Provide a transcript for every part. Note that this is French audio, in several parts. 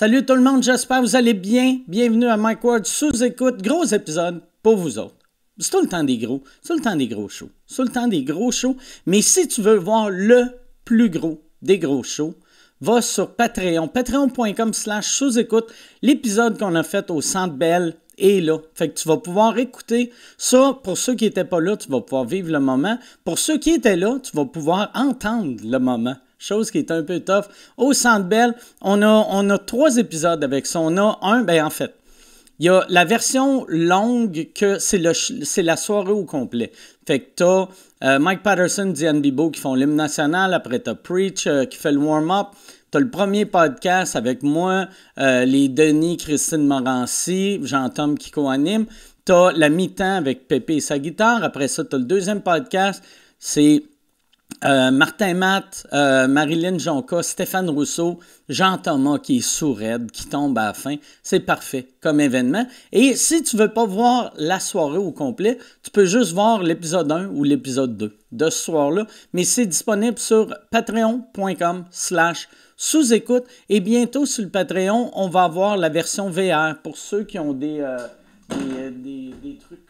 Salut tout le monde, j'espère que vous allez bien. Bienvenue à Mike Ward sous écoute. Gros épisode pour vous autres. C'est tout le temps des gros. C'est le temps des gros shows. C'est le temps des gros shows. Mais si tu veux voir le plus gros des gros shows, va sur Patreon. Patreon.com slash sous-écoute. L'épisode qu'on a fait au Centre Bell est là. Fait que tu vas pouvoir écouter ça. Pour ceux qui n'étaient pas là, tu vas pouvoir vivre le moment. Pour ceux qui étaient là, tu vas pouvoir entendre le moment chose qui est un peu tough. Au Centre Bell, on a, on a trois épisodes avec ça. On a un, ben en fait, il y a la version longue que c'est, la soirée au complet. Fait que t'as euh, Mike Patterson, Diane Bibo qui font l'hymne national. Après, t'as Preach euh, qui fait le warm-up. T'as le premier podcast avec moi, euh, les Denis, Christine Morancy, Jean-Tom qui co-anime. T'as la mi-temps avec Pépé et sa guitare. Après ça, t'as le deuxième podcast. C'est euh, Martin Matt, euh, Marilyn Jonca, Stéphane Rousseau, Jean Thomas qui est sourd qui tombe à la fin. C'est parfait comme événement. Et si tu veux pas voir la soirée au complet, tu peux juste voir l'épisode 1 ou l'épisode 2 de ce soir-là. Mais c'est disponible sur patreon.com slash sous-écoute. Et bientôt sur le Patreon, on va avoir la version VR pour ceux qui ont des, euh, des trucs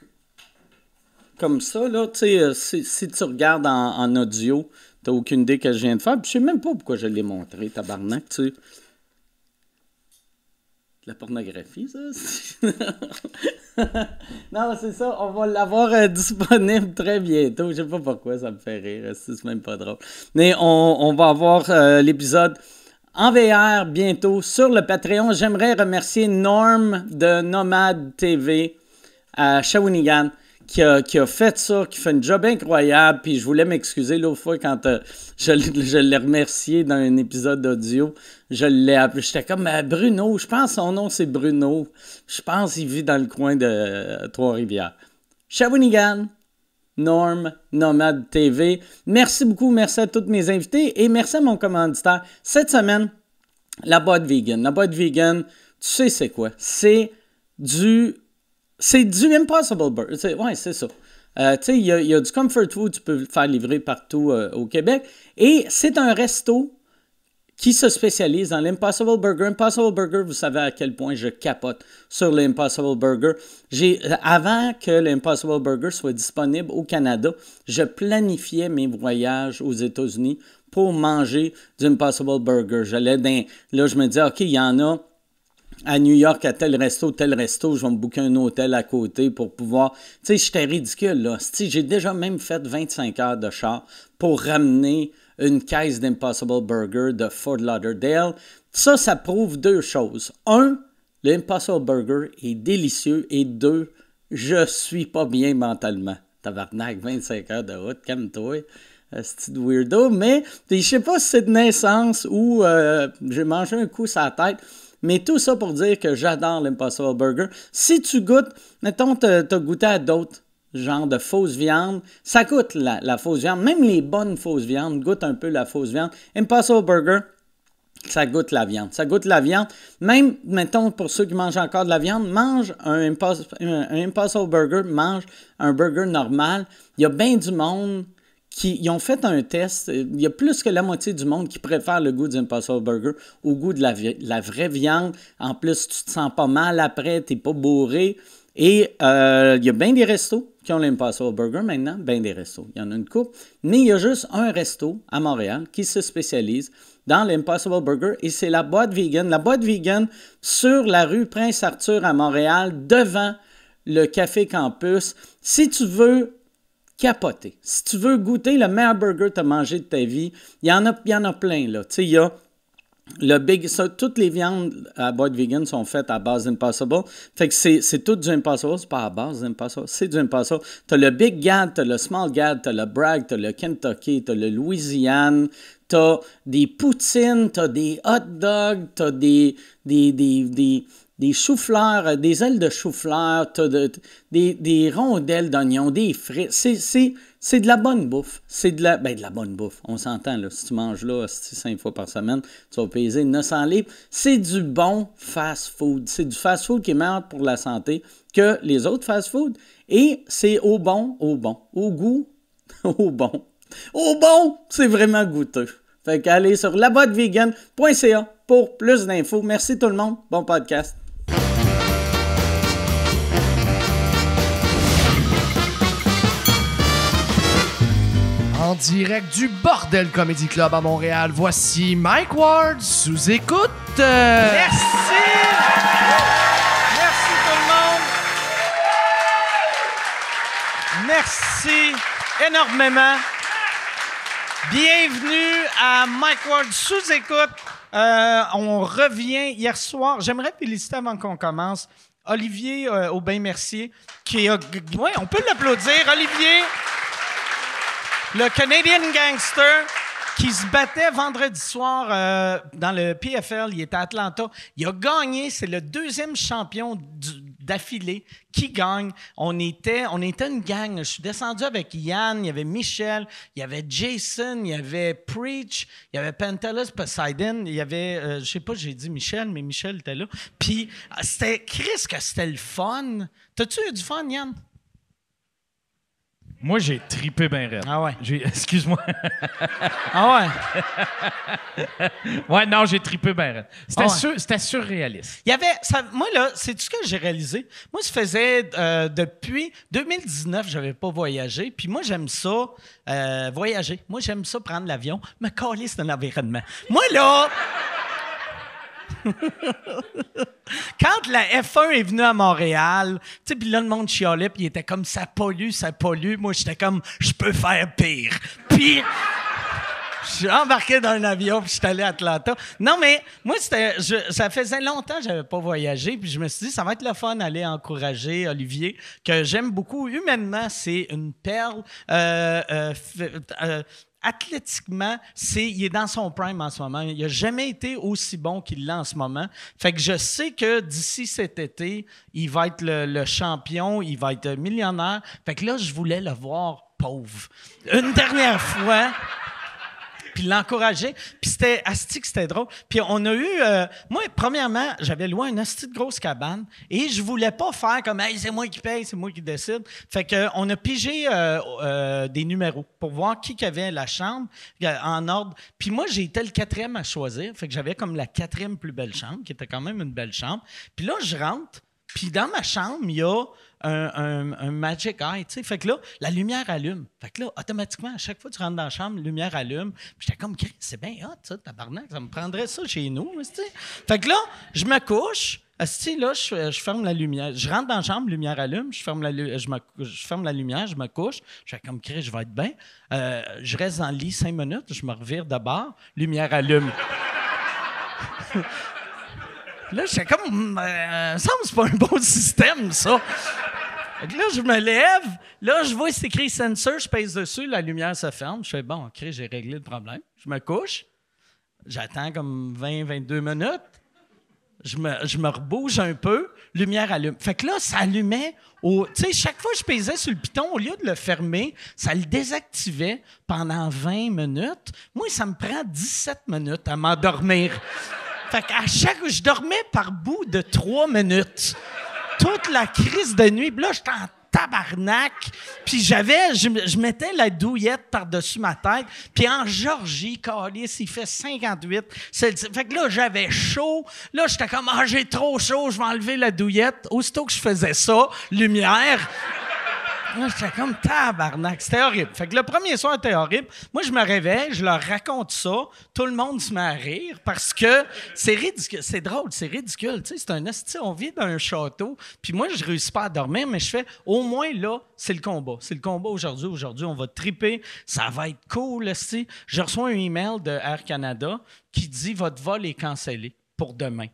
comme ça, là, tu sais, euh, si, tu regardes en, audio, tu n'as aucune idée que je viens de faire. Puis je sais même pas pourquoi je l'ai montré, tabarnak, tu sais. La pornographie, ça? non, c'est ça. On va l'avoir euh, disponible très bientôt. Je sais pas pourquoi, ça me fait rire. C'est même pas drôle. Mais on, va avoir euh, l'épisode en VR bientôt sur le Patreon. J'aimerais remercier Norm de Nomad TV à Shawinigan qui a, fait ça, qui fait un job incroyable. Puis je voulais m'excuser l'autre fois quand euh, je, l'ai remercié dans un épisode d'audio. Je l'ai appelé. J'étais comme euh, Bruno. Je pense son nom c'est Bruno. Je pense qu'il vit dans le coin de euh, Trois-Rivières. Shawinigan, Norm, Nomad TV. Merci beaucoup. Merci à tous mes invités et merci à mon commanditaire. Cette semaine, la boîte vegan. La boîte vegan, tu sais c'est quoi? C'est du c'est du Impossible Burger. Ouais, c'est ça. Euh, tu sais, il y, a du comfort food, tu peux le faire livrer partout euh, au Québec. Et c'est un resto qui se spécialise dans l'Impossible Burger. Impossible Burger, vous savez à quel point je capote sur l'Impossible Burger. Avant que l'Impossible Burger soit disponible au Canada, je planifiais mes voyages aux États-Unis pour manger du Impossible Burger. J'allais dans, là, je me disais, OK, il y en a à New York à tel resto, tel resto, je vais me booker un hôtel à côté pour pouvoir. Tu sais, j'étais ridicule, là. J'ai déjà même fait 25 heures de char pour ramener une caisse d'Impossible Burger de Fort Lauderdale. Ça, ça prouve deux choses. Un, l'Impossible Burger est délicieux. Et deux, je suis pas bien mentalement. Tabarnak, 25 heures de route, calme-toi. C'est weirdo, mais je sais pas si c'est de naissance ou euh, j'ai mangé un coup sur tête. Mais tout ça pour dire que j'adore l'Impossible Burger. Si tu goûtes, mettons, tu as goûté à d'autres genres de fausses viandes, ça goûte la, fausse viande. Même les bonnes fausses viandes goûtent un peu la fausse viande. Impossible Burger, ça goûte la viande. Ça goûte la viande. Même, mettons, pour ceux qui mangent encore de la viande, mange un, un Impossible Burger, mange un burger normal. Il y a bien du monde qui ils ont fait un test. Il y a plus que la moitié du monde qui préfère le goût du Impossible Burger au goût de la, vraie viande. En plus, tu te sens pas mal après, tu n'es pas bourré. Et euh, il y a bien des restos qui ont l'Impossible Burger maintenant, bien des restos. Il y en a une coupe. Mais il y a juste un resto à Montréal qui se spécialise dans l'Impossible Burger et c'est la boîte vegan. La boîte vegan sur la rue Prince-Arthur à Montréal, devant le Café Campus. Si tu veux capoter. Si tu veux goûter le meilleur burger que tu as mangé de ta vie, il y en a, y en a plein. Là. Tu il y a le Big, toutes les viandes à boîte vegan sont faites à base d'Impossible. Fait que c'est, c'est tout du Impossible, c'est pas à base d'Impossible, c'est du Impossible. T'as le Big Gad, t'as le Small Gad, t'as le Bragg, t'as le Kentucky, t'as le Louisiane, t'as des poutines, t'as des hot dogs, t'as des, des, des, des des choux-fleurs, euh, des ailes de chou-fleur, des, des, rondelles d'oignons, des frites. C'est de la bonne bouffe. C'est de la, ben, de la bonne bouffe. On s'entend, là. Si tu manges là cinq fois par semaine, tu vas payer 900 livres. C'est du bon fast-food. C'est du fast-food qui est meilleur pour la santé que les autres fast-food. Et c'est au bon, au bon. Au goût, au bon. Au bon, c'est vraiment goûteux. Fait qu'allez sur labotevegan.ca pour plus d'infos. Merci tout le monde. Bon podcast. En direct du Bordel Comedy Club à Montréal, voici Mike Ward sous écoute. Merci! Merci tout le monde! Merci énormément. Bienvenue à Mike Ward sous écoute. Euh, on revient hier soir. J'aimerais féliciter avant qu'on commence Olivier euh, Aubin-Mercier, qui a. Ouais, on peut l'applaudir. Olivier, le Canadian Gangster, qui se battait vendredi soir euh, dans le PFL. Il était à Atlanta. Il a gagné. C'est le deuxième champion d'affilée qui gagne. On était, on était une gang. Je suis descendu avec Yann, il y avait Michel, il y avait Jason, il y avait Preach, il y avait Pentelis Poseidon, il y avait, euh, je sais pas, j'ai dit Michel, mais Michel était là. Puis c'était, Chris, que c'était le fun. T'as-tu eu du fun, Yann? Moi, j'ai tripé ben raide. Ah ouais. J'ai- Excuse-moi. Ah ouais? ouais, non, j'ai tripé ben raide. C'était, Ah ouais. sur- c'était surréaliste. Il y avait. ça- moi, là, c'est tout ce que j'ai réalisé? Moi, ça faisait euh, depuis 2019, je n'avais pas voyagé. Puis moi, j'aime ça, euh, voyager. Moi, j'aime ça prendre l'avion, me coller c'est un environnement. Moi, là. Quand la F1 est venue à Montréal, tu sais, puis là, le monde chialait, puis il était comme ça pollue, ça pollue. Moi, j'étais comme, je peux faire pire. Puis. Je suis embarqué dans un avion puis je suis allé à Atlanta. Non, mais moi, c'était, je- ça faisait longtemps que j'avais pas voyagé. Puis je me suis dit, ça va être le fun d'aller encourager Olivier, que j'aime beaucoup. Humainement, c'est une perle. Euh, euh, euh, athlétiquement, c'est, il est dans son prime en ce moment. Il n'a jamais été aussi bon qu'il l'est en ce moment. Fait que je sais que d'ici cet été, il va être le, le champion, il va être millionnaire. Fait que là, je voulais le voir pauvre. Une dernière fois puis l'encourager. Puis c'était asti que c'était drôle. Puis on a eu euh, moi premièrement, j'avais loué une asti de grosse cabane et je voulais pas faire comme hey, c'est moi qui paye, c'est moi qui décide. Fait que on a pigé euh, euh, des numéros pour voir qui avait la chambre en ordre. Puis moi j'ai été le quatrième à choisir. Fait que j'avais comme la quatrième plus belle chambre qui était quand même une belle chambre. Puis là je rentre puis dans ma chambre, il y a un, un- Magic Eye, tu sais. Fait que là, la lumière allume. Fait que là, automatiquement, à chaque fois que tu rentres dans la chambre, la lumière allume. J'étais comme, c'est bien hot, ça, tabarnak. Ça me prendrait ça chez nous, tu sais. Fait que là, je me couche. Asti, là, je, je ferme la lumière. Je rentre dans la chambre, lumière allume, je ferme la, je me- je ferme la lumière, je me couche. Je fais comme, Christ, je vais être bien. Euh, je reste dans le lit cinq minutes, je me revire de bord, lumière allume. Là, j'étais comme, euh, ça me c'est pas un bon système, ça. Là, je me lève. Là, je vois c'est écrit sensor, je pèse dessus, la lumière se ferme. Je fais, bon, OK, j'ai réglé le problème. Je me couche. J'attends comme 20, 22 minutes. Je me, je me rebouge un peu, lumière allume. Fait que là, ça allumait. Tu sais, chaque fois que je pesais sur le piton, au lieu de le fermer, ça le désactivait pendant 20 minutes. Moi, ça me prend 17 minutes à m'endormir. Fait qu'à chaque. Je dormais par bout de 3 minutes. Toute la crise de nuit. Là, j'étais en tabarnak. Puis j'avais, je, mettais la douillette par-dessus ma tête. Puis en Georgie, Calis, il fait 58. C'est- Fait que là, j'avais chaud. Là, j'étais comme, ah, j'ai trop chaud, je vais enlever la douillette. Aussitôt que je faisais ça, lumière. Là, j'étais comme tabarnak. C'était horrible. Fait que le premier soir était horrible. Moi, je me réveille, je leur raconte ça. Tout le monde se met à rire parce que c'est ridicule. C'est drôle, c'est ridicule. Tu sais, c'est un. On vit dans un château. Puis moi, je réussis pas à dormir, mais je fais au moins là, c'est le combat. C'est le combat aujourd'hui. Aujourd'hui, on va triper. Ça va être cool, esti. Je reçois un email de Air Canada qui dit votre vol est cancellé pour demain.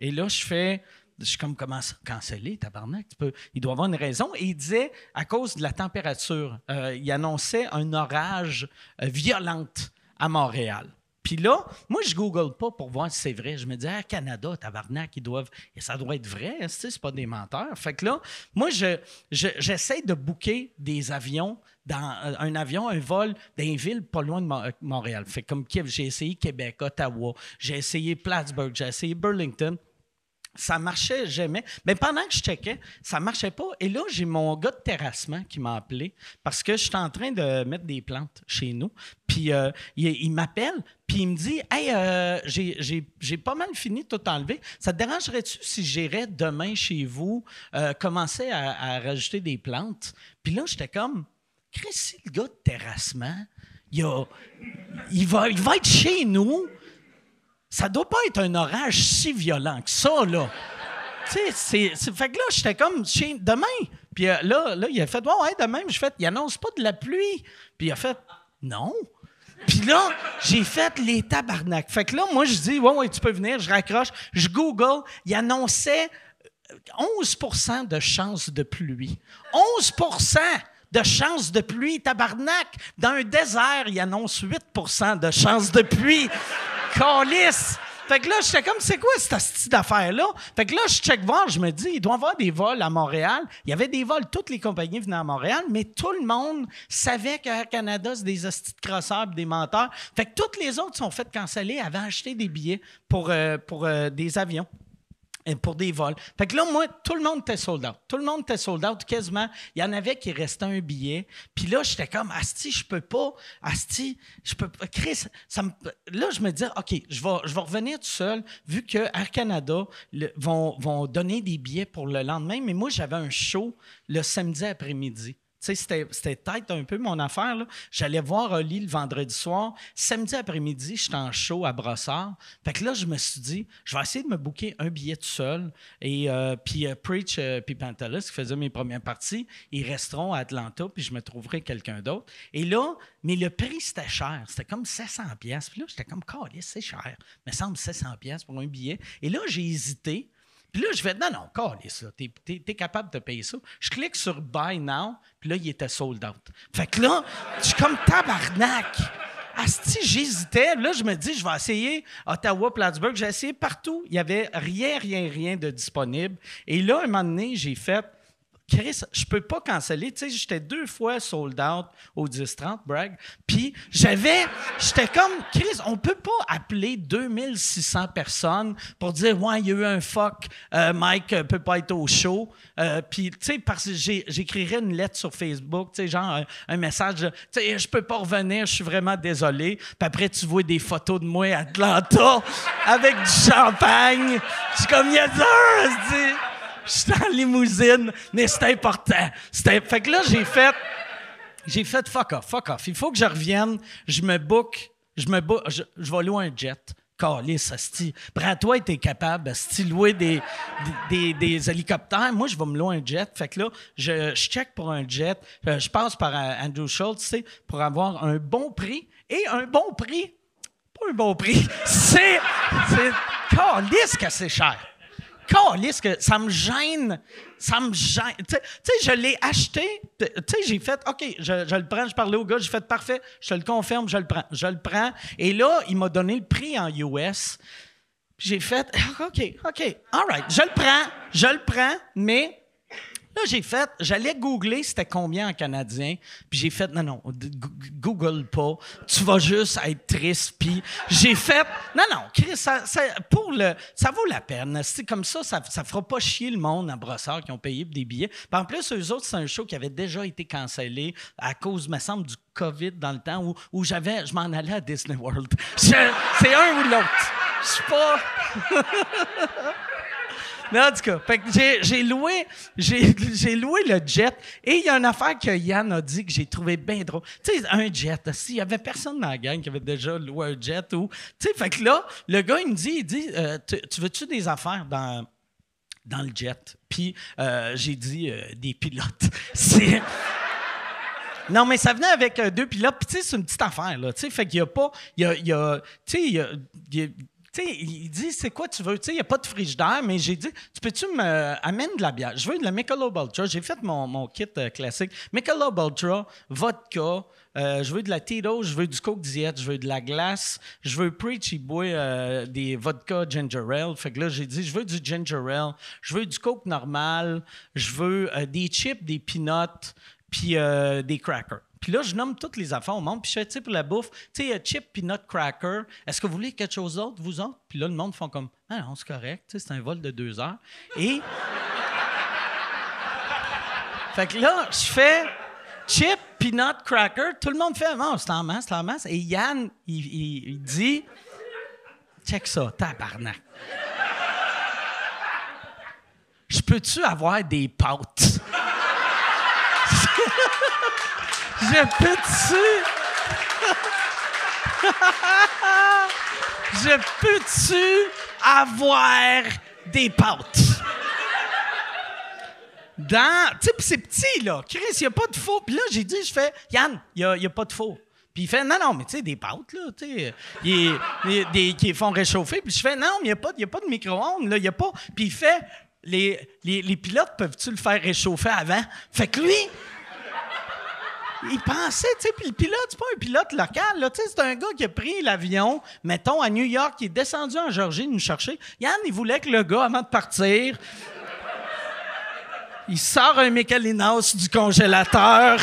Et là, je fais. Je suis comme, comment canceller, tabarnak? Tu peux, il doit avoir une raison. Et il disait, à cause de la température, euh, il annonçait un orage euh, violente à Montréal. Puis là, moi, je google pas pour voir si c'est vrai. Je me dis, ah, Canada, tabarnak, ils doivent. et ça doit être vrai, hein, c'est pas des menteurs. Fait que là, moi, je, je- j'essaie de booker des avions, dans euh, un avion, un vol dans une ville pas loin de euh, Montréal. Fait comme Kiev, j'ai essayé Québec, Ottawa, j'ai essayé Plattsburgh, j'ai essayé Burlington. Ça marchait jamais. Mais pendant que je checkais, ça marchait pas. Et là, j'ai mon gars de terrassement qui m'a appelé parce que j'étais en train de mettre des plantes chez nous. Puis euh, il, m'appelle, puis il me dit Hey, euh, j'ai- pas mal fini de tout enlever. Ça te dérangerait-tu si j'irais demain chez vous euh, commencer à, rajouter des plantes? Puis là, j'étais comme Chris, le gars de terrassement, il, a- il il va être chez nous ça doit pas être un orage si violent que ça, là. tu sais, c'est, Fait que là, j'étais comme, demain. Puis euh, là, là, il a fait, ouais, ouais, demain. J'ai fait, il annonce pas de la pluie. Puis il a fait, non. Puis là, j'ai fait les tabarnak. Fait que là, moi, je dis, ouais, ouais, tu peux venir, je raccroche. Je Google, il annonçait euh, 11% de chance de pluie. 11% de chance de pluie, tabarnak. Dans un désert, il annonce 8% de chance de pluie. Calice! Fait que là, j'étais comme, c'est quoi cette petite d'affaire-là? Fait que là, je check voir, je me dis, il doit y avoir des vols à Montréal. Il y avait des vols, toutes les compagnies venaient à Montréal, mais tout le monde savait qu'Air Canada, c'est des hosties de crosseurs des menteurs. Fait que toutes les autres sont faites canceller, avaient acheté des billets pour, euh, euh, des avions. Pour des vols. Fait que là, moi, tout le monde était sold out. Tout le monde était sold out quasiment. Il y en avait qui restait un billet. Puis là, j'étais comme, Asti, je peux pas. Asti, je peux pas. Chris, là, je me dis, OK, je vais, je vais revenir tout seul, vu que Air Canada vont, vont donner des billets pour le lendemain. Mais moi, j'avais un show le samedi après-midi. C'était, peut-être un peu mon affaire. J'allais voir Oli le vendredi soir. Samedi après-midi, j'étais en show à Brossard. Fait que là, je me suis dit, je vais essayer de me booker un billet tout seul. Et euh, puis euh, Preach euh, puis Pantelis, qui faisaient mes premières parties, ils resteront à Atlanta, puis je me trouverai quelqu'un d'autre. Et là, mais le prix, c'était cher. C'était comme 700 pièces. Puis là, j'étais comme, Calisse, c'est cher. Ça me semble 700 pièces pour un billet. Et là, j'ai hésité. Puis là, je fais, non, non, calisse, là, t'es, t'es capable de payer ça. Je clique sur Buy Now, puis là, il était sold out. Fait que là, je suis comme tabarnak. Asti, j'hésitais. Là, je me dis, je vais essayer Ottawa, Plattsburgh. J'ai essayé partout. Il n'y avait rien, rien, rien de disponible. Et là, un moment donné, j'ai fait, Chris, je peux pas canceller. Tu sais, j'étais deux fois sold out au 10-30, brag. Puis j'avais, j'étais comme, Chris, on peut pas appeler 2600 personnes pour dire, ouais, il y a eu un fuck, euh, Mike euh, peut pas être au show. Euh, Puis, tu sais, parce que j'écrirais une lettre sur Facebook, tu sais, genre un, message, tu sais, je peux pas revenir, je suis vraiment désolé. Puis après, tu vois des photos de moi à Atlanta avec du champagne. Je suis comme, yes, sir, suis en limousine, mais c'est important. C'était- Fait que là, j'ai fait, j'ai fait fuck off, fuck off. Il faut que je revienne, je me book, je me book, je, vais louer un jet. Calice, asti. Et t'es capable, asti, louer des, des, des- des hélicoptères. Moi, je vais me louer un jet. Fait que là, je, je check pour un jet. Euh, je passe par euh, Andrew Schultz, tu sais, pour avoir un bon prix. Et un bon prix, pas un bon prix, c'est... C'est... Calice que c'est cher. Que ça me gêne. Ça me gêne. Tu sais- je l'ai acheté. Tu sais, j'ai fait, OK, je, le prends. Je parlais au gars, j'ai fait, parfait, je te le confirme, je le prends. Je le prends. Et là, il m'a donné le prix en US. J'ai fait, OK, OK, all right, je le prends, je le prends, mais Là, j'ai fait, j'allais googler c'était combien en canadien, puis j'ai fait, non, non, google pas, tu vas juste être triste, puis j'ai fait, non, non, Chris, ça, ça- pour le, ça vaut la peine. C'est comme ça, ça, ça fera pas chier le monde à Brossard qui ont payé des billets. Puis en plus, eux autres, c'est un show qui avait déjà été cancellé à cause, me semble, du COVID dans le temps où, où j'avais, je m'en allais à Disney World. C'est un ou l'autre. Je suis pas... Mais en tout cas, j'ai, loué, loué le jet et il y a une affaire que Yann a dit que j'ai trouvé bien drôle. Tu sais, un jet, s'il y avait personne dans la gang qui avait déjà loué un jet ou, tu sais, fait que là, le gars il me dit, il dit, euh, tu, tu veux-tu des affaires dans dans le jet? Puis euh, j'ai dit euh, des pilotes. Non, mais ça venait avec deux pilotes. Puis, tu sais, c'est une petite affaire, là. Tu sais, fait qu'il n'y a pas. Il y a- il dit, c'est quoi tu veux? Il n'y a pas de frigidaire, mais j'ai dit, tu peux-tu me amène de la bière? Je veux de la Michelob Ultra. J'ai fait mon, mon kit euh, classique. Michelob Ultra, vodka, euh, je veux de la Tito, je veux du Coke Diet, je veux de la glace, je veux Preach, il euh, des vodka ginger ale. Fait que là, j'ai dit, je veux du ginger ale, je veux du Coke normal, je veux des chips, des peanuts, puis des crackers. Puis là, je nomme toutes les affaires au monde. Puis je fais, tu sais, pour la bouffe, tu sais, euh, chip peanut cracker. Est-ce que vous voulez quelque chose d'autre, vous autres? Puis là, le monde font comme, ah non, c'est correct. C'est un vol de deux heures. Et. fait que là, je fais chip peanut cracker. Tout le monde fait, non, c'est en masse, c'est en masse. Et Yann, il dit, check ça, tabarnak. Je peux-tu avoir des pâtes? Je peux-tu? Je peux-tu avoir des pâtes? Dans. Tu sais, c'est petit, là. Chris, il n'y a pas de faux. Puis là, j'ai dit, je fais, Yann, il n'y a, pas de faux. Puis il fait, non, non, mais tu sais, des pâtes, là, tu sais, des, qui font réchauffer. Puis je fais, non, mais il n'y a pas, a pas de micro-ondes, là, il n'y a pas. Puis il fait, les, les, les pilotes peuvent-tu le faire réchauffer avant? Fait que lui, il pensait, tu sais, puis le pilote, c'est pas un pilote local, là, tu sais, c'est un gars qui a pris l'avion, mettons, à New York, qui est descendu en Georgie nous chercher. Yann, il voulait que le gars, avant de partir, il sort un Mécalinos du congélateur.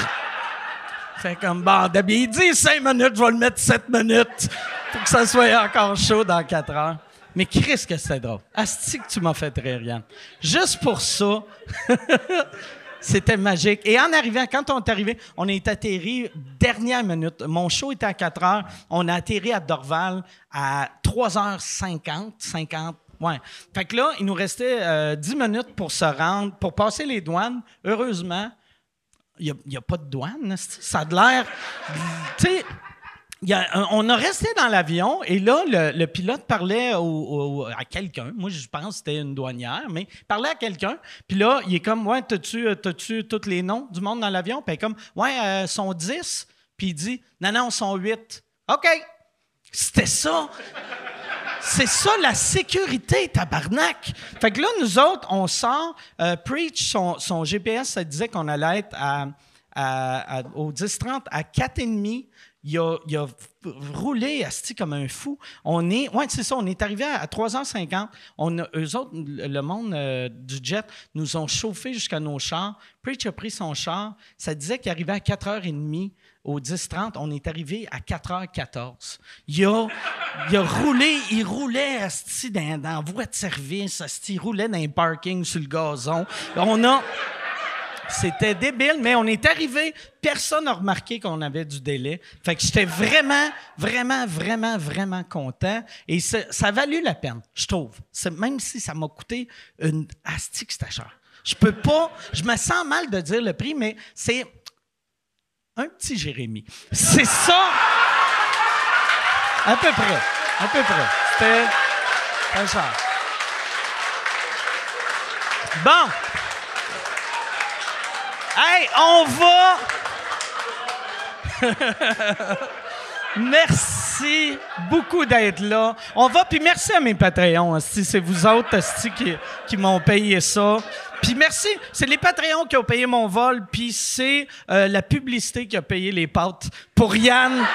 Fait comme, bon, d'habitude, il dit 5 minutes, je vais le mettre 7 minutes pour que ça soit encore chaud dans 4 heures. Mais Chris, que c'était drôle. Asti que tu m'as fait rire, Yann. Juste pour ça, c'était magique. Et en arrivant, quand on est arrivé, on est atterri dernière minute. Mon show était à 4 heures. On a atterri à Dorval à 3h50, 50. Ouais. Fait que là, il nous restait euh, 10 minutes pour se rendre, pour passer les douanes. Heureusement, il n'y a, pas de douane. Ça a l'air? Tu sais. On a resté dans l'avion et là, le, pilote parlait à quelqu'un. Moi, je pense que c'était une douanière, mais il parlait à quelqu'un. Puis là, il est comme Ouais, t'as-tu, euh, t'as-tu tous les noms du monde dans l'avion? Puis il est comme Ouais, euh, sont 10. Puis il dit Non, non, sont 8. OK. C'était ça. C'est ça la sécurité, tabarnak. Fait que là, nous autres, on sort. euh, Preach, son, GPS, ça disait qu'on allait être à- à- au 10-30 à 4,5. Il a, roulé asti, comme un fou. On est, ouais, c'est ça, on est arrivé à, à 3h50. On a, eux autres, le monde euh, du jet, nous ont chauffé jusqu'à nos chars. Preach a pris son char. Ça disait qu'il arrivait à 4h30 au 10-30, on est arrivé à 4h14. Il a, roulé, il roulait asti, dans, dans voie de service, asti, il roulait dans les parkings sur le gazon. On a. C'était débile, mais on est arrivé, personne n'a remarqué qu'on avait du délai. Fait que j'étais vraiment, vraiment, vraiment, vraiment content. Et ça, ça a valu la peine, je trouve. Même si ça m'a coûté une astique, c'était cher. Je peux pas, je me sens mal de dire le prix, mais c'est un petit Jérémy. C'est ça. À peu près. À peu près. C'était très cher. Bon. Hey, on va. merci beaucoup d'être là. On va, puis merci à mes Patreons. Si c'est vous autres qui, qui m'ont payé ça. Puis merci, c'est les Patreons qui ont payé mon vol, puis c'est euh, la publicité qui a payé les pâtes pour Yann.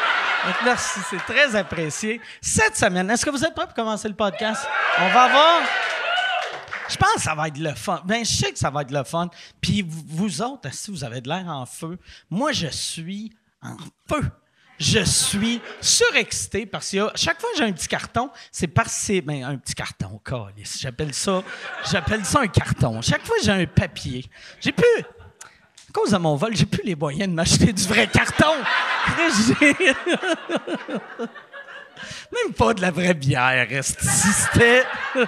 Merci, c'est très apprécié. Cette semaine, est-ce que vous êtes prêts pour commencer le podcast? On va voir. Je pense que ça va être le fun. Ben, je sais que ça va être le fun. Puis vous, autres, si vous avez de l'air en feu, moi, je suis en feu. Je suis surexcité parce que chaque fois que j'ai un petit carton, c'est parce que c'est ben, un petit carton. J'appelle ça, j'appelle ça un carton. Chaque fois que j'ai un papier, j'ai plus, à cause de mon vol, j'ai plus les moyens de m'acheter du vrai carton. Même pas de la vraie bière, c'était.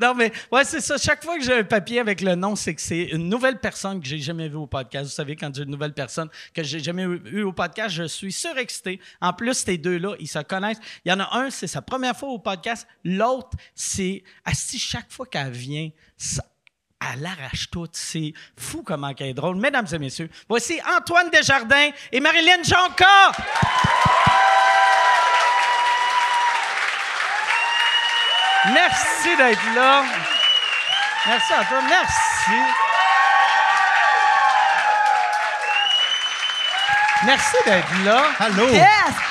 Non, mais ouais, c'est ça. Chaque fois que j'ai un papier avec le nom, c'est que c'est une nouvelle personne que j'ai jamais vue au podcast. Vous savez, quand j'ai une nouvelle personne que j'ai jamais eu eu au podcast, je suis surexcité. En plus, ces deux-là, ils se connaissent. Il y en a un, c'est sa première fois au podcast. L'autre, c'est assis chaque fois qu'elle vient. ça- elle arrache tout. C'est fou comment elle est drôle. Mesdames et messieurs, voici Antoine Desjardins et Marilyn Jonca. Merci d'être là. Merci à toi. Merci. Merci d'être là. Allô? Yes!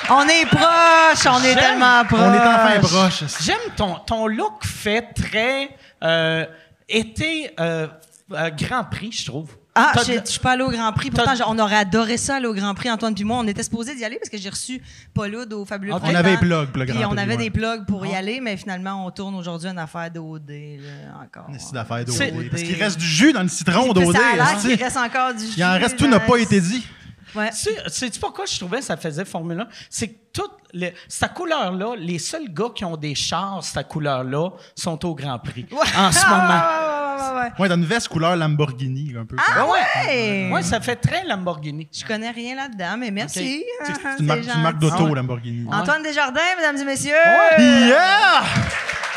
On est proche, on est tellement proche. On est enfin proche. J'aime ton, ton look fait très euh, été euh, euh, Grand Prix, je trouve. Ah, je je suis pas allée au Grand Prix. Pourtant, on aurait adoré ça aller au Grand Prix, Antoine puis moi. On était supposés d'y aller parce que j'ai reçu Paul Hood au Fabuleux. Printemps. On avait les plugs pour le on avait ouais. des plugs pour y aller, mais finalement, on tourne aujourd'hui une affaire d'OD, là, encore. D'affaires C'est- d'OD. Parce qu'il reste du jus dans le citron d'OD. Ça a l'air hein, qu'il reste encore du Il en jus reste, tout dans n'a pas été dit. Ouais. Tu sais pourquoi je trouvais que ça faisait Formule 1? C'est que toute le- cette couleur-là, les seuls gars qui ont des chars, cette couleur-là, sont au Grand Prix en ce moment. Ah, ouais, ouais, ouais, ouais. Ouais, dans une veste couleur Lamborghini, un peu. Ah Ouais. ouais! Ouais, ça fait très Lamborghini. Je connais rien là-dedans, mais merci. C'est c'est C'est une, marque, c'est une marque gentil. d'auto, Ah ouais. Lamborghini. Antoine Desjardins, mesdames et messieurs. Yeah!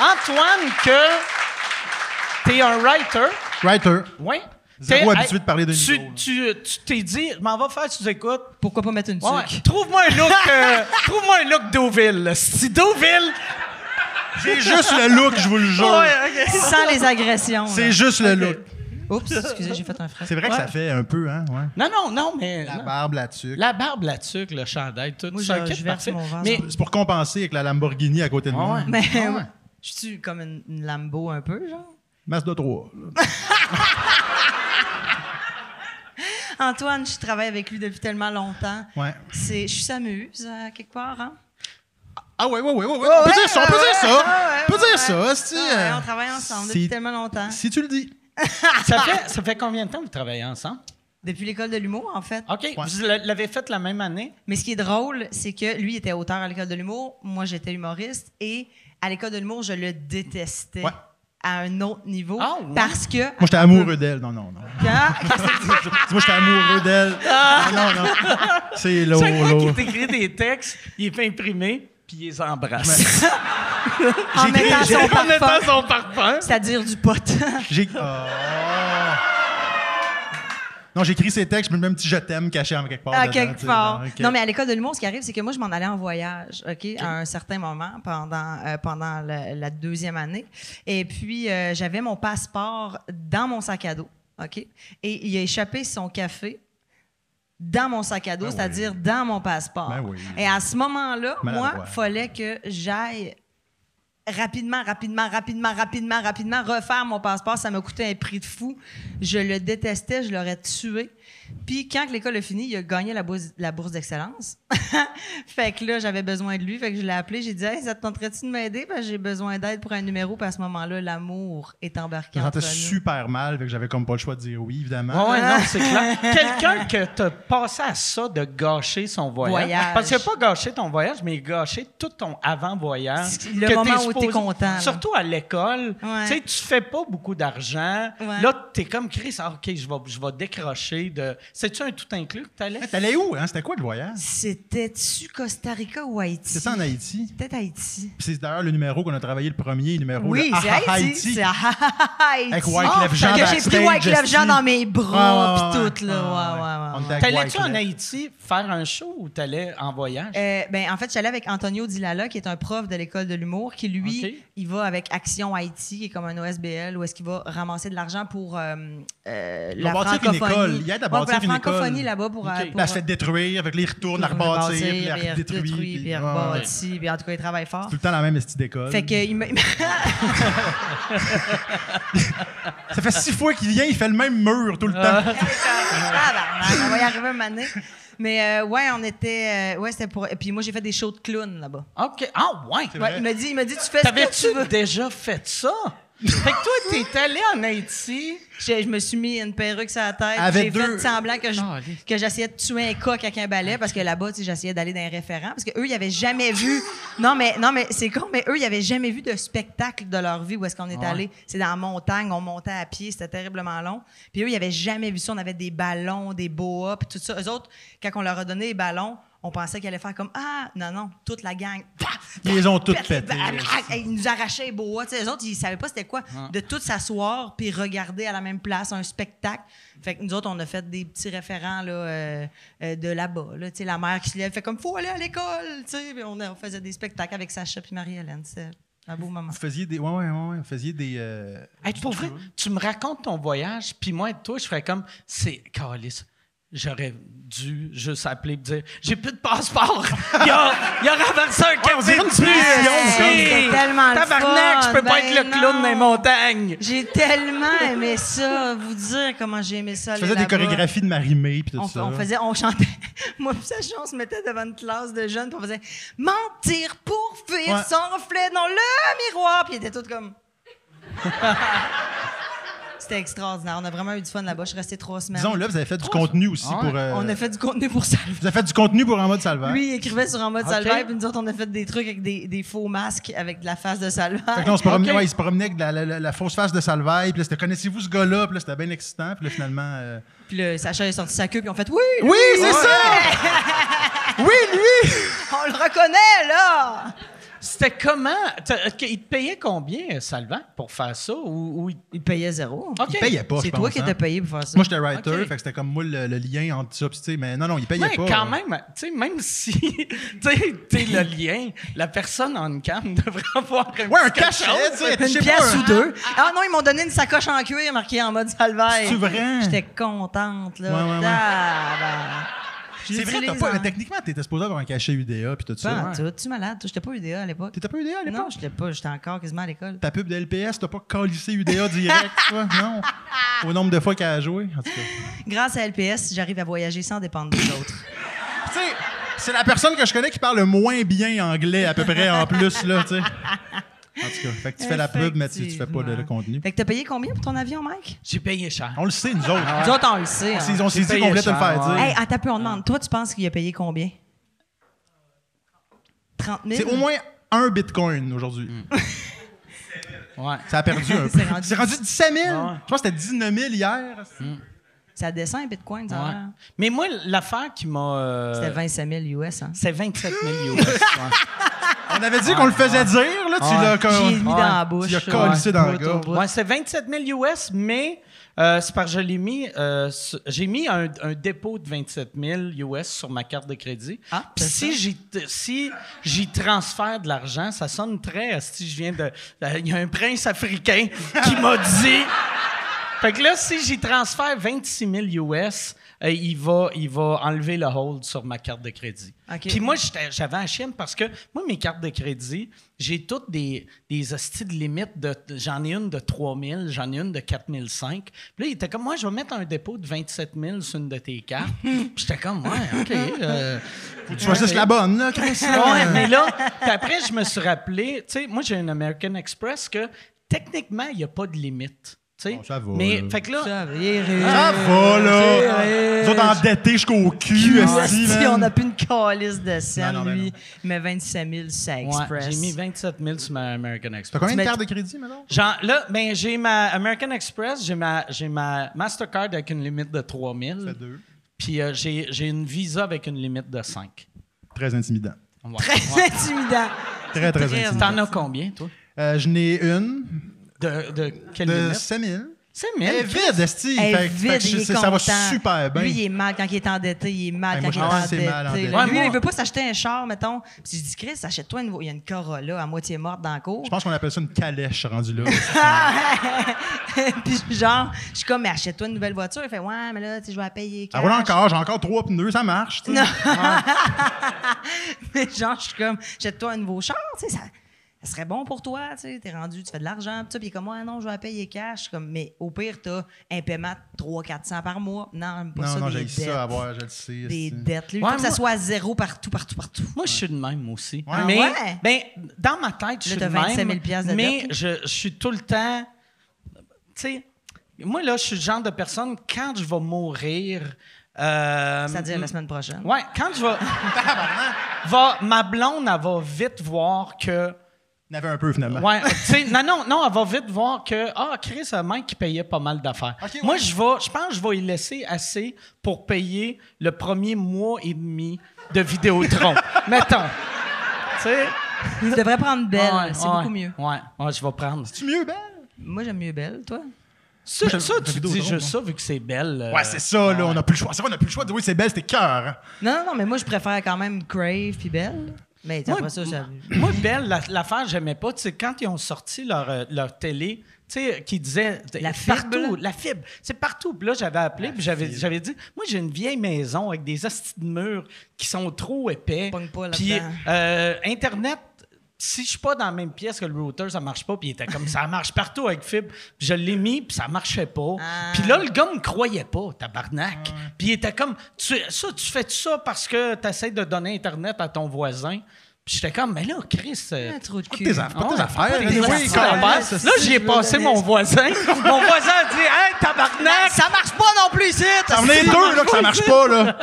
Antoine, que t'es un writer, Writer. oui. Zéro T'es- habitué de parler de tu, niveau, tu, tu t'es dit, je m'en vais faire sous-écoute. Pourquoi pas mettre une Ouais, tuque? Trouve-moi un look, euh, trouve-moi un look Deauville. Si Deauville, J'ai juste le look, je vous le jure. Sans les agressions. là. C'est juste le look. Oups, excusez, j'ai fait un frais. C'est vrai que ça fait un peu, hein? Ouais. Non, non, non, mais. La non. barbe là-dessus. La barbe, la tuque, le chandail, tout Moi, ça. je- verse mon Mais, en- C'est pour compenser avec la Lamborghini à côté de moi. ouais. Mais ouais. je suis comme une, une Lambo un peu, genre? Mazda 3. Antoine, je travaille avec lui depuis tellement longtemps. Ouais. C'est, je s'amuse à quelque part, hein? Ah ouais, ouais, ouais, ouais. ouais. On peut dire ça, on peut dire ça. ouais, On peut ouais, dire ça, c'est- ouais, on travaille ensemble depuis tellement longtemps. Si tu le dis. ça, fait, ça fait combien de temps que vous travaillez ensemble? Depuis l'école de l'humour, en fait. OK. Vous l'avez fait la même année? Mais ce qui est drôle, c'est que lui était auteur à l'école de l'humour, moi j'étais humoriste, et à l'école de l'humour, je le détestais Ouais. À un autre niveau. Ouais? Parce que. Moi, j'étais amoureux d'elle. Non, non, non. Quand-? Moi, j'étais amoureux d'elle. Ah! Non, non, non. C'est lourd, Chaque fois qu'il t'écrit des textes, il fait imprimer, puis il les embrasse. en J'ai mettant écrit- son en mettant parfum, son parfum. c'est-à-dire du pot. J'ai. Oh. Non, j'écris ces textes, je mets même petit je t'aime caché en quelque part. à dedans, quelque part. non, mais à l'école de l'humour, ce qui arrive, c'est que moi, je m'en allais en voyage, OK, à un certain moment pendant, euh, pendant la, la deuxième année. Et puis, euh, j'avais mon passeport dans mon sac à dos, OK? Et il a échappé son café dans mon sac à dos, Ben c'est-à-dire dans mon passeport. Ben oui. Et à ce moment-là, moi, il fallait que j'aille rapidement, rapidement, rapidement, rapidement, rapidement refaire mon passeport. Ça m'a coûté un prix de fou. Je le détestais, je l'aurais tué. Puis quand que l'école a fini, il a gagné la bourse, la bourse d'excellence. fait que là, j'avais besoin de lui. Fait que je l'ai appelé. J'ai dit, hey, ça te tenterait-tu de m'aider? Parce que j'ai besoin d'aide pour un numéro. Puis à ce moment-là, l'amour est Je embarqué me entre sentais super mal, fait que j'avais comme pas le choix de dire oui, évidemment. Ouais, ouais, non, c'est clair. Quelqu'un que t'as passé à ça de gâcher son voyage. Voyage. Parce n'a pas gâché ton voyage, mais gâché tout ton avant-voyage. Le que moment t'es où t'es content, là. Surtout à l'école. Ouais. Tu sais, tu fais pas beaucoup d'argent. Ouais. Là, t'es comme Chris, ah, OK, je vais, je vais décrocher de. C'est-tu un tout inclus que t'allais? Hey, T'allais où, hein? C'était quoi le voyage? C'était-tu Costa Rica ou Haïti? C'était ça en Haïti. Peut-être Haïti. Puis c'est d'ailleurs le numéro qu'on a travaillé le premier, le numéro Oui, c'est Ah, ah, Haïti. C'est Haïti. Avec Wyclef Jean que j'ai pris Wyclef Jean dans mes bras puis tout, là. Ouais, Ouais, ouais. T'allais-tu en. Haïti faire un show ou t'allais en voyage? Euh, ben, en fait, j'allais avec Antonio Dilala, qui est un prof de l'école de l'humour, qui, lui, il va avec Action Haïti, qui est comme un OSBL, où est-ce qu'il va ramasser de l'argent pour euh, euh, la va bâtir une francophonie. école. Il aide à Ouais, pour bâtir la une école. francophonie là-bas pour... Ok. euh, pour elle se fait détruire, avec les retourne, la rebâtir, rebâtir, puis elle redétruit. redétruit, puis- puis elle ouais, ouais. rebâtit, puis en tout cas, il travaille fort. Tout le temps la même estime d'école. Fait que, il me- Ça fait six fois qu'il vient, il fait le même mur tout le temps. Tabarnak, on va y arriver un moment donné. Mais euh, ouais, on était... euh, ouais, c'était pour... Et puis moi, j'ai fait des shows de clown là-bas. OK. Ah, ouais. Ouais, il m'a dit, il m'a dit, tu fais ce que tu T'avais-tu veux. déjà fait ça? Fait que toi, t'es allé en Haïti. Je, je me suis mis une perruque sur la tête. Avec J'ai deux- fait semblant que je- allez. que j'essayais de tuer un coq avec un balai parce que là-bas, tu sais, j'essayais d'aller dans un référent parce qu'eux, ils n'avaient jamais vu. Non, mais, non, mais c'est con, mais eux, ils n'avaient jamais vu de spectacle de leur vie où est-ce qu'on est Ouais. allé. C'est dans la montagne, on montait à pied, c'était terriblement long. Puis eux, ils n'avaient jamais vu ça. On avait des ballons, des boas, puis tout ça. Eux autres, quand on leur a donné les ballons, on pensait qu'ils allaient faire comme Ah, non, non, toute la gang. Ils les ont toutes les pétées. Ils nous arrachaient les sais, eux autres, ils savaient pas c'était quoi. De tout s'asseoir puis regarder à la même place un spectacle. Fait que nous autres, on a fait des petits référents là, euh, euh, de là-bas. Là. Tu sais, La mère qui se lève fait comme faut aller à l'école. tu sais. Puis On, a- on faisait des spectacles avec Sacha puis Marie-Hélène. C'était un beau moment. Vous faisiez des. Ouais, ouais, ouais. Vous faisiez des. euh, Hey, pour vrai, tu me racontes ton voyage, puis moi, toi, je ferais comme, c'est, Calice, j'aurais dû juste appeler et dire J'ai plus de passeport. il, a, il a renversé un dirait café une. C'est tellement le Tabarnak, je peux pas Ben être le clown non. des montagnes. J'ai tellement aimé ça, vous dire comment j'ai aimé ça. Tu aller faisais des chorégraphies de Marie-Mé puis tout On, ça. on faisait, on chantait. Moi, puis Sacha, on se mettait devant une classe de jeunes, puis on faisait mentir pour fuir Ouais. son reflet dans le miroir. Puis ils étaient tous comme. C'était extraordinaire. On a vraiment eu du fun là-bas. Je suis restée trois semaines. Disons, là, vous avez fait du contenu aussi Ah ouais. pour. euh, On a fait du contenu pour ça. Vous avez fait du contenu pour en mode salvaire. Lui, il écrivait sur un mode Ok. Salvaire, puis nous autres, on a fait des trucs avec des, des faux masques avec de la face de Salvaire. Fait que on se promenait, ouais, il se promenait avec la, la- la- la fausse face de Salvaille. Puis là, c'était connaissez-vous ce gars-là? Puis là, c'était bien excitant. Puis là, finalement. euh, Puis là, Sacha est sorti sa queue, puis on fait Oui! Oui, c'est ça! oui, lui! On le reconnaît, là! C'était comment? Il te payait combien, Salvant, pour faire ça ou, ou il- Il payait zéro. Ok. Il payait pas, C'est pense. toi qui hein. étais payé pour faire ça. Moi, j'étais writer, Ok. fait que c'était comme moi le, le lien entre ça. Sais, mais non, non, il payait Mais pas. quand euh. même, tu sais, même si t'es le lien, la personne en cam devrait avoir un, Ouais, un cachet, Une pièce pas, ou deux. Ah non, ils m'ont donné une sacoche en cuir marquée en mode Salvaire. C'est vrai? J'étais contente, là. Ouais, ouais, ouais. Tabarnak. Je C'est vrai, t'as pas, en- techniquement, t'étais supposé avoir un cachet UDA puis tout Pas ça. tout. Tu es malade? Toi, j'étais pas UDA à l'époque. T'étais pas UDA à l'époque? Non, j'étais pas. J'étais encore quasiment à l'école. Ta pub de LPS, t'as pas calissé UDA direct, toi? Non. Au nombre de fois qu'elle a joué, en tout cas. Grâce à LPS, j'arrive à voyager sans dépendre des autres. Tu sais, c'est la personne que je connais qui parle le moins bien anglais, à peu près, en plus, là, tu sais. En tout cas, fait que tu fais la pub, mais tu, tu fais pas le, le contenu. Fait que t'as payé combien pour ton avion, Mike? J'ai payé cher. On le sait, nous autres. Nous autres, on le sait. hein. Ils ont s'est dit payé qu'on voulait te le faire ouais. dire. Hey, attends un peu, on demande. Toi, tu penses qu'il a payé combien? 30 000? C'est au moins un bitcoin aujourd'hui. Ouais. Ça a perdu un peu. C'est rendu- C'est rendu 17 000. Ouais. Je pense que c'était 19 000 hier. Ça descend un bitcoin, ça Ouais. Mais moi, l'affaire qui m'a. euh, C'était 25 000 US, hein? C'est 27 000 US. ouais. On avait dit qu'on le faisait dire, là. Tu l'as comme- J'ai mis dans la bouche. Tu l'as ouais. collissé dans le Bout gars. au bout. Ouais, c'est 27 000 US, mais euh, c'est parce que je l'ai mis. euh, j'ai mis un, un dépôt de 27 000 US sur ma carte de crédit. Ah, Puis si j'y, si j'y transfère de l'argent, ça sonne très. Si je viens de. euh, Il y a un prince africain qui m'a dit. Fait que là, si j'y transfère 26 000 US, euh, il, va, il va enlever le hold sur ma carte de crédit. Puis moi, j'avais un chien parce que moi, mes cartes de crédit, j'ai toutes des, des hosties de limites. De, j'en ai une de 3 000, j'en ai une de 4 500. Puis là, il était comme, moi, je vais mettre un dépôt de 27 000 sur une de tes cartes. Puis j'étais comme, ouais, OK. euh, Faut que tu choisisses la bonne, là, Chris. Ouais, mais là, puis après, je me suis rappelé, tu sais, moi, j'ai une American Express que techniquement, il n'y a pas de limite. Tu sais. Bon, ça va, Mais, là. fait que là, Ça va, riche. Ça va, là. Nous autres endettés jusqu'au cul, man. on n'a plus une calice de scène, Non, non, mais lui. non. Met 25 000 sur sa ouais, Express. j'ai mis 27 000 sur ma American T'as Express. combien de cartes de crédit, maintenant? Genre, là, ben, j'ai ma American Express, j'ai ma, j'ai ma Mastercard avec une limite de 3 000, Ça fait deux. puis euh, j'ai, j'ai une Visa avec une limite de 5. Très intimidant. Ouais. Très Ouais. intimidant. Très, très Très intimidant. T'en as combien, toi? Euh, je n'ai une De, de quelle de limite? 5 000. C'est Elle 1000. est vide, esti. Elle est Fait que- vide, fait que il je- est c'est- ça va content. super bien. Lui, il est mal quand il est endetté. Il est mal quand moi, il est pense que endetté. c'est mal endetté. là. Ouais, lui, moi- il veut pas s'acheter un char, mettons. Puis je dis, Chris, achète-toi une... Il y a une Corolla à moitié morte dans le cours. Je pense qu'on appelle ça une calèche rendu là. Puis genre, je suis comme, mais achète-toi une nouvelle voiture. Il fait, ouais, mais là, tu sais, je vais la payer. Elle roule cash. encore, j'ai encore trois pneus, ça marche. tu sais. Non. Mais genre, je suis comme, achète-toi un nouveau char, tu sais, ça, ça serait bon pour toi, tu sais, t'es rendu, tu fais de l'argent, pis ça, puis il est comme, ouais, non, je vais la payer cash. Comme, mais au pire, t'as un paiement de 300-400 par mois. Non, pas Non, ça, non, j'ai dettes. ça à voir, je le sais. Des dettes. Lui, Ouais, faut que ça moi- soit zéro partout, partout, partout. Moi, je suis de même aussi. Ouais. Mais, Ouais? ben, dans ma tête, je suis de 25 000 même. piastres de mais dette, je, je suis tout le temps. Tu sais, moi, là, je suis le genre de personne, quand je vais mourir. euh, C'est-à-dire la semaine prochaine. Ouais, quand je vais. va, ma blonde, elle va vite voir que. Il y en avait un peu finalement. Ouais, tu sais, non, non, non, elle va vite voir que, ah, Chris, un mec qui payait pas mal d'affaires. Moi, ouais. je vais, je pense que je vais y laisser assez pour payer le premier mois et demi de Vidéotron. Mettons. Tu sais? Tu devrais prendre Belle, Ouais, c'est ouais, beaucoup mieux. Ouais, ouais, je vais prendre. C'est mieux, Ben? Moi, j'aime mieux Belle, toi. Ça, ça, tu dis juste ça vu que c'est belle. euh, Ouais, c'est ça, là, on n'a plus le choix. C'est vrai, on n'a plus le choix de dire oui, c'est belle, c'était cœur. hein. Non, non, non, mais moi, je préfère quand même Crave puis Belle. Mais Moi, après ça. Moi, Belle, la- l'affaire, j'aimais pas. Tu sais, quand ils ont sorti leur, euh, leur télé, tu sais, qui disait La fibre, partout, la fibre, c'est partout. Puis là, j'avais appelé, puis j'avais, j'avais dit, moi, j'ai une vieille maison avec des hosties de murs qui sont trop épais. Pogne pas Puis euh, Internet, si je suis pas dans la même pièce que le router, ça marche pas. Puis il était comme ça marche partout avec fibre. Puis je l'ai mis, puis ça marchait pas. Ah. Puis là, le gars me croyait pas, tabarnak. Puis il était comme, tu, ça, tu fais ça parce que tu essaies de donner Internet à ton voisin? J'étais comme, mais là, Chris. euh, de Pas cul. tes affaires. Pas tes Ouais, affaires. pas tes affaires, Là, j'y ai passé mon voisin. mon voisin a dit, hey, tabarnak, Ça marche pas non plus ici! On est deux, là, que ça marche pas, là.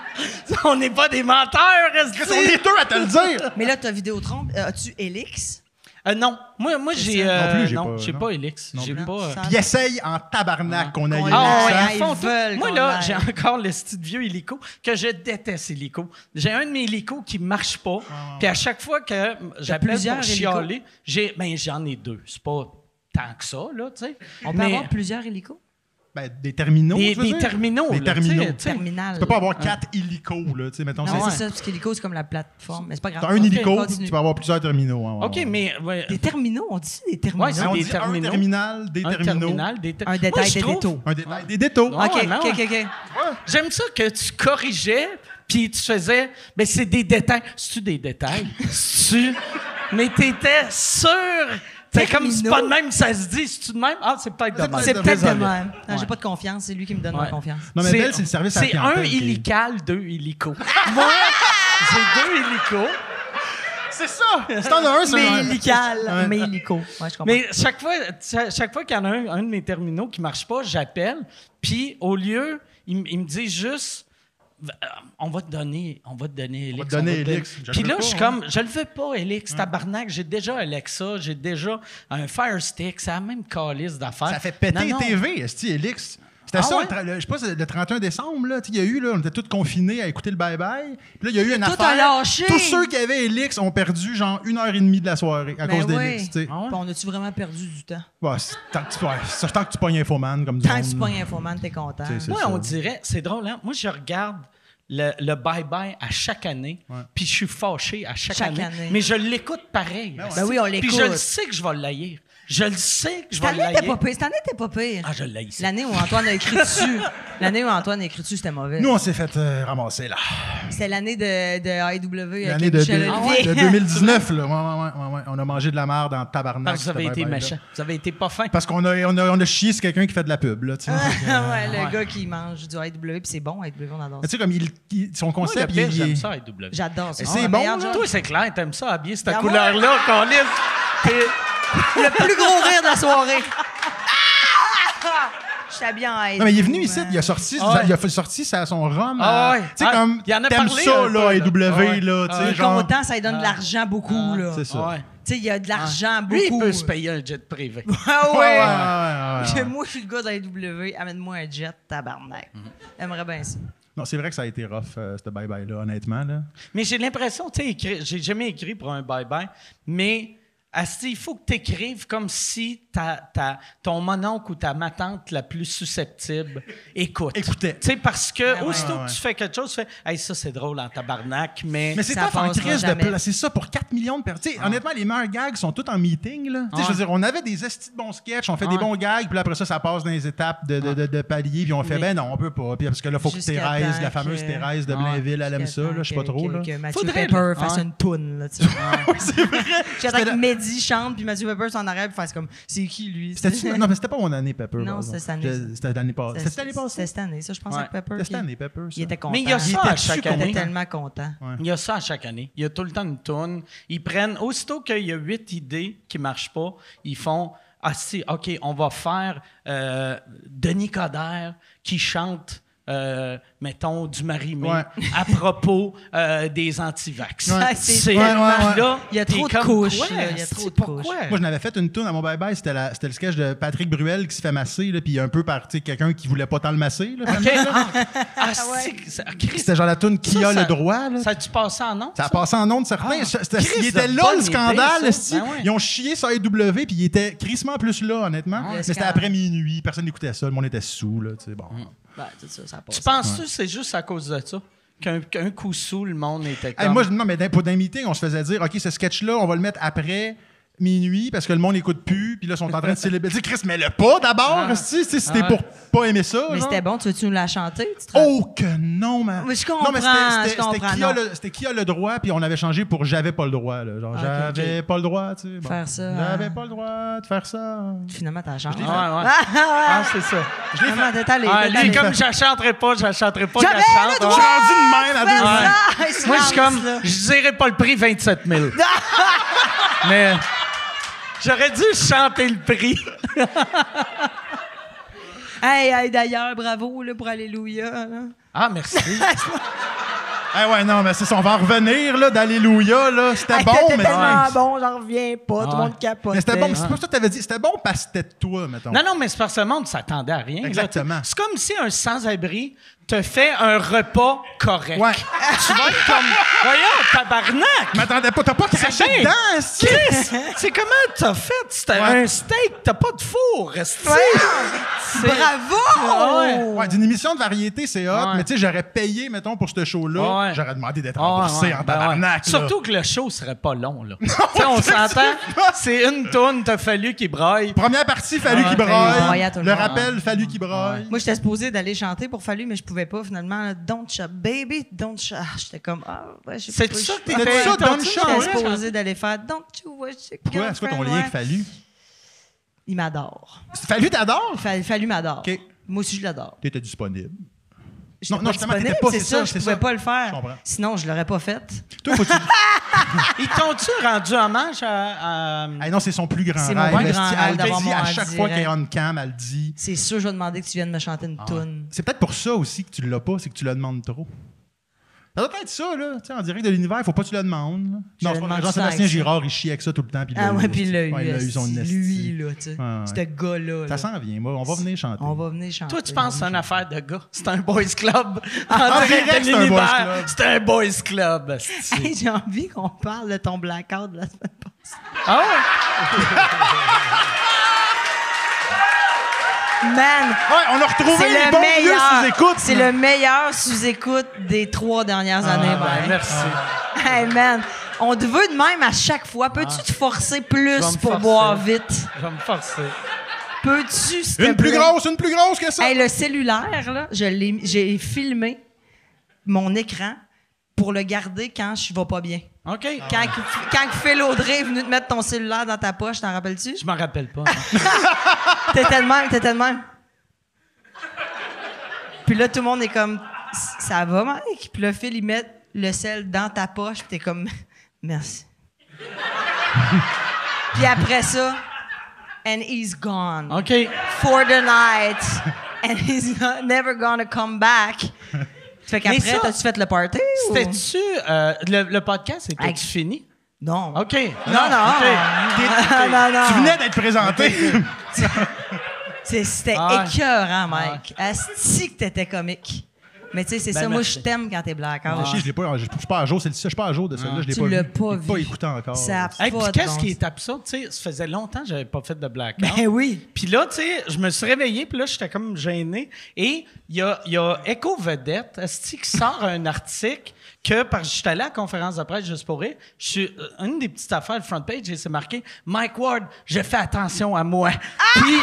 on n'est pas des menteurs, reste on est deux à te le dire. Mais là, t'as Vidéotron. Euh, As-tu Elix? Euh, non, moi, moi j'ai. euh, Non plus, j'ai non, pas- j'ai non. pas Elix. Non J'ai pas. euh, Puis essaye en tabarnak qu'on aille Qu'on Ah ouais, Ah, ils ils font tout. veulent Moi, là, j'ai encore le style vieux hélico que je déteste hélico. J'ai un de mes hélicos qui marche pas. Puis à chaque fois que j'appelle plusieurs pour chialer, j'ai, ben, j'en ai deux. C'est pas tant que ça, là, tu sais. On peut Mais avoir plusieurs hélicos? Ben, des terminaux. des, tu veux des dire? terminaux. Des là, terminaux. tu. Terminal. Peux pas avoir quatre hélicos, là. Tu sais, mettons, Non, c'est- ouais. ça, parce qu'hélico, c'est comme la plateforme. Mais c'est pas grave. T'as un hélico, continue. tu peux avoir plusieurs terminaux. hein, ouais, OK, ouais. mais. ouais, Des terminaux? On dit des terminaux? Ouais, Mais on des dit terminaux. un terminal, des un terminaux. terminal, des ter- Un détail des détaux. Un détail, des détaux. Ouais. OK, ouais, OK. OK, OK. J'aime ça que tu corrigeais, puis tu faisais, ben c'est des détails. C'est-tu des détails? C'est-tu? Mais t'étais sûr. C'est comme, c'est pas de même, ça se dit. C'est-tu de même? Ah, c'est peut-être de C'est même. C'est peut-être de même. Non, J'ai pas de confiance. C'est lui qui me donne Ouais. ma confiance. Non, mais Belle, c'est le service à la C'est un hélical, deux hélicos. Moi, j'ai deux hélicos. C'est ça! T'en as un, c'est Mais un. hélical, Ouais. mais hélico. Ouais, je comprends. Mais chaque fois, cha- chaque fois qu'il y en a un, un de mes terminaux qui marche pas, j'appelle. Puis au lieu, il me dit juste. Euh, On va te donner, on va te donner Elix. te donner on te Elix. Je le Puis là, pas, je suis hein. comme, je le veux pas, Elix, tabarnak. J'ai déjà Alexa, j'ai déjà un Fire Stick, c'est la même calice d'affaires. Ça fait péter Non, non. TV, Esti, Elix. C'était Ah ça, ouais? le, tra- le- je sais pas, le 31 décembre, là, il y a eu, là, on était tous confinés à écouter le bye-bye. Puis là, il y a eu une Tout affaire. a lâché. Tous ceux qui avaient Elix ont perdu genre une heure et demie de la soirée à Ben cause oui. d'Elix. Ah ouais? On a-tu vraiment perdu du temps? Ouais, c'est- tant, que tu, ouais, tant que tu pognes Infoman comme Tant que tu pognes Infoman, t'es content. Moi, ça. on dirait, c'est drôle, hein? Moi, je regarde le le bye-bye à chaque année, puis je suis fâché à chaque, Chaque année, année. Mais je l'écoute pareil. Ben oui, on Puis je le l'écoute. sais que je vais l'haïr. Je le sais que je Cette vais l'haïr. pas pire. Cette année, t'es pas pire. Ah, je l'haïs. L'année où Antoine a écrit dessus. L'année où Antoine a écrit dessus, c'était mauvais. Nous, on s'est fait euh, ramasser, là. C'était l'année de, de AEW L'année de, de- Olivier. de 2019, là. Ouais, ouais, ouais, ouais, ouais. On a mangé de la merde en tabarnak. Parce que vous avez été méchant. Vous avez été pas fin. Parce qu'on a, on a, on a chié sur quelqu'un qui fait de la pub, là, tu sais. ouais, le Ouais. gars qui mange du AEW, puis c'est bon, AEW, on adore ça. tu sais, comme il, il- son le concept, pire, il, j'aime ça, AW. J'adore ça. C'est le bon, là. Toi, c'est clair, t'aimes ça, habiller cette couleur-là, qu'on lise. Le plus gros rire de la soirée. Je suis habillée en AEW. Non, mais il est venu ici, il a sorti, Ah ouais. il a sorti sa- son rhum. Ah à- ouais. Tu sais, Ah, comme, il en a t'aimes parlé ça, un là, peu, là. là, Ah ouais. tu Ah sais, Il est genre. content, ça lui donne de l'argent beaucoup, là. C'est ça. Ouais. Tu sais, il y a de l'argent Lui, il beaucoup. peut se payer un jet privé. Ah Ouais, ouais, ouais. ouais, ouais, ouais. Moi, je suis le gars de AEW. Amène-moi un jet, tabarnak. Mhm. J'aimerais bien ça. Non, c'est vrai que ça a été rough, euh, ce bye-bye-là, honnêtement, là. Mais j'ai l'impression, tu sais, j'ai jamais écrit pour un bye-bye, mais Asti, il faut que tu écrives comme si ta, ta, ton mononcle ou ta ma tante la plus susceptible écoute. Écoutait. Tu sais, parce que Ah ouais. aussitôt Ouais, ouais. que tu fais quelque chose, tu fais Hey, ça, c'est drôle en tabarnak, mais. Mais c'est Ça tough en crise de placer ça pour 4 millions de personnes. Sais, Honnêtement, les meilleurs gags sont tous en meeting. Là. Tu sais, Je veux dire, on avait des estis de bons sketchs, on fait des bons gags, puis après ça, ça passe dans les étapes de, de, de, de palier, puis on fait, Mais- ben non, on peut pas. Puis parce que là, il faut que Thérèse, la fameuse que- Thérèse de. Blainville, elle aime ça, là, je sais pas trop. que- là. Que Matthew Faudrait, Pepper fasse une toune, là, tu sais. c'est vrai. J'attends C'était que Mehdi chante, puis Matthew Pepper s'en arrière, puis fasse comme, c'est qui, lui? C'était-tu- Non, mais c'était pas mon année, Pepper. Non, par c'était exemple. cette année. Je- C'était l'année passée. C'était l'année C'était passée? cette année, ça, je pense, Ouais. avec Pepper. C'était cette année, Pepper. ça. Il était content. Mais il y a ça à était chaque Il était année. tellement content. Il y a ça à chaque année. Il y a tout le temps une tourne. Ils prennent, aussitôt qu'il y a huit idées qui ne marchent pas, ils font Ah, si, OK, on va faire euh, Denis Coderre qui chante. Euh, mettons, du marimé Ouais. à propos euh, des antivax. Ouais. C'est Ouais, ouais, ouais. là, Il y a trop de couches, il y a trop de Pourquoi? couches. Moi, je n'avais fait une toune à mon bye-bye, c'était, la- c'était le sketch de Patrick Bruel qui se fait masser, là, puis un peu par quelqu'un qui voulait pas tant le masser. là. Ah, ah, c'est- c'est- Christ, C'était genre la toune qui ça, a ça- le droit. Là. Ça a-tu passé en nom? Ça a passé en nom de certains. Ah, il était là le scandale. Ben ouais. Ils ont chié sur AEW, puis il était crissement plus là, honnêtement. Mais c'était après minuit, personne n'écoutait ça, le monde était sous. Là, tu sais, bon. Ben, ça. Tu penses que c'est juste à cause de ça? qu'un qu'un coup sous, le monde était comme... Hey, moi, non, mais pour meetings, on se faisait dire, OK, ce sketch-là, on va le mettre après minuit parce que le monde n'écoute plus, puis là, ils sont en train de célébrer. Dis, Chris, mets-le pas d'abord, si, si c'était Ah. pour pas aimer ça. Mais c'était bon, tu veux-tu nous la chanter? Tu? Oh que non, man. Mais je non, mais comprends, c'était- je c'était- c'était comprends, qui, a non. le- c'était qui a le droit, puis on avait changé pour j'avais pas le droit. Là. Genre, Ah, j'avais pas le droit, tu sais. bon. Faire ça, J'avais hein. pas le droit de faire ça. Finalement, t'as la chance. Ouais, ouais. Ah, Ah, ouais. c'est ça. Finalement, t'es allé. Ah, t'es lui, allé. comme je chanterai pas, je chanterai pas, J'avais je chante. Je suis rendu de même à deux Moi, je suis comme, je dirais pas le prix 27 000. Mais j'aurais dû chanter le prix. Hey, hey, d'ailleurs, bravo là, pour Alléluia. là. Ah, merci. Ah ouais, non, mais c'est ça, on va en revenir là, d'Alléluia. Là. C'était Hey, bon, t'étais mais. tellement Ouais. bon, j'en reviens pas. Tout le monde capote. Mais c'était bon, c'est pas ça que t'avais dit. C'était bon parce que c'était de toi, mettons. non, non, mais c'est parce que le monde s'attendait à rien. là. Exactement. C'est comme si un sans-abri te fait un repas correct. Ouais. Tu vas être comme, voyons, tabarnak! Je m'attendais pas, t'as pas craché dedans. Chris, c'est comment t'as fait? C'était Ouais. un steak, t'as pas de four. C'est- Bravo! Ouais. Ouais, d'une émission de variété, c'est hot, Ouais. mais tu sais, j'aurais payé, mettons, pour ce show-là. Ouais. J'aurais demandé d'être remboursé ouais, en ben tabarnak. ouais. là. Surtout que le show serait pas long, là. Tu sais, on s'entend, c'est une tourne, t'as fallu qu'il braille. Première partie, fallu Ah, qu'il ouais. Braille. le rappel, fallu qu'il braille. Moi, j'étais supposée d'aller chanter pour Fallu, mais je pouvais pas finalement. là, Don't shut, baby, don't shut. Ah, J'étais comme, ah, ouais, je sais C'est ça que C'était t'étais ça, Don't demandé J'étais supposée d'aller faire Don't you wish your Pourquoi? C'est quoi ton lien avec Fallu? Il m'adore. Fallu t'adore? Fallu, Fallu m'adore. Moi aussi, je l'adore. T'étais disponible. Non, non, justement, t'étais pas, c'est ça, ça, je pouvais ça. pas le faire. Je comprends. Sinon, je l'aurais pas fait. Toi, faut-tu. Ils t'ont-tu rendu hommage à. à- Hey, non, c'est son plus grand C'est mon plus grand Elle le dit à chaque fois qu'elle est on cam, elle le dit. C'est sûr, je vais demander que tu viennes me chanter une toune. C'est peut-être pour ça aussi que tu l'as pas, c'est que tu le demandes trop. Ça doit être ça, là. Tu sais, en direct de l'univers, faut pas que tu le demandes. là. Je Non, le c'est pas demande. Jean-Sébastien ça avec ça. Girard, il chie avec ça tout le temps. puis Ah ouais, puis esti. esti. Lui, là, tu sais. Ouais, ouais. Ce gars-là. Ça là. s'en vient, moi. On va venir chanter. On va venir chanter. Toi, tu penses que c'est une affaire de gars? C'est un boys club. en direct direct, de c'est un boys l'univers. club. C'est un boys club. esti. Hey, J'ai envie qu'on parle de ton blackout de la semaine passée. Ah ouais? Man, Ouais, on a retrouvé c'est les le bons vieux meilleur. sous-écoute. C'est le meilleur sous-écoute des trois dernières années, Ben, merci. Hey, man, on te veut de même à chaque fois. Peux-tu te forcer plus pour forcer. boire vite? Je vais me forcer. Peux-tu, s'il te Une plus plaît? grosse, une plus grosse que ça? Hey, le cellulaire, là, je l'ai- j'ai filmé mon écran pour le garder quand je vais pas bien. OK. Quand, quand Phil Audrey est venu te mettre ton cellulaire dans ta poche, t'en rappelles-tu? Je m'en rappelle pas. T'étais de même, t'étais de même. Puis là, tout le monde est comme, ça va, Mike? Puis là, Phil, il met le sel dans ta poche, puis t'es comme, merci. puis après ça, and he's gone. OK. For the night. And he's not, never gonna come back. Fait Mais qu'après, ça- t'as-tu fait le party? C'était-tu. euh, le, le podcast, était-tu Avec- fini? Non. OK. Non, non. OK. non, non. Tu venais d'être présenté. C'était Ah ouais. écœurant, Mike. Asti que t'étais comique. Mais tu sais, c'est Ben, ça. Moi, je t'aime quand t'es blackout. Je sais, je l'ai pas, je je suis pas à jour. C'est je suis pas à jour de ça. là Je l'ai Tu pas vu. l'as pas l'ai pas vu. écouté encore. Ça a Hey, pas puis de qu'est-ce qui est absurde, tu sais, ça faisait longtemps que j'avais pas fait de blackout. Ben oui. Puis là, tu sais, je me suis réveillé, puis là, j'étais comme gêné. Et il y a, il y a Echo Vedette, qui sort un article que, parce que j'étais allé à la conférence de presse juste pour rire, je suis, euh, une des petites affaires, le front page, et c'est marqué « Mike Ward, je fais attention à moi. Puis...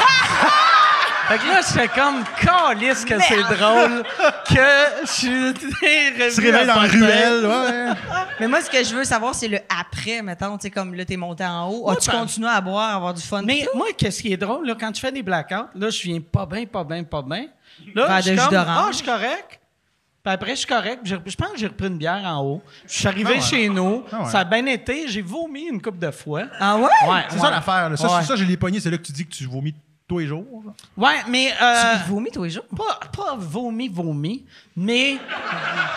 Fait que là, j'étais comme calisse que c'est drôle que je suis Tu te réveilles à dans la ruelle. Ouais. Mais moi, ce que je veux savoir, c'est le après, mettons. Tu sais, comme là, t'es monté en haut. As-tu ben- continué à boire, à avoir du fun? Mais moi, qu'est-ce qui est drôle, là, quand tu fais des blackouts, là, je viens pas bien, pas bien, pas bien. Là, je suis jus comme, d'orange. ah, je suis correct. Puis après, je suis correct. J'ai- Je pense que j'ai repris une bière en haut. Je suis arrivé chez nous. Ah ouais. Ça a bien été. J'ai vomi une couple de fois. Ah ouais? Ouais, C'est ouais. ça l'affaire. là. Ça, Ouais. ça, je l'ai pogné. C'est là que tu dis que tu vomis tous les jours. Ouais, mais... euh, Tu vomis tous les jours? pas, pas vomi, vomi, mais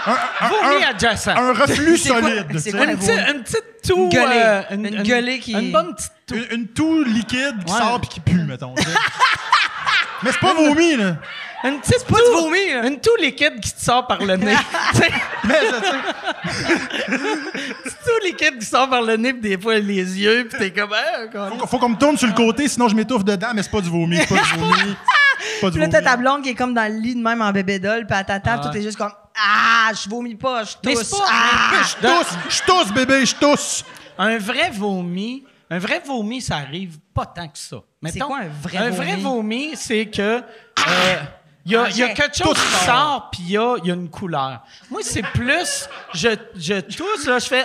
Un, vomi adjacent. un reflux solide. c'est Une, petite- une petite toux. Une gueulée. euh, Une gueulée qui- Une bonne petite toux. Une, une toux liquide qui Ouais. sort puis qui pue, mettons. Mais c'est pas vomi, là. Une petite pas toux- du vomi, là. Une toux liquide qui te sort par le nez. Mais, tout liquide qui sort par le nez, pis des fois les yeux, pis t'es comme, ah, quoi. faut, faut qu'on me tourne sur le côté, sinon je m'étouffe dedans, mais c'est pas du vomi. C'est pas du vomi. C'est pas du Puis là, t'as ta blonde qui est comme dans le lit de même en bébé doll, puis à ta table, Ah tout est juste comme Ah, je vomis pas, je Mais tousse. c'est pas- Ah! Je tousse, je tousse, bébé, je tousse. Un vrai vomi, un vrai vomi, ça arrive pas tant que ça. Mettons, quoi un vrai Un vomi? vrai vomi, c'est que euh, il y, a, il y a Ah, quelque chose qui sort, puis il y a, il y a une couleur. Moi, c'est plus, je, je tousse, là, je fais...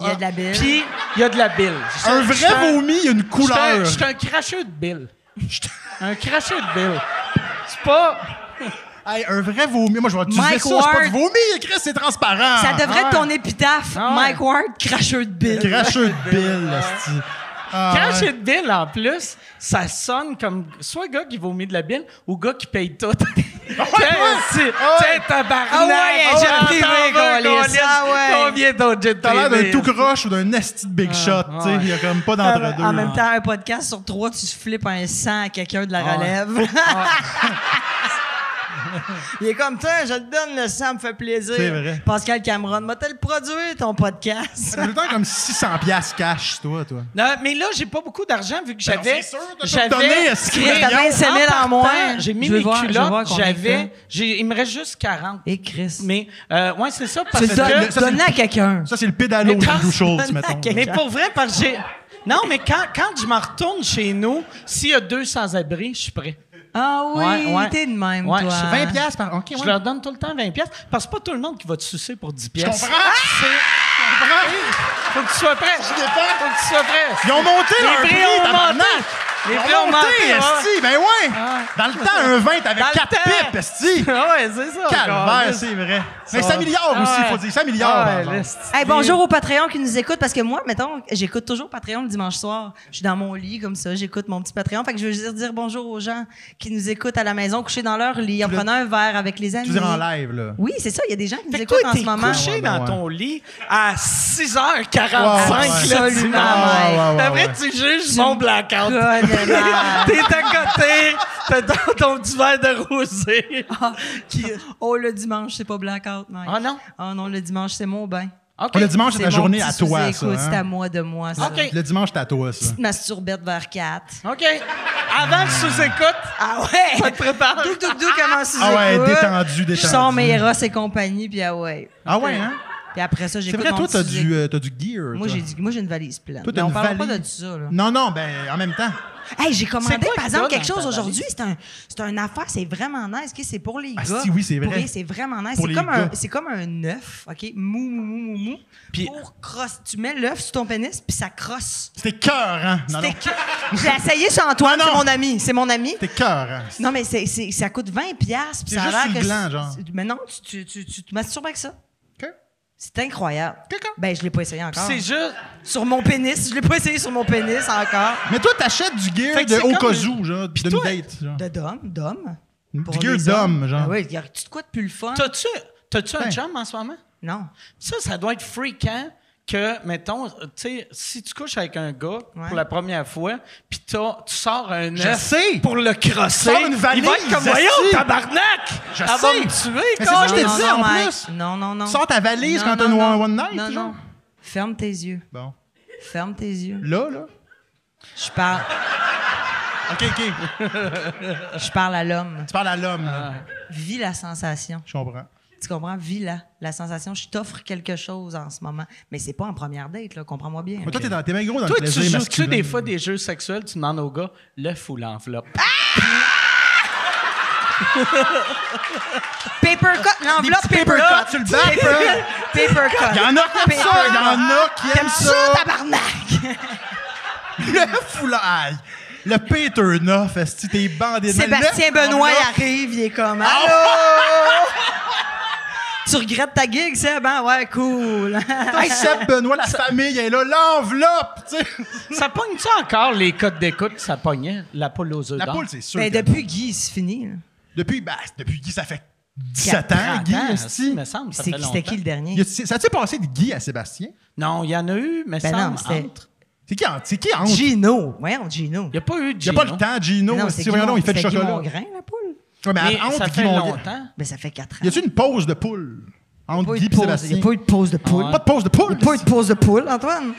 Il y a de la bile. Puis il y a de la bille. Je- Un je suis vrai vomi, il y a une un- couleur. je suis un cracheux de bille. un cracheux de bille. C'est pas... Hey, un vrai vomi. Moi, je vais utiliser Mike ça. C'est pas Ward. du vomi, Chris, c'est transparent. Ça devrait être ton épitaphe. Ah. Mike Ward, cracheux de bile. Cracheux de bille, esti. Ah, ouais. Cracheux de bille, en plus, ça sonne comme soit gars qui vomit de la bille ou gars qui paye tout. Tiens, c'est- tiens, tabarnak! Ah ouais, un jet privé. Ah. Combien ton jet T'as l'air d'un tout croche ou d'un esti de big shot, tu sais. Il y a comme pas d'entre-deux. En même temps, un podcast sur trois, tu flippes un sang à quelqu'un de la relève. Il est comme, toi, je te donne le sang, me fait plaisir. C'est vrai. Pascal Cameron, m'a-t-elle produit ton podcast? C'est tout le temps comme 600 piastres cash, toi, toi. Non, mais là, j'ai pas beaucoup d'argent vu que Ben j'avais. c'est sûr, t'as tout J'avais. donné, est-ce que- Mais T'as 25 000 en moins? J'ai mis mes culottes, j'avais. Il me reste juste 40. Et Chris. Mais, euh, ouais, c'est ça, parce tu le donnes, que. le- à quelqu'un. Ça, c'est le pédalo Mais de donne mettons. Mais pour vrai, parce que j'ai. Non, mais quand, quand je m'en retourne chez nous, s'il y a deux sans-abri, je suis prêt. Ah oui, Ouais, ouais. t'es de même, Ouais, toi. je suis 20 piastres par... OK, Je leur donne tout le temps 20 pièces parce que c'est pas tout le monde qui va te sucer pour 10 Je pièces. comprends. Je comprends. Faut que tu sois prêt. Faut que tu sois prêt. Ils ont monté Les leur prix prix, ont monté. Les prix ont ont monté, esti. Ben ouais. Dans le temps, un 20, t'avais Dans le 4 temps. pipes, esti. Ah ouais, c'est ça. Calvaire, c'est vrai. Mais Ça 5 va. milliards Ah aussi, ouais. faut dire. 5 milliards, Ah Hey, bonjour aux Patreons qui nous écoutent parce que moi, mettons, j'écoute toujours Patreon le dimanche soir. Je suis dans mon lit comme ça, j'écoute mon petit Patreon. Fait que je veux juste dire bonjour aux gens qui nous écoutent à la maison, couchés dans leur lit, en prenant un verre avec les amis. Tu veux dire en live, là. Oui, c'est ça. Il y a des gens qui nous écoutent en ce moment. couché dans ton lit à 6h45 Ouais, ouais. le dimanche. Après, tu juges mon blackout. T'es à côté, t'as ton, ton petit verre de rosé. Qui- Oh, le dimanche, c'est pas blackout, Mike. Ah non? Oh non, le dimanche, c'est mon bain. OK. Le dimanche, c'est ta journée à toi, ça. sous-écoute, C'est à hein? moi de moi, ça. Le dimanche, c'est à toi, ça. Petite masturbette vers 4. OK. Avant le sous-écoute, Ah ouais! ça te prépare. Douk, douk, douk, comment sous Ah ouais, écoute. détendu, Je détendu. sors mes Eros et compagnie, puis ah ouais. Ah ouais, hein? Puis après ça, C'est j'écoute vrai, toi, t'as du, euh, t'as du gear. Moi, j'ai j'ai une valise pleine. Toi, t'as Mais on une parle pas valise. de ça, là. Non, non, ben, en même temps. Hey, j'ai commandé, par exemple, quelque chose aujourd'hui. C'est un, c'est un affaire, c'est vraiment nice. C'est pour les Ah, gars. si, oui, c'est Pour vrai. C'est vraiment nice. C'est comme, un, c'est comme un œuf, OK? Mou, mou, mou, mou, mou. Puis- pour crosse. Tu mets l'œuf sur ton pénis, puis ça crosse. C'était cœur, hein? Non, non. J'ai essayé sur Antoine, c'est mon ami. C'est mon ami. C'était cœur, hein? Non, mais c'est, c'est- ça coûte 20$. piastres, puis C'est ça a juste l'air que gland, genre. Mais non, tu, tu, tu, tu te masturbes avec ça. C'est incroyable. Ben, je l'ai pas essayé encore. C'est juste. Sur mon pénis. Je l'ai pas essayé sur mon pénis encore. Mais toi, t'achètes du gear de au cas où, genre, d'une toi- date, genre. De d'homme, d'homme. Du gear d'homme, genre. Ah oui, y a-tu de quoi de plus le fun? T'as-tu, t'as-tu un Ben. chum en ce moment? Non. Ça, ça doit être fréquent que, mettons, tu sais, si tu couches avec un gars Ouais. pour la première fois, puis t'as- tu sors un Je œuf sais. pour le crosser, Sors une valise, il va être comme, voyons, tabarnak! Je Elle va sais. me tuer, Mais ça, je t'ai dit, non, en Mike. plus. Non, non, non. Sors ta valise Non, quand t'as non, une non. one night, Non, genre. non. Ferme tes yeux. Bon. Ferme tes yeux. Là, là? Je parle, OK, OK. je parle à l'homme. Tu parles à l'homme, là. Vis la sensation. Je comprends. Tu comprends? Vis la, la sensation. Je t'offre quelque chose en ce moment. Mais c'est pas en première date, là. Comprends-moi bien. Mais toi, t'es dans- t'es bien gros dans Toi, le tu plaisir joues-tu masculin. des fois des jeux sexuels, tu demandes au gars l'œuf ou l'enveloppe? Paper cut. L'enveloppe paper paper cut. sur le back, Paper cut. Il y en a qui aiment ça, il y en a qui aiment T'aimes ça, ça. tabarnak? Le foulard. Le Peter Neuf, est-ce que t'es bandé de Sébastien Le- Benoît, il Là, arrive, il est comme Ah Allô? tu regrettes ta gig, Seb? Hein? Ouais, cool. Hey, Seb Benoît, la famille est là, l'enveloppe, tu sais. ça pogne-tu encore les codes d'écoute? Que ça pognait, la poule aux œufs La poule, c'est sûr. ben, que- depuis Guy, c'est fini. là. Depuis, ben, depuis Guy, ça fait 17 ans, 30 Guy, ans, esti. me semble, ça C'est fait qui- C'était qui le dernier? Ça t'est passé de Guy à Sébastien? Non, il y en a eu, mais Ben ça entre. C'est qui, c'est qui entre? Gino. Voyons, Gino. Il n'y a pas eu de Il n'y a pas Gino. le temps, Gino. non, c'est voyons il fait du Guy chocolat. Mongrain, la poule? Ouais, mais, Mais entre ça Guy fait Mongrain- longtemps. Ben, ça fait 4 ans. Y a-tu une pause de poule? Entre Guy et. Il Sébastien? n'y a pas eu de pause de poule. Pas de pause de poule? Il n'y a pas eu de pause de poule, Antoine.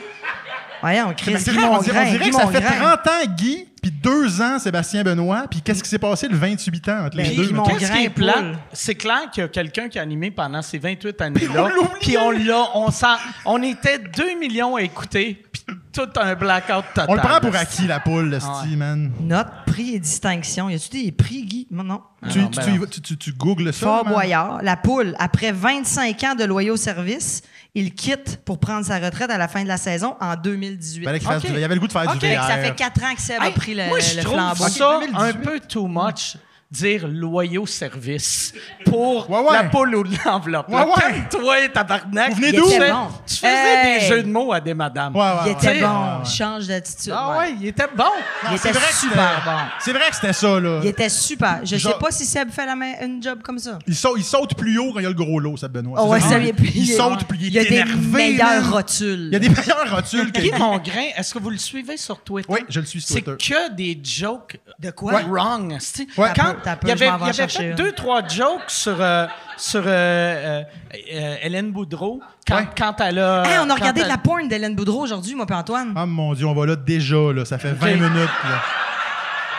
Voyons, Chris, Mais Guy on dirait, on Mongrain, dirait Guy que ça fait Mongrain. 30 ans Guy, puis 2 ans Sébastien Benoît, puis qu'est-ce qui s'est passé le 28 ans entre les Ben, deux? Guy mettons? Mongrain. Qu'est-ce qui est poule. plat? C'est clair qu'il y a quelqu'un qui a animé pendant ces 28 années-là. Puis on l'a, on s'en, on était 2 millions à écouter, puis tout un blackout total. On le prend pour acquis, la poule, le Ouais. style, man. Note, prix et distinction. Y a-tu des prix, Guy? Non, non. tu, non, tu, ben tu non. tu, tu- tu googles ça? Fort man? Boyard, la poule, après 25 ans de loyaux service, il quitte pour prendre sa retraite à la fin de la saison en 2018. Fallait qu'il fasse Ok. du- il avait le goût de faire Ok. du VR. ça fait 4 ans que Seb a Hey, pris le, moi, je le trouve flambeau. ça un 2018. peu too much dire loyaux service pour Ouais, ouais. la poule ou de l'enveloppe. Ouais, ouais. Toi, tabarnak. Vous venez d'où? fais- Il était bon. Tu faisais Hey. des jeux de mots à des madames. Ouais, ouais, Il était bon. Change d'attitude. Ah ouais. il était bon. Il c'est était vrai que super c'était- bon. C'est vrai que c'était ça, là. Il était super. Je Genre- sais pas si Seb fait la main, une job comme ça. Il saute, il saute plus haut quand il y a le gros lot, ça, Benoît. Oh, ouais, C'est ça, ça? il est plus- Il il est- saute plus, il Il y a des énervé. meilleures rotules. Il y a des meilleures rotules Guy. Mongrain, est-ce que vous le suivez sur Twitter? Oui, je le suis sur C'est Twitter. que des jokes De quoi? Wrong. c'est-. Quand il y avait, je m'en vais il avait fait deux, trois jokes sur, euh, sur euh, euh, euh, Hélène Boudreau quand, Ouais. quand elle a... Hey, on a regardé elle- de la porn d'Hélène Boudreau aujourd'hui, moi et Antoine. Ah, mon Dieu, on va là déjà, là. Ça fait 20 Ok. minutes, là.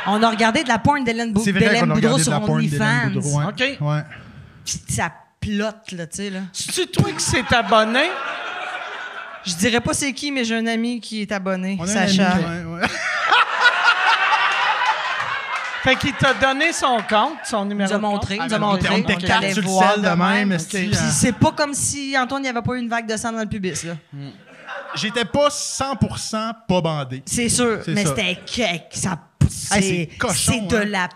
On a regardé de la porn d'Hélène Bou- Boudreau sur OnlyFans. Ouais. OK. Ouais. Puis ça plotte, là, tu sais, là. C'est-tu toi qui s'est abonné? Je dirais pas c'est qui, mais j'ai un ami qui est abonné, On a un Sacha. ami, ouais, ouais. Fait qu'il t'a donné son compte, son Il numéro nous a de compte. montré, il Ah, nous a mais on était- montré. on était On quatre sur le de même, Puis hein. c'est pas comme si Antoine, il n'y avait pas eu une vague de sang dans le pubis, là. J'étais pas 100% pas bandé. C'est sûr, mais c'était cake. Ça, c'est de hein. la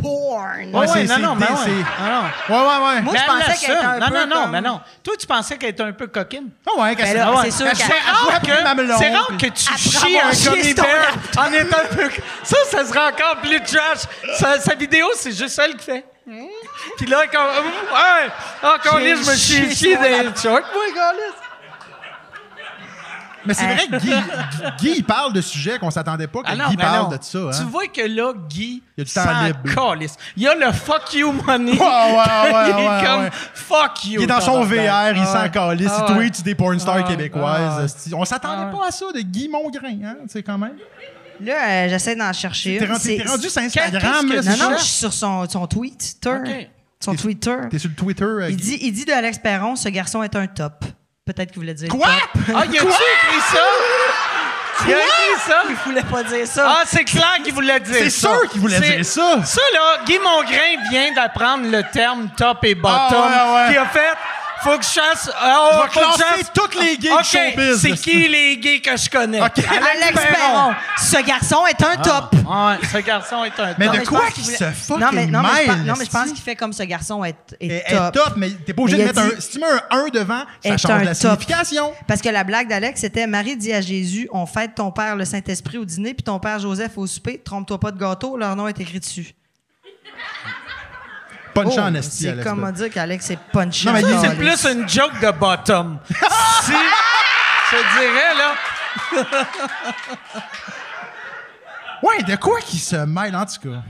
porn. Ouais, ouais, non, non, mais ouais. c'est- Ah, non. Ouais, ouais, ouais. Moi, Mais je elle pensais qu'elle était un non, peu non, non, comme- mais non. Toi, tu pensais qu'elle était un peu coquine. Ah ouais, qu'elle Ben Ah ouais. c'est? sûr Elle qu'elle- que- c'est rare puis- que tu chies un gummy bear en étant un peu... Ça, ça sera encore plus trash. Sa, sa vidéo, c'est juste elle qui fait... Puis là, quand... Ouais! Encore J'ai là, je me suis chié des shorts, moi. Mais c'est Hein? vrai que Guy, Guy, il parle de sujets qu'on s'attendait pas que Ah non, Guy parle non. de ça. Hein? Tu vois que là, Guy, Il y a du temps libre. calisse. Il y a le fuck you money. Ouais, ouais, ouais, il est ouais, comme fuck you. Il est dans son. VR, il Ah s'en ouais. calisse, Ah il tweet des porn stars Ah québécoises. Ah. On s'attendait Ah pas à ça de Guy Mongrain, hein, tu sais, quand même. Là, euh, j'essaie d'en chercher T'es rendu, rendu sur Instagram, que- là, non, Non, je suis sur son, son tweet. Twitter. OK. Son T'es- Twitter. T'es sur le Twitter. euh, Il dit, il dit de Alex Perron, ce garçon est un top. Peut-être qu'il voulait dire Quoi? top. Ah, il a-tu écrit ça? Il a écrit ça? Il voulait pas dire ça. Ah, c'est clair qu'il voulait dire C'est ça. sûr qu'il voulait C'est- dire ça. Ça, là, Guy Mongrain vient d'apprendre le terme top et bottom. Ah, ouais, ouais. Qui a fait... Faut que je chasse... ah, Je vais faut que je classer chasse- toutes les gays OK, du showbiz. c'est qui les gays que je connais? OK. Alex Perron, ce garçon est un top. Ah, ouais, ce garçon est un Mais top. de je quoi qu'il se fucking non, mais, non, mais je pense, non, mais je pense qu'il fait comme ce garçon est, est Elle est top. top, mais t'es pas obligé Mais de a mettre un. dit- Si tu mets un 1 devant, ça Est change un la top. signification. Parce que la blague d'Alex, c'était Marie dit à Jésus On fête ton père le Saint-Esprit au dîner, puis ton père Joseph au souper. Trompe-toi pas de gâteau, leur nom est écrit dessus. Oh, en esti, c'est Alex. comme à dire qu'Alex est punché. Non, mais il- C'est plus une joke de bottom. si, je te dirais, là... Ouais, de quoi qu'il se mêle, en tout cas?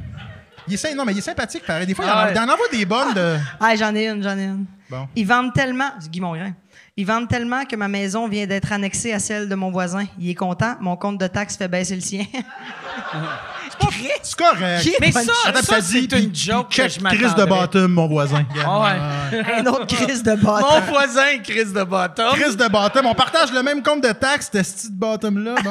Il est, non, mais il est sympathique, pareil. Des fois, il en- Ah ouais. il en envoie des bonnes de. Ah, j'en ai une, j'en ai une. Bon. Ils vendent tellement. C'est Guy Mongrain. Ils vendent tellement que ma maison vient d'être annexée à celle de mon voisin. Il est content. Mon compte de taxes fait baisser le sien. C'est correct. Mais ça, Attends, ça, ça dit, c'est puis- une joke puis que check je Chris de m'attendrais. bottom, mon voisin. Ah ouais. Un autre crise de Mon bâton. voisin, Chris de bottom. Chris de bottom. On partage le même compte de taxes, ce petit bottom-là. Bon.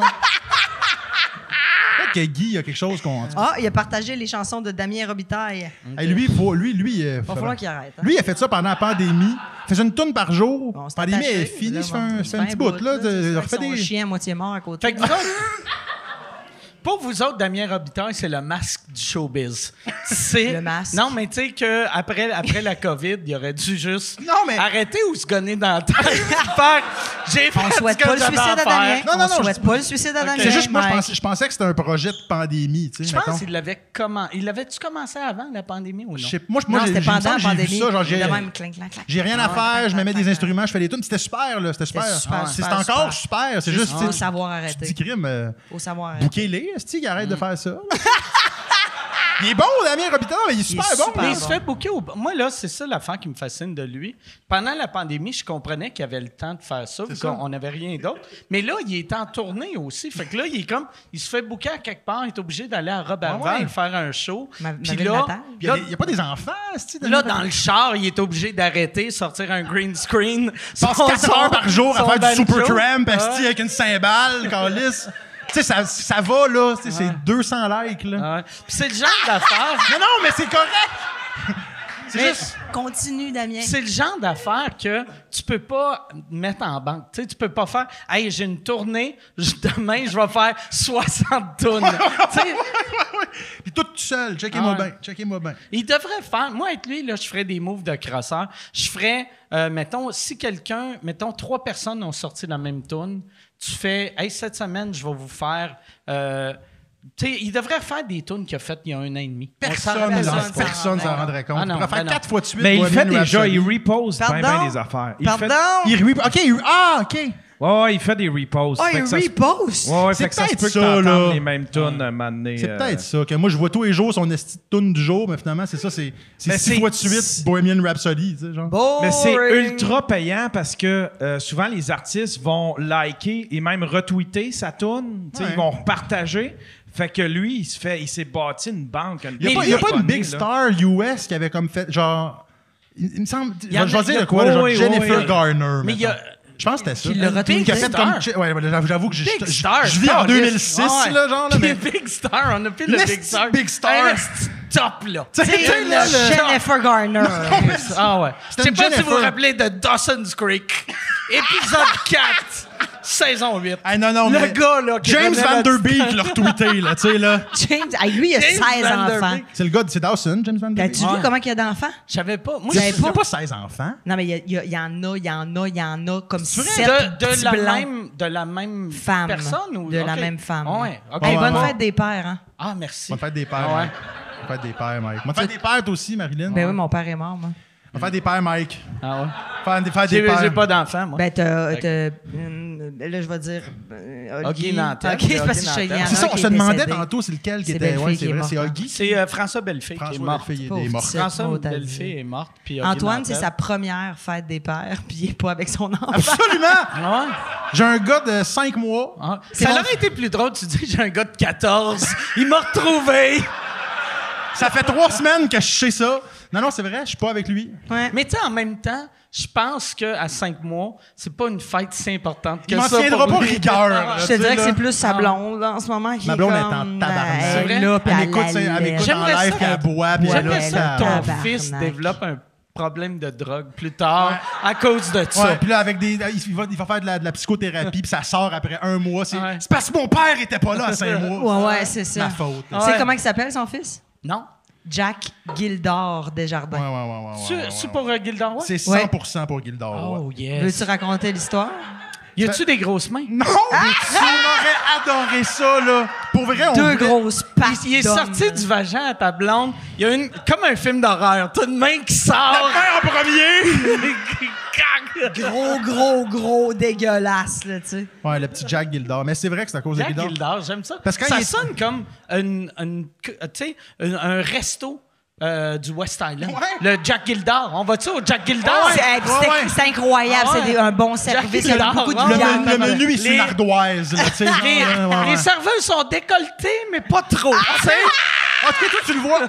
Peut-être que Guy a quelque chose qu'on. Ah, il a partagé les chansons de Damien Robitaille. Hey, lui, faut, lui, lui. euh, Va faut- falloir qu'il arrête. hein. Lui, il a fait ça pendant la pandémie. Il faisait une tonne par jour. Bon, c'est la pandémie attaché, est finie, là, ça fait bon, un, ça fait un petit bout, là. c'est de- vrai refait des- chien à moitié mort à côté. Fait que vous autres, pour vous autres, Damien Robitaille, c'est le masque du showbiz. C'est Le masque. Non, mais tu sais que après, la COVID, il aurait dû juste Non, mais- arrêter ou se gonner dans la tête. Faire, j'ai fait On souhaite pas le suicide à. Damien. Non, non, On non, souhaite je- pas le suicide à Damien. C'est juste que moi, je pensais, je pensais que c'était un projet de pandémie, tu sais, Je pense qu'il l'avait comment Il l'avait-tu commencé avant la pandémie ou non? Je sais- Moi, je- moi, non, j'ai c'était pendant la pandémie. j'ai- rien à Ouais, faire, je me mets des instruments, je fais des tunes. C'était super, là. C'était super. C'est encore super. C'est juste, Faut savoir tu arrêter. dis crime. euh, Faut savoir arrêter. Esti, qui arrête de faire ça. Il est bon, Damien Robitaille, mais il est super est bon. super Mais il bon. se fait au... Moi, là, c'est ça l'affaire qui me fascine de lui. Pendant la pandémie, je comprenais qu'il avait le temps de faire ça, vu qu'on n'avait rien d'autre. Mais là, il est en tournée aussi. Fait que là, il est comme... Il se fait booker à quelque part. Il est obligé d'aller à Ouais, ouais. faire un show. Ma- Puis là. Il y, a il pas des enfants, là, dans le char, il est obligé d'arrêter, sortir un green screen. passe son- 4 heures par jour à faire du banjo. super tramp, Ouais. esti, avec une cymbale, calice. Tu sais, ça, ça va, là. Tu sais, C'est 200 likes, là. Ouais. Puis c'est le genre d'affaire... Non, non, mais c'est correct! C'est Mais- juste... Continue, Damien. C'est le genre d'affaire que tu peux pas mettre en banque. Tu sais, tu peux pas faire Hey, j'ai une tournée, je- demain je vais faire 60 tonnes. Tu sais, Puis tout seul, checkez-moi Ah ouais. bien, checkez-moi bien. il devrait faire. Moi, avec lui, là, je ferais des moves de crosseur. Je ferais, euh, mettons, si quelqu'un, mettons, trois personnes ont sorti la même tune, tu fais Hey, cette semaine, je vais vous faire. euh, tu sais, il devrait faire des tunes qu'il a faites il y a un an et demi. Personne pas. s'en rendrait compte. Ah il non, pourrait faire ben non. 4 fois de suite. Mais il fait déjà, il reposte bien ben des affaires. Il Pardon? fait, Il re- OK, il- ah, OK. Ouais, ouais, il fait des reposts. Fait il ça repost. Ouais, ouais, C'est fait que ça se peut-être peut que ça, t'entendes là. les mêmes tunes un moment donné, C'est euh, peut-être ça. Que moi, je vois tous les jours son esti de toune du jour, mais finalement, c'est ça. C'est six fois de suite Bohemian Rhapsody, tu sais, genre. Mais c'est ultra payant parce que euh, souvent les artistes vont liker et même retweeter sa tune. Tu sais, Ouais. Ils vont repartager. Fait que lui, il se fait, il s'est bâti une banque. Il n'y a, pas- y a pas une big star. US qui avait comme fait, genre. Il, il me semble. Je vais dire de quoi, genre Jennifer. Garner. Mais il y a-. Je pense que c'était ça. Qui. Qui a fait comme. Star. Ouais, j'avoue- que je, Big je- Star. je vis en Star, 2006, ouais. là, genre. Là, mais, Big Star, on a Une le Big Star. Big Star? Esti top, là? C'est Jennifer Garner. Ah ouais. Je sais pas si vous Jennifer. vous rappelez de Dawson's Creek. Épisode 4, saison 8. Ah, non, non, Le mais gars, là, qui James revenait la- Vanderbeek l'a retweeté, là, tu sais, là. James, ah, lui, il a James 16 Vanderbeek. enfants. C'est le gars, de- c'est Dawson, James Vanderbeek. As-tu vu comment il y a d'enfants? Je savais pas. Moi, je- a pas 16 enfants. Non, mais il y, en a, il y en a, il y en a comme de, sept de petits la blancs. même, de la même Femme. personne ou De la même femme. Ouais, ok. Hey, Ouais, bonne ouais. fête des pères, hein? Ah, merci. On va faire des pères. Va faire des pères, Mike. On va faire des pères, toi aussi, Marilyn. Ben oui, mon père est mort, moi. Va faire des pères, Mike. Ah ouais? Faire des, faire des J'ai pères. j'ai pas d'enfant, moi. Ben, t'as. Euh, là, je vais dire. euh, Huggy. Nantel. Ok, c'est parce que je Nantel. C'est ça, on se demandait décédé. tantôt c'est lequel qui C'est était. Ouais, c'est est vrai, c'est. Huggy. C'est euh, François Bellefille qui est François mort. Est mort. François Bellefille est Huggy Antoine, c'est sa première fête des pères, puis il est pas avec son enfant. Absolument! Ah? J'ai un gars de 5 mois. Ah. Ça aurait été plus drôle, tu dis, j'ai un gars de 14. Il m'a retrouvé. Ça fait trois semaines que je sais ça. Non, non, c'est vrai, je suis pas avec lui. Ouais. Mais tu sais, en même temps, je pense qu'à 5 mois, c'est pas une fête si importante que Il m'en ça. tiendra pour pas lui. rigueur. là, Je tu te sais, dirais que là. c'est plus sa blonde là, en ce moment qui Ma blonde est en comme, tabarnak. C'est elle vrai? est là, puis Elle elle m'écoute, c'est- elle la m'écoute en J'aimerais live, ça puis elle qu'elle- boit, puis elle J'aimerais ça que ton Tabarnak. fils développe un problème de drogue plus tard Ouais. à cause de ça. Ouais, puis là, avec des. Il va, il va faire de la, de la psychothérapie, puis ça sort après un mois. C'est Ouais. c'est parce que mon père était pas là à 5 mois. Ouais, ouais, c'est ça. Ma faute. Tu sais Ouais. comment il s'appelle son fils? Non? Jack Gildor ouais, Desjardins. ouais, ouais. ouais, ouais, C'est ouais, c'est ouais. pour euh, Gildan Roy? C'est 100% pour Gildor. ouais. Oh, yes. Veux-tu raconter l'histoire? Y a-tu des grosses mains? Non! Tu aurais adoré ça, là. Pour vrai, on Deux voulait- grosses pattes. Il, il est sorti du vagin à ta blonde. Il y a une, comme un film d'horreur. T'as une main qui La sort. mère en premier! Gros, gros, gros dégueulasse, là, tu sais. Ouais, le petit Jack Gildor. Mais c'est vrai que c'est à cause de Jack Gildor. Gildor, j'aime ça. Parce que quand ça il sonne comme une, une- tu sais, un, un resto euh, du West Island. Ouais. Le Jack Gildor. On va-tu au Jack Gildor? C'est ouais, c'est- ouais. incroyable, Ah ouais. c'est un bon service, il y a Gildor, beaucoup de ouais. Le, viande. le menu, il c'est Les- une ardoise, là, Les, ouais, ouais, ouais. les serveuses sont décolletées, mais pas trop. sais. En tout cas, toi, tu le vois.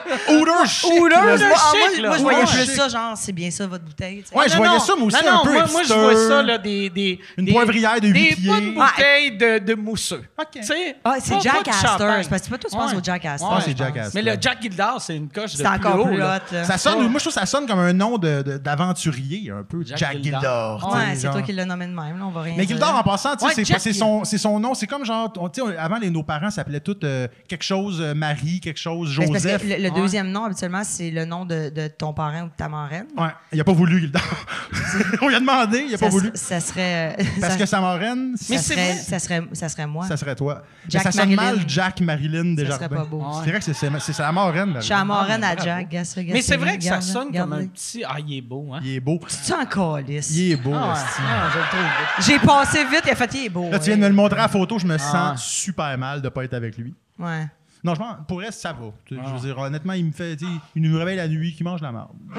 Odor chic. Là, moi, ah, moi, chic, là. moi, je voyais plus Chic. ça, genre, c'est bien ça, votre bouteille. sais. Ouais, je voyais non. ça, moi aussi, Non, un non, peu moi, moi, je vois ça, là, des... des Une des- poivrière de Des huit pieds. bonnes bouteilles de, de mousseux. OK. Sais, Ah, c'est Jack Astor. parce que pas toi, tu penses au Jack Astor. Ah, c'est Jack Astor. Mais le Jack Gildor, c'est une coche de C'est encore plus. Ça sonne, moi, je trouve que ça sonne comme un nom d'aventurier, un peu. Jack sais, Ouais, c'est toi qui l'as nommé de même, là, on va rien Mais. Gildor, en passant, sais, c'est- son, c'est son nom. C'est comme genre, sais, avant, les, nos parents s'appelaient tous euh, quelque chose Marie, quelque chose Ben, parce que le, Ouais. deuxième nom, habituellement, c'est le nom de, de ton parrain ou de ta marraine. Ouais, il a pas voulu, on lui a demandé, il a ça, pas voulu. ça serait. euh, Parce ça, que sa marraine, ça, Mais c'est serait, ça, serait, ça serait moi. ça serait toi. Mais Jack ça sonne mal Jack Marilyn Desjardins. serait pas beau. C'est vrai que c'est- sa marraine. Je suis à la marraine à. Jack. ça, Mais c'est vrai que ça sonne comme un petit... Ah, il est beau, hein? Il est beau. Tu en calice. Il est beau, Ah. Ah, je le trouve beau. J'ai passé vite, il a fait, il est beau. Là, tu viens de me le montrer à la photo, je me Ah. sens super mal de pas être avec lui. Ouais. Non, je pense, pour elle, ça va. Tu sais, Je veux dire, honnêtement, il me fait, tu sais, il nous réveille la nuit, qui mange la merde.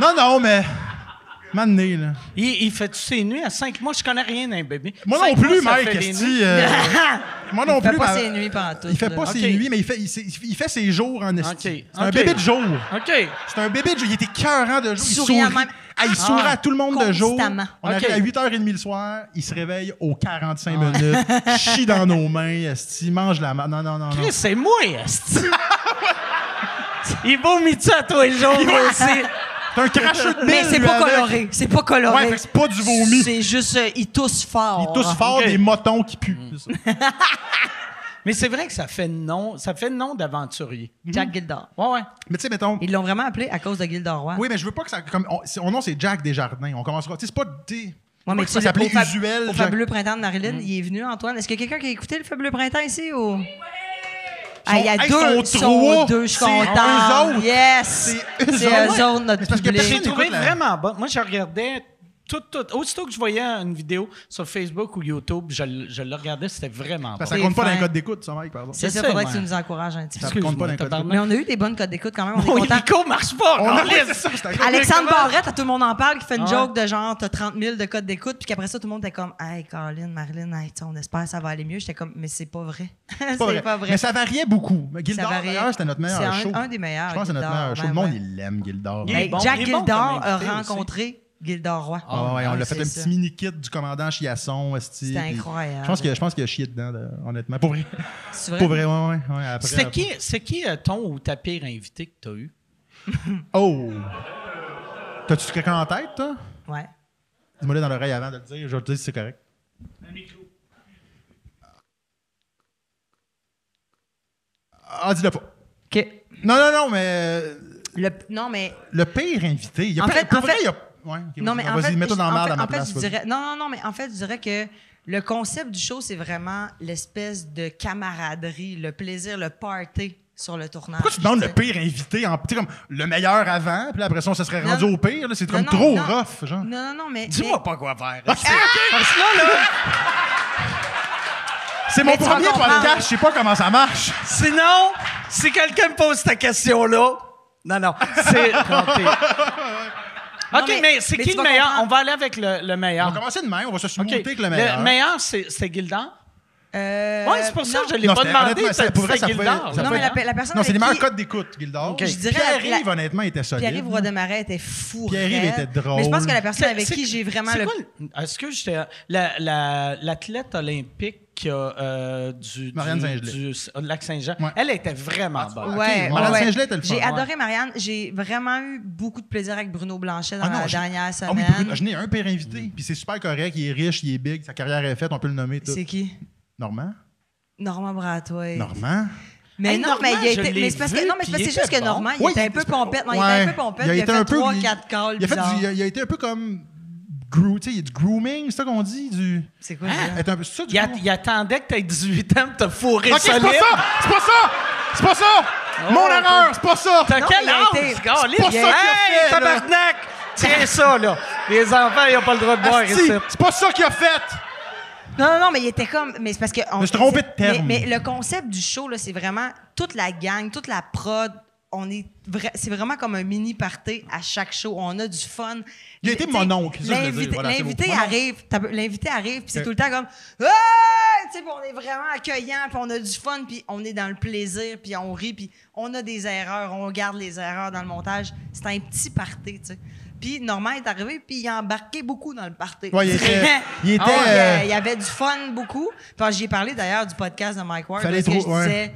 non, non, mais. Mané, là. Il, il fait-tu ses nuits à 5 mois? Je connais rien d'un bébé. Moi non Cinq plus, mois, ça Mike, fait des esti, nuits. euh, Moi non Il fait plus. pas mais- ses nuits pendant tout. Il fait pas Ok. ses nuits, mais il fait, il, fait ses jours en esti. Ok. C'est un Ok. bébé de jour. OK. C'est un bébé de jour. Il était cœurant de jour. Il sourit. même. Ah, il sourit Ah. à tout le monde de jour. On arrive à 8h30 le soir. Il se réveille aux 45 minutes. chie dans nos mains. Esti, mange la merde. Non, non, non. Chris, c'est moi, esti. Il vomit-tu à tous les jours, aussi? C'est un cracheux de Mais c'est pas avec. coloré. C'est pas coloré. Ouais, c'est pas du vomi. C'est juste, euh, il tousse fort. Il tousse fort des motons qui puent. Mm. Mais c'est vrai que ça fait nom, ça fait nom d'aventurier. Jack Gildor. Ouais, ouais. Mais tu sais, mettons. Ils l'ont vraiment appelé à cause de Gildor Roy. Oui, mais je veux pas que ça. Comme, on, son nom, c'est Jack Desjardins. On commencera. Tu sais, c'est pas. tu sais, Ouais, mais ça tu sais, s'appelait usuel. Au Jack- Fabuleux Printemps de Marilyn, Mm. il est venu, Antoine. Est-ce qu'il y a quelqu'un qui a écouté le Fabuleux Printemps ici? Ou... Ah, il y a hey, deux. sont ils sont trois. deux, je suis C'est contente. eux autres. Yes! C'est eux autres. notre c'est parce que. J'ai trouvé vraiment bon. Moi, je regardais tout, tout. Aussitôt que je voyais une vidéo sur Facebook ou YouTube, je, le- je le regardais, c'était vraiment bon. Parce que ça C'est compte pas dans les codes d'écoute, ça, Mike, pardon. C'est Je ça, sais, faudrait que tu nous encourages un petit peu. Ça compte pas dans les codes. Mais on a eu des bonnes codes d'écoute quand même. On est Mon hélico marche pas, On a c'est ça, c'est Alexandre Barrette, à tout le monde en parle, qui fait une Ouais. joke de genre, t'as 30 000 de codes d'écoute, puis qu'après ça, tout le monde était comme, hey, Caroline, Marilyn, hey, on espère que ça va aller mieux. J'étais comme, mais c'est pas vrai. c'est pas vrai. Mais ça variait beaucoup. Mais Gildor, d'ailleurs, c'était notre meilleur C'est un- show. des meilleurs, Je pense que c'est notre meilleur show. Le monde, il l'aime, Gildor. Il Jack il Gildor a rencontré Gildor Roy. Ah ouais, ouais, on Ouais, l'a fait c'est un ça. petit mini-kit du commandant Chiasson. C'était incroyable. Je pense que- je pense qu'il a chié dedans, de- honnêtement. Pour vrai. C'est vrai? Pour vrai, ouais, ouais. ouais, après, C'était qui, c'est qui euh, ton ou ta pire invité que t'as eu? Oh! T'as-tu quelqu'un en tête, toi? Ouais. Dis-moi-le dans l'oreille avant de le dire. Je vais te dire si c'est correct. Ah, dis-le pas. OK. Non, non, non, mais Le, non, mais le pire invité. Il y a En pas- fait- pour en vrai, fait- il y a. Ouais, Non, mais en vas-y, fait, mets-toi dans la en merde fait- à ma en fait, place. je dirais, non, non, non, mais en fait, je dirais que le concept du show, c'est vraiment l'espèce de camaraderie, le plaisir, le party sur le tournage. Pourquoi tu demandes le pire invité en comme le meilleur avant, puis là, après ça, on se serait rendu Non. au pire? là, C'est comme non, trop non. rough, genre. Non, non, non, mais. Dis-moi mais- pas quoi faire. Ah, c'est Parce que là, là, C'est mon premier podcast, je sais pas comment ça marche. Sinon, si quelqu'un me pose ta question-là, non, non, c'est. OK, mais- mais, c'est qui le meilleur? comprendre. on va aller avec le, le On meilleur. va commencer demain, on va se OK. smoother avec le meilleur. Le meilleur, c'est c'est Gildan? Euh, Oui, c'est pour ça non. que je l'ai Non, pas demandé. ça- pour vrai, ça pouvait- ça Non, pouvait- mais la, la personne Non, c'est les avec meilleurs qui- codes d'écoute, Gildor. Ok. Je dirais Pierre-Yves, la- honnêtement, était solide. Pierre-Yves Roy de Marais était fou. Pierre-Yves était drôle. Mais je pense que la personne avec qui j'ai vraiment c'est le. quoi Est-ce que j'étais. la- la- L'athlète olympique qui a, euh, du, Marianne du, du- de Lac-Saint-Jean, Ouais. elle était vraiment bonne. Ouais, Marianne ouais. Saint-Gelais était le fun. J'ai Ouais. adoré Marianne. J'ai vraiment eu beaucoup de plaisir avec Bruno Blanchet dans Ah non, la dernière Ah oui, semaine. Bruno, je n'ai un pire invité, puis c'est super correct, il est riche, il est big, sa carrière est faite, on peut le nommer tout. C'est qui? Normand? Normand Bratois. Normand? Mais Hey, non, Normand, mais il a été. Mais c'est parce que, non, mais c'est puis que il c'est juste que était bon. Normand, il Ouais, était un il- peu pompette. Non, il Ouais. était un peu pompette. Il a Il a été un fait peu- 3-4 calls Il a, fait du, il, a, il a été un peu comme. Groo, tu sais, il y a du grooming, c'est ça qu'on dit? Du... C'est quoi Hein? ça? Être un peu, c'est ça, du Il, a- il attendait que tu aies 18 ans pour te fourrer Ok, c'est solide. pas ça! C'est pas ça! C'est pas ça! Mon erreur, c'est pas ça! T'as quel il âge? été-? C'est pas ça qu'il a Hey, fait, là. tabarnak! Tiens ça, là. Les enfants, ils n'ont pas le droit de boire ici. C'est pas ça qu'il a fait! Non, non, non, mais il était comme. Mais c'est parce que. on- Je trompé de mais- terme. Mais, le concept du show, là, c'est vraiment toute la gang, toute la prod. On est vra- c'est vraiment comme un mini party à chaque show. On a du fun. Il a été Tu sais, mon oncle, c'est ça que je veux dire. L'invité Voilà, arrive, l'invité arrive, puis c'est Ok. tout le temps comme Hey! Tu sais, puis on est vraiment accueillant, puis on a du fun, puis on est dans le plaisir, puis on rit, puis on a des erreurs, on regarde les erreurs dans le montage. C'est un petit party, tu sais. Puis Normand est arrivé, puis il a embarqué beaucoup dans le party. Ouais, il était- il était, Ah euh, il y avait du fun beaucoup. Puis j'y ai parlé d'ailleurs du podcast de Mike Ward. Fallait parce que trop- ouais.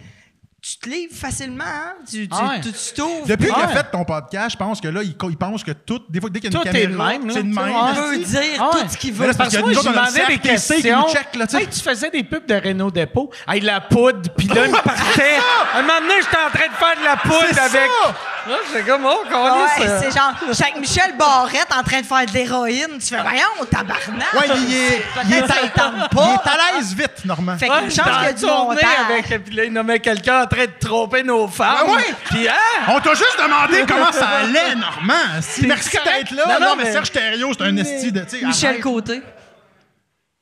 Tu te livres facilement, hein? Tu, tu, ouais. tu- tu t'ouvres. Depuis qu'il a Ouais. fait ton podcast, je pense que là, il, il pense que tout. Des fois, dès qu'il y a une Tout est caméra, même, là. c'est le Tu même. Il peut dire ouais. tout ce qu'il Mais veut. là, c'est Parce que moi, nous je autres, on des questions. check, là, tu sais. Hey, tu faisais des pubs de Renault Dépôt? Hey, la poudre, puis là, il me partait. Un moment donné, j'étais en train de faire de la poudre C'est avec... ça! Là, j'étais comme, oh, qu'on Ouais, est ça? c'est genre, chaque Michel Barrette en train de faire de l'héroïne. Tu fais, voyons, tabarnak. Ouais, il est, il est, tente il pas. est à l'aise vite, Normand. Fait Ouais, j'étais chance en qu'il y a du montage. avec, puis là, il nommait quelqu'un en train de tromper nos femmes. Ah ouais? Puis, hein? On t'a juste demandé comment ça allait, Normand. Si, merci d'être là. Non, Non, non, mais mais- Serge Thériault, c'est un esti de. Michel. Côté.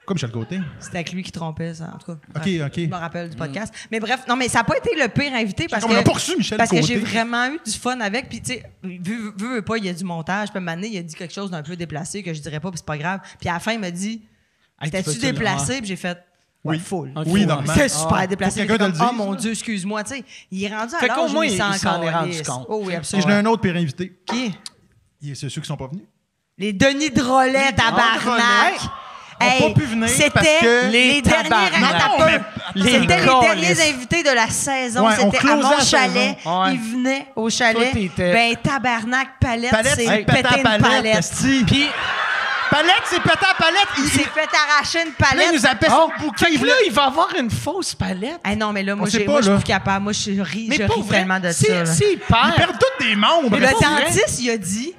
Comme Michel Côté. C'était avec lui qui trompait, ça, en tout cas. OK, OK. Je me rappelle du podcast. Mais bref, non, mais ça n'a pas été le pire invité parce que. on a poursu Michel Parce que j'ai vraiment eu du fun avec. Puis, tu sais, vu, vu, vu pas, il y a du montage. Puis, Mané, il a dit quelque chose d'un peu déplacé que je dirais pas, puis c'est pas grave. Puis, à la fin, il m'a dit Hey, tu T'es-tu peux-tu le- déplacé? Puis, j'ai fait. Oui. full. Ah, Oui, normal. C'était super déplacé. Comme, le Oh mon. Dieu, excuse-moi. Tu sais, il est rendu à Fait l'âge qu'au où moins, il s'en est rendu compte. Oh oui, Et absolument. j'en ai un autre pire invité. Qui? A ceux qui sont pas venus. Les Denis Drolet, tabarnak. Pas pu venir C'était parce que- les, Les derniers, tabarnak. Attends, Non, mais- Les C'était les derniers invités de la saison. Ouais, C'était à mon chalet. Ouais. Ils venaient au chalet. Toi, Ben, tabarnak, palette, Palette, c'est c'est pété une palette. palette. Puis, Palette, c'est pété à palette. Il Il, s'est fait arracher une là, il palette. nous appelle oh, son bouquin. là, il va avoir une fausse palette. Ah non, mais là, moi, pas, moi, je suis plus capable. Moi, je ris, Mais je pas ris vrai. tellement de Si- ça. là. S'il Ils perd, perdent tous des membres. Le dentiste, il a dit.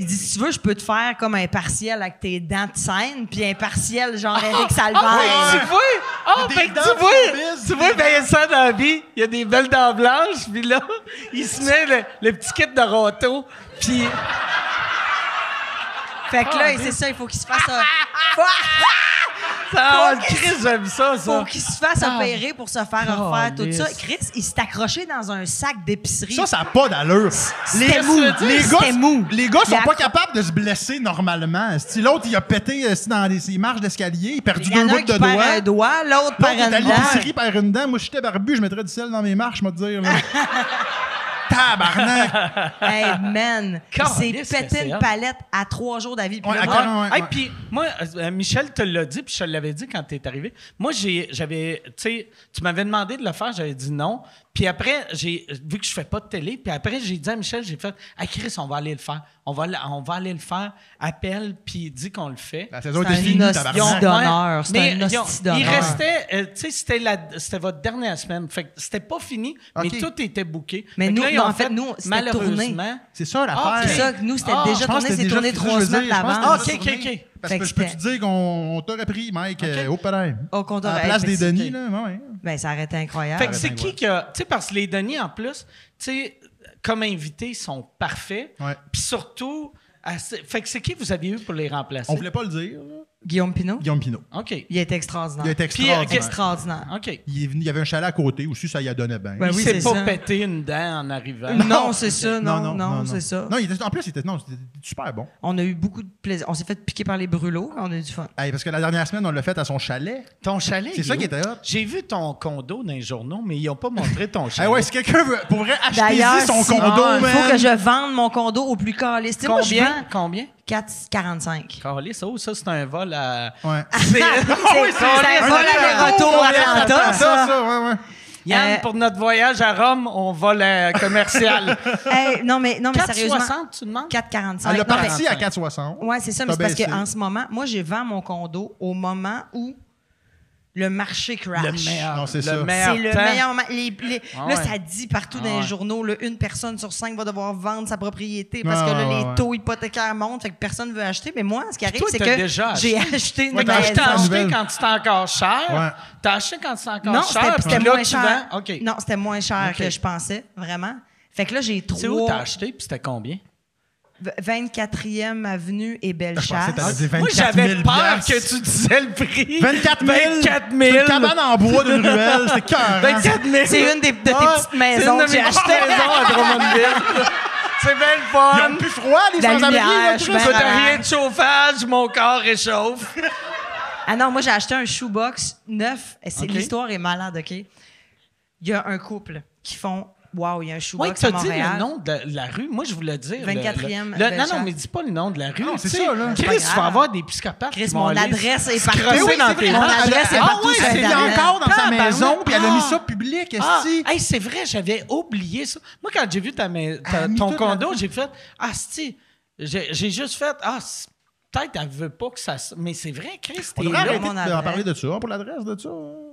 Il dit, si tu veux, je peux te faire comme un partiel avec tes dents de scène, puis un partiel genre Eric Salvaire. Ah, tu vois? Ah, dents tu vois, tu vois, ben, dans la vie, il y a des belles dents blanches, puis là, il se met le, le petit kit de roto, puis... Fait que Ah, là, c'est ça, il faut qu'il se fasse un... Faut, Ah, Faut Chris, j'aime ça, faut ça. qu'il se fasse Ah. opérer pour se faire refaire tout ça. Chris, il s'est accroché dans un sac d'épicerie. Ça, ça n'a pas d'allure. C'était mou. Les gars, mou. les gars sont pas accro- capables de se blesser normalement. Si l'autre, il a pété dans les, ses marches d'escalier, il a perdu deux bouts de doigts. un doigt, l'autre L'autre, perd il est un à doigt. l'épicerie, perd une dent. Moi, j'étais barbu, je mettrais du sel dans mes marches, je vais te dire. Tabarnak! Hey, man, Calisse, pété c'est une palette à trois jours d'avis. Puis Ouais, là, ouais, Hey, puis moi, euh, Michel te l'a dit, puis je te l'avais dit quand t'es arrivé. Moi, j'ai, j'avais, tu sais, tu m'avais demandé de le faire, j'avais dit non. Puis après, j'ai vu que je fais pas de télé, puis après, j'ai dit à Michel, j'ai fait, ah Chris, on va aller le faire. On va, on va aller le faire. Appelle, puis dis qu'on le fait. La saison C'est était finie, d'honneur. C'est Mais un hostie Il d'honneur. restait, euh, tu sais, c'était, la- c'était votre dernière semaine. Fait que c'était pas fini, mais tout était booké. Mais Fait nous- là, non, en fait, nous, c'était malheureusement. C'est ça Ah, l'affaire. C'est ça, que nous, c'était Ah, déjà tourné, c'est c'était tourné trois semaines d'avance. Ah, c'était ok, ok, ok. Parce Fait que que je peux te dire qu'on on t'aurait pris, Mike, euh, au pareil. Oh, À la place des Denis, là. ouais. Ben, ça aurait été incroyable. Fait que c'est qui qui a. Tu sais, parce que les Denis, en plus, tu sais, comme invités, sont parfaits. Ouais. Puis surtout. assez- Fait que c'est qui vous aviez eu pour les remplacer? On voulait pas le dire. là. Guillaume Pinot, Guillaume Pinot. OK. il est extraordinaire. Il a été Puis, euh, extraordinaire. extraordinaire. OK. Il, est venu, il y avait un chalet à côté aussi, ça y a donné bien. Ben il oui, s'est c'est pas ça. pété une dent en arrivant. Non, c'est ça, non, non, c'est ça. Non, il était, en plus, il était, non, c'était super bon. On a eu beaucoup de plaisir. On s'est fait piquer par les brûlots, mais on a eu du fun. Hey, parce que la dernière semaine, on l'a fait à son chalet. Ton chalet. C'est ça qui était hot. J'ai vu ton condo dans les journaux, mais ils n'ont pas montré ton Hey, chalet. ouais, si quelqu'un veut, pourrait acheter son si- condo, Ah, il faut que je vende mon condo au plus calé. Combien? Combien? 4,45. Carlis, oh, ça, c'est un vol à. Ouais. C'est- C'est c'est un vol aller-retour à Atlanta, ça, ça. ça, ouais, ouais. Yann, Euh, pour notre voyage à Rome, on vole à commercial. Hey, non, mais, non, mais sérieusement. 4,60, tu demandes? 4,45. Elle a parti à 4,60. Ouais, c'est ça, mais c'est parce qu'en ce moment, moi, j'ai vends mon condo au moment où le marché crash. Le meilleur. Non, c'est le ça. meilleur C'est le temps. meilleur moment. Les- les- Ah là, ça dit partout dans Ah les ouais. journaux, là, une personne sur cinq va devoir vendre sa propriété parce Ouais, que là, ouais, les ouais. taux hypothécaires montent, fait que personne ne veut acheter. Mais moi, ce qui arrive, toi, c'est que déjà j'ai acheté. acheté une Ouais, t'as Je t'ai acheté maison. quand c'était encore cher. Ouais. T'as acheté quand c'était encore Non, cher. c'était c'était moins cher. Non, c'était moins cher que je pensais, vraiment. Fait que là, j'ai C'est où trois. t'as acheté, puis c'était combien? 24e Avenue et Je pensais Bellechasse. que t'allais dire 24 Moi, 000 j'avais peur piastres. que tu disais le prix. 24 000. 24 000. C'est une cabane en bois d'une ruelle. Cœur. 24 000. C'est une des- de tes petites maisons C'est une que de j'ai achetées. maisons à Drummondville. C'est bien le Ils fun. ont plus froid, les sans-abri. malade. rien de chauffage, mon corps réchauffe. Ah non, moi, j'ai acheté un shoebox neuf. Et c'est- OK. L'histoire est malade, OK? Il y a un couple qui font Waouh, il y a un Ouais, shoebox t'as à dit Montréal. le nom de la rue? Moi, je voulais dire. le- 24e le- le- Non, non, mais dis pas le nom de la rue. Non, c'est ça, là. Chris, tu vas avoir des psychopathes. Chris, qui vont mon aller adresse est partout. Oui, dans c'est tes vrai. Mon adresse est Ah partout oui, sur c'est encore dans sa maison, puis elle a mis Ah. ça public, Ah, esti. hey, c'est vrai, j'avais oublié ça. Moi, quand j'ai vu ta, ton condo, j'ai fait Ah, si, j'ai j'ai juste fait Ah, c'est- peut-être elle veut pas que ça. se- Mais c'est vrai, Chris, On t'es devrait là. arrêter adresse. parler de ça, pour l'adresse de ça.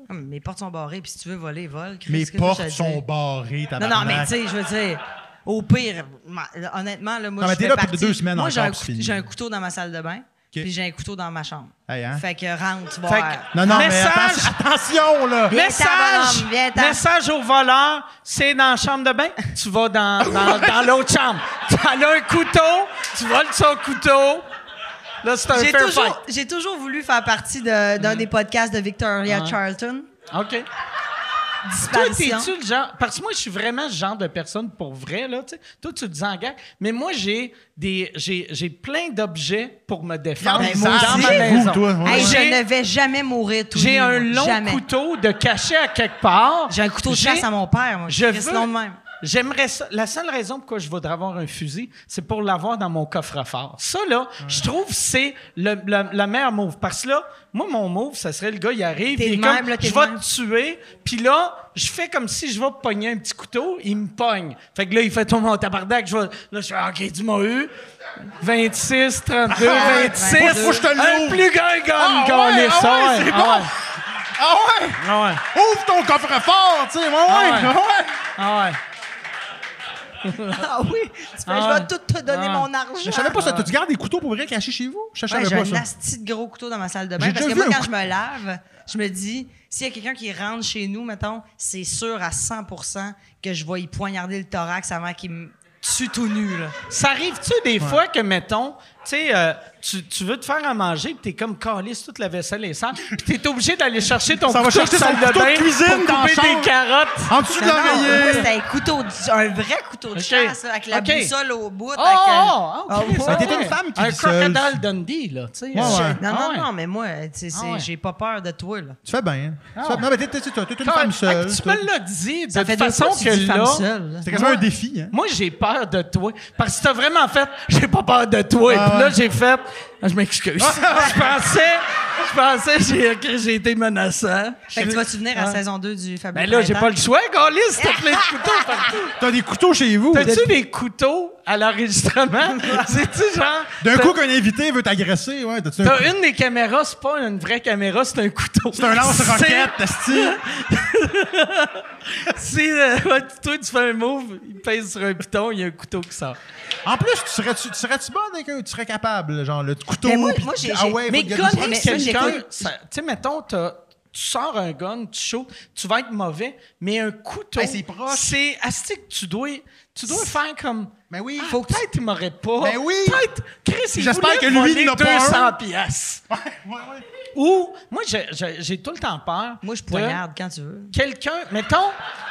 Ah, mais Mes portes sont barrées, puis si tu veux voler, vole. Chris, Mes portes sont barrées, Non, tabarnak. non, mais tu sais, je veux dire, au pire, honnêtement, là, moi, Non, mais je t'es là pour deux semaines Moi, j'ai un, couteau dans ma salle de bain, puis j'ai un couteau dans ma chambre. Hey, hein? Fait que rentre, tu vas Fait voir. que- Non, non, Message- mais attention, attention, là! Message, message au voleur, c'est dans la chambre de bain, tu vas dans, dans, dans l'autre chambre. Tu as un couteau, tu voles son couteau. Là, c'est un J'ai fair toujours, j'ai toujours voulu faire partie de- d'un des podcasts de Victoria Ouais. Charlton. OK. Toi, Disparition. t'es-tu le genre. Parce que moi, je suis vraiment ce genre de personne pour vrai, là, tu sais. Toi, tu te dis en gag. Mais moi, j'ai des. J'ai, j'ai plein d'objets pour me défendre Ben, dans ma maison. Vous, toi, ouais. Hey, J'ai- je ne vais jamais mourir tout J'ai nu, un long Jamais. couteau de cachet à quelque part. J'ai un couteau de J'ai- chasse à mon père, moi. Je Chris veux. long de même. J'aimerais ça. La seule raison pourquoi je voudrais avoir un fusil, c'est pour l'avoir dans mon coffre-fort. Ça, là, je trouve que c'est le, le- la meilleure move. Parce que là, moi, mon move, ça serait le gars, il arrive, il est comme, là, je vais te tuer, puis là, je fais comme si je vais pogner un petit couteau, il me pogne. Fait que là, il fait tomber mon tabarnak, je vais, là, je fais, OK, tu m'as eu. 26, 32, Ah, 26. Faut que je te l'ouvre. plus grand gun, Ah, ouais, ah Ah ouais, c'est ah bon. ouais, Ah ouais! ah ouais, Ouvre ton coffre-fort, tu sais, ouais, ouais, Ah ouais. ouais. ah ouais. Ah oui? Tu fais, Ah je vais tout te donner Ah. mon argent. Je savais pas ça. Tu gardes des couteaux pour vrai cachés chez vous? Je Ouais, savais j'ai pas un ça. asti de gros couteau dans ma salle de bain. J'ai Parce déjà que moi, vu un quand je me lave, je me dis, s'il y a quelqu'un qui rentre chez nous, mettons, c'est sûr à 100% que je vais y poignarder le thorax avant qu'il me tue tout nu. Là. Ça arrive-tu des fois que, mettons, tu sais, euh, tu, tu veux te faire à manger, puis t'es comme calice toute la vaisselle est sale, puis t'es obligé d'aller chercher ton Ça va couteau chercher de salle de cuisine pour couper des carottes. En dessous de l'oreiller. c'était un couteau, de- un vrai couteau de Ok. chasse, avec la Ok. boussole au bout. Oh, avec, euh, oh, ah ok, ouais. ça, T'étais une femme qui Un crocodile Dundee, là, tu sais. Ouais, ouais. Non, non, Ah ouais. non, mais moi, Ah ouais. j'ai pas peur de toi. Là. Tu fais bien. Ah Tu fais- ouais. Non, mais t'es, t'es, une Quand- femme seule. Tu me l'as dit, de Ça fait façon que là... seule. là. C'est quasiment un défi, hein? Moi, j'ai peur de toi. Parce que t'as vraiment fait, j'ai pas peur de toi. Là, j'ai fait, je m'excuse. je pensais, je pensais, j'ai, que j'ai été menaçant. Fait que tu vas-tu venir à Ah. saison 2 du Fabuleux Ben là, j'ai pas le choix, Gaulis, t'as plein de couteaux partout. T'as des couteaux chez vous. T'as-tu des couteaux à l'enregistrement? C'est-tu genre. D'un coup qu'un invité veut t'agresser, ouais. T'as-tu un T'as coup- une des caméras, c'est pas une vraie caméra, c'est un couteau. C'est un lance-roquette, esti. Si euh, ouais, toi, tu fais un move, il pèse sur un piton, il y a un couteau qui sort. En plus, tu serais-tu, tu serais-tu bon avec un- tu serais capable, genre le couteau. Mais moi- puis- moi, j'ai- ah ouais, Mais mais- mais quelqu'un, tu sais, mettons, t'as- tu sors un gun, tu chaud, tu vas être mauvais, mais un couteau, Hey, c'est proche. c'est asti que tu dois, tu dois faire comme. Mais oui. Faut que peut-être il m'aurait pas. Ben oui. Peut-être. Chris, il J'espère que lui, il n'a pas 200 un. piastres. Ouais, ouais, ouais. Ou, moi, j'ai- tout le temps peur. Moi, je de poignarde quand tu veux. Quelqu'un, mettons,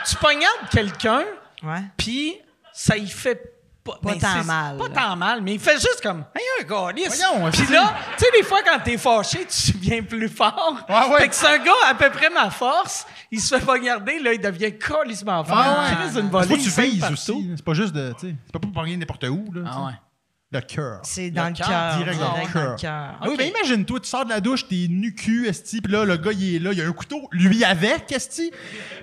tu poignardes quelqu'un, Ouais. puis ça y fait pas, Pas tant mal, Pas tant mal, mais il fait juste comme, hey, un gars, Puis là, tu sais, des fois, quand t'es fâché, tu viens plus fort. Ouais, ouais. Fait que c'est un gars à peu près ma force, il se fait poignarder, là, il devient colissement fort. Ah Il ouais. une volée, que tu vises aussi. C'est pas juste de. Tu sais, c'est pas pour pogner n'importe où. Là. Ah ouais. Le cœur. C'est dans le cœur, direct dans le cœur. Ah oui, mais imagine-toi, tu sors de la douche, t'es nu cul, esti, pis là, le gars, il est là, il a un couteau, lui avec, esti.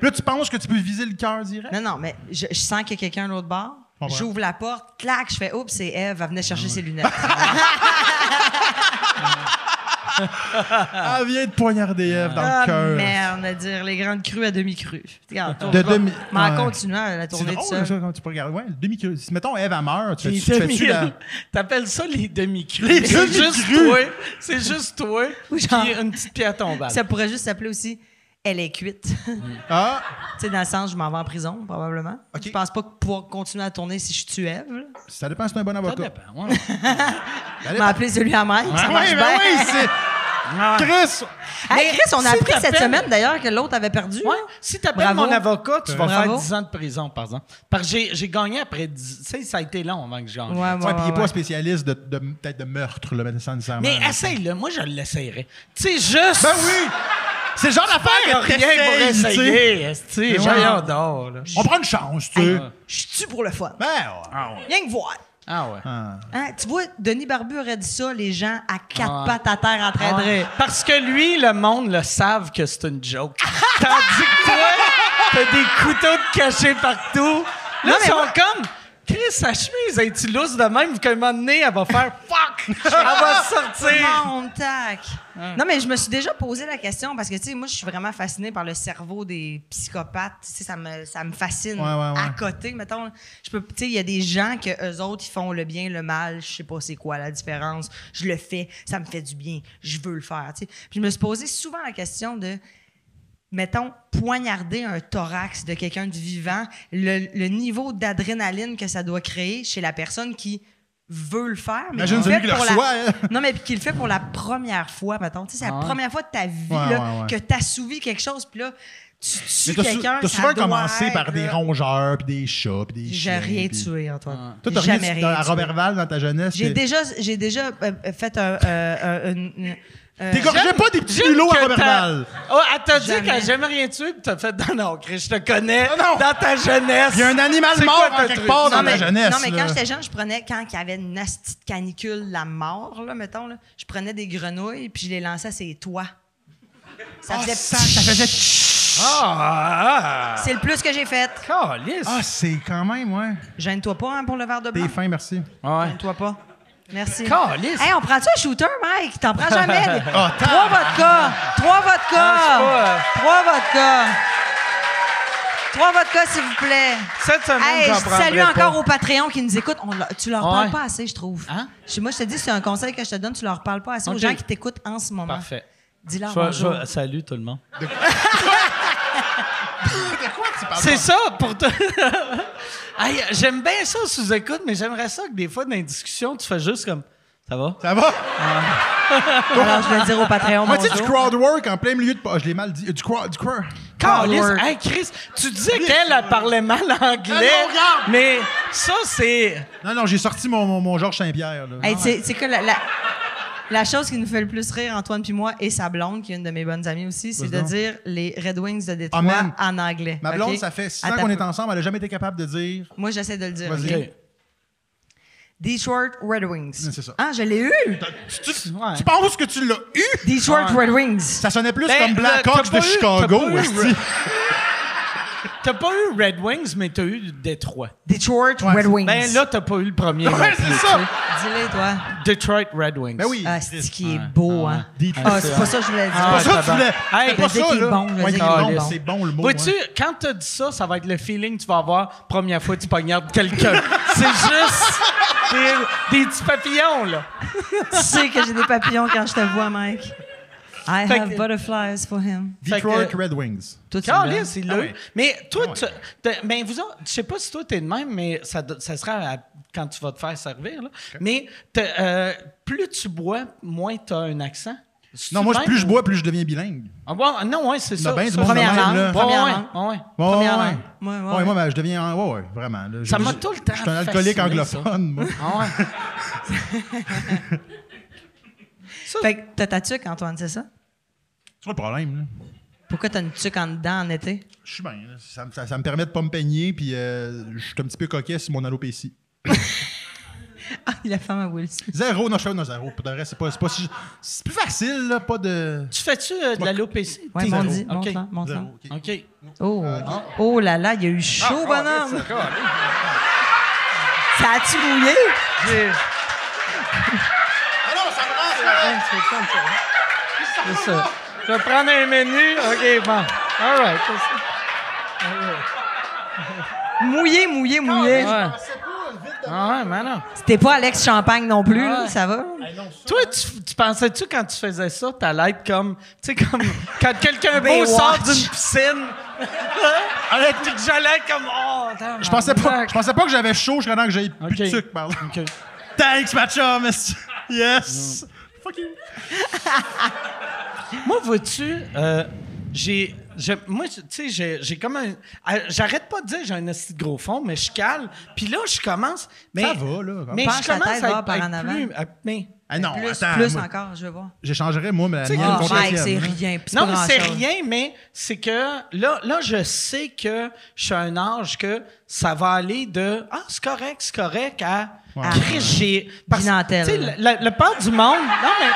Là, tu penses que tu peux viser le cœur direct? Non, non, mais je, je sens qu'il y a quelqu'un à l'autre bord. J'ouvre la porte, clac, je fais oups, c'est Eve, elle venait chercher ses lunettes. Ah, viens de poignarder Eve dans ah, le cœur. merde, à dire les grandes crues à toi, De demi- Mais en continuant à la tournée de ça. quand tu peux regarder. Ouais, demi -cru. Si, mettons, Eve, elle meurt, tu fais-tu tu fais-tu la... demi T'appelles ça les demi-crues. Les C'est juste toi. C'est juste toi. Puis genre- une petite pierre tombale. Ça pourrait juste s'appeler aussi Elle est cuite. tu Ah, sais, dans le sens, je m'en vais en prison, probablement. OK. Je pense pas pouvoir continuer à tourner si je tue Eve. là. ça dépend si c'est un bon Ça avocat. dépend. ouais. Ça Je m'ai appelé celui à Mike, ça Ouais, marche ben bien. oui, c'est... Chris! Hey, Chris, on a si appris cette semaine d'ailleurs que l'autre avait perdu. Ouais. Si t'appelles Bravo. mon avocat, tu vas Bravo. faire 10 ans de prison, par exemple. Parce que j'ai, gagné après 10... Tu sais, ça a été long avant que je gagne. Ouais, ouais, Ouais, puis il ouais, est pas ouais. spécialiste de, de- peut-être de meurtre, là, mais sans nécessairement. Mais essaye-le. Moi, je l'essayerais. Tu sais, juste... Ben oui! C'est le genre Faire d'affaire que rien pour t'essayes, tu sais. essayer. esti. Voyons là. On prend une chance, tu sais. Je tue pour le fun? Ben ouais. Rien que voir. Ah ouais. Ah. Hein, tu vois, Denis Barbu aurait dit ça, les gens à quatre Ah. pattes à terre en train de. Parce que lui, le monde le savent que c'est une joke. Tandis que toi, t'as des couteaux de cachés partout. Là, ils sont comme... Chris, sa chemise, elle est lousse de même qu'à un moment donné, elle va faire « fuck ». Elle va sortir. Mon tac. Non, mais je me suis déjà posé la question parce que, tu sais, moi, je suis vraiment fascinée par le cerveau des psychopathes. Tu sais, ça me, ça me fascine. Ouais, ouais, ouais. À côté, mettons, je peux, tu sais, il y a des gens que eux autres, ils font le bien, le mal. Je sais pas c'est quoi la différence. Je le fais, ça me fait du bien. Je veux le faire, tu sais. Puis je me suis posé souvent la question de, mettons, poignarder un thorax de quelqu'un de vivant, le, le niveau d'adrénaline que ça doit créer chez la personne qui veut le faire, mais Imagine fait qui le pour la- reçoit, hein. Non, mais puis qu'il le fait pour la première fois, mettons. Tu sais, c'est la Ah ouais. première fois de ta vie Ouais, là, ouais, ouais. que tu assouvis quelque chose, puis là, tu tues quelqu'un. t'as souvent commencé être, par des rongeurs, puis des chats, puis des J'ai chiens. rien puis- tué, Antoine. Toi, t'as rien Jamais tué rien à tué. Robertval dans ta jeunesse. J'ai déjà, j'ai déjà euh, fait un. euh, euh, une- une- euh, T'égorgeais pas des petits J'aime mulots à que t'as- Robertval. Oh, elle t'a dit Jamais. qu'elle jamais rien tué, puis t'as fait non, non, Chris, je te connais Non, non. dans ta jeunesse. Il y a un animal mort quoi en quelque part non, dans mais, ta jeunesse. non, mais quand j'étais jeune, je prenais, quand il y avait une nasty de canicule, la mort, là, mettons, là, je prenais des grenouilles puis je les lançais à ses toits. Ça Ah, faisait. ça, ça faisait. Ah, ah, C'est le plus que j'ai fait. ah, calice. Ah, c'est quand même, ouais. Gêne-toi pas hein, pour le verre de blanc. T'es fin, merci. Ouais. Gêne-toi pas. Merci. Calice. Hey, on prend-tu un shooter, Mike? T'en prends jamais? Ah, Trois vodka! Trois vodka! Ah, c'est pas, euh, Trois vodka! Trois vodka, s'il vous plaît. Cette semaine, Hey, j'en je prendrai salue pas. encore aux Patreons qui nous écoutent. On leur- tu leur Ouais. parles pas assez, je trouve. Hein? Je- Moi, je te dis, c'est un conseil que je te donne, tu leur parles pas assez aux Ok. gens qui t'écoutent en ce moment. Parfait. Dis-leur Je vais- bonjour. je vais- salut tout le monde. C'est ça pour toi. Hey, J'aime bien ça sous-écoute, mais j'aimerais ça que des fois, dans les discussions, tu fais juste comme Ça va? Ça va? Alors, je vais dire aux Patreons Moi, tu sais, du bonjour. crowd work en plein milieu de. Ah, je l'ai mal dit. Euh, Du crowd. Du crowd. Hey Chris, tu disais qu'elle elle parlait mal anglais, Non, non, regarde. mais ça c'est. Non, non, j'ai sorti mon, mon, mon Georges Saint-Pierre. là. Hey, sais que la, la, la chose qui nous fait le plus rire, Antoine puis moi, et sa blonde, qui est une de mes bonnes amies aussi, c'est de dire les Red Wings de Détroit Amen. en anglais. Ma blonde, ça fait six ans qu'on est ensemble, elle a jamais été capable de dire. Moi, j'essaie de le dire. Vas-y. OK? Detroit Red Wings. C'est ça. Ah, je l'ai eu! Tu, tu- Ouais. tu penses que tu l'as eu? Detroit Red Wings. Ça sonnait plus Ben, comme Blackhawks de eu- Chicago. T'as pas eu- Red Wings, mais t'as eu. Detroit Ouais, Red Wings. Ben là, t'as pas eu le premier. Ouais, c'est ça. Dis-le, toi. Detroit Red Wings. Ben oui. Ah, c'est ce qui est beau, hein? Detroit. Ah, c'est pas ça que je voulais dire. Ah, C'est pas ça que tu voulais. Hey, C'est pas ça, qu'il est là. bon, Ouais, bon, bon. C'est bon le mot. Vois-tu, ouais. quand t'as dit ça, ça va être le feeling que tu vas avoir première fois que tu poignardes quelqu'un. c'est juste des, des petits papillons, là. tu sais que j'ai des papillons quand je te vois, Mike. I Fait have que- butterflies for him. Detroit que- Red Wings. Toi, il l'a Ah ouais. Mais toi, tu, t'as- ben vous autres, je sais pas si toi t'es de même, mais ça, ça sera à- quand tu vas te faire servir. Là. Mais euh, plus tu bois, moins tu as un accent. Non, moi, plus je bois, plus je deviens bilingue. Ah, bon, non, ouais, c'est ça. a bien du c'est- Première langue, là. Ouais, première ouais, langue. ouais. Ouais, ouais, ouais. Ouais, ouais, Ouais, ouais. moi, ben, je deviens. Ouais, ouais, vraiment. là. Ça m'a tout le temps Je suis un alcoolique anglophone, moi. Ah ouais. Fait que t'as ta tuque, Antoine, c'est ça? C'est pas le problème, là. Pourquoi t'as une tuque en dedans en été? Je suis bien. là. Ça, me- ça- ça me permet de pas me peigner, puis euh, je suis un petit peu coquet sur mon alopécie. Ah, il a fait à Will Smith. Zéro, non, je fais non, zéro. Pour de vrai, c'est pas, c'est pas si. C'est plus facile, là, pas de. Tu fais-tu euh, de l'alopécie? Ouais, T'es- zéro. dit. OK. Montre-la, montre-la. Zéro, ok. OK. Oh. oh là là, il y a eu chaud, bonhomme. Ça a-tu mouillé? Ah non, ça me rend C'est ça. Je vais prendre un menu. OK, bon. All right. Mouillé, mouillé, mouillé. Ouais. Ah ouais, mais non. C'était pas Alex Champagne non plus, là, ça va? Toi, tu, tu pensais-tu quand tu faisais ça, t'allais être comme, tu sais, comme quand quelqu'un beau sort d'une piscine, j'allais être comme, oh, Je pensais pas, je pensais pas que j'avais chaud jusqu'à temps que j'avais plus de sucre, pardon. OK. Thanks, ma chum. Yes. Fuck you. Moi, vois-tu, euh, j'ai. moi, tu sais, j'ai, comme un. euh, J'arrête pas de dire que j'ai un de gros fond, mais je cale. Puis là, je commence. Mais, Ça va, là. Mais Penche je commence tête, à être, par en avant. plus. à- mais, Ah non, plus, attends. plus moi, encore, je veux voir. J'échangerais, moi, mais la c'est rien. non, c'est rien, mais c'est que là, là, je sais que je suis à un âge que ça va aller de Ah, c'est correct, c'est correct à Ouais. Chris, j'ai. Parce le, le- le part du monde. Non, mais.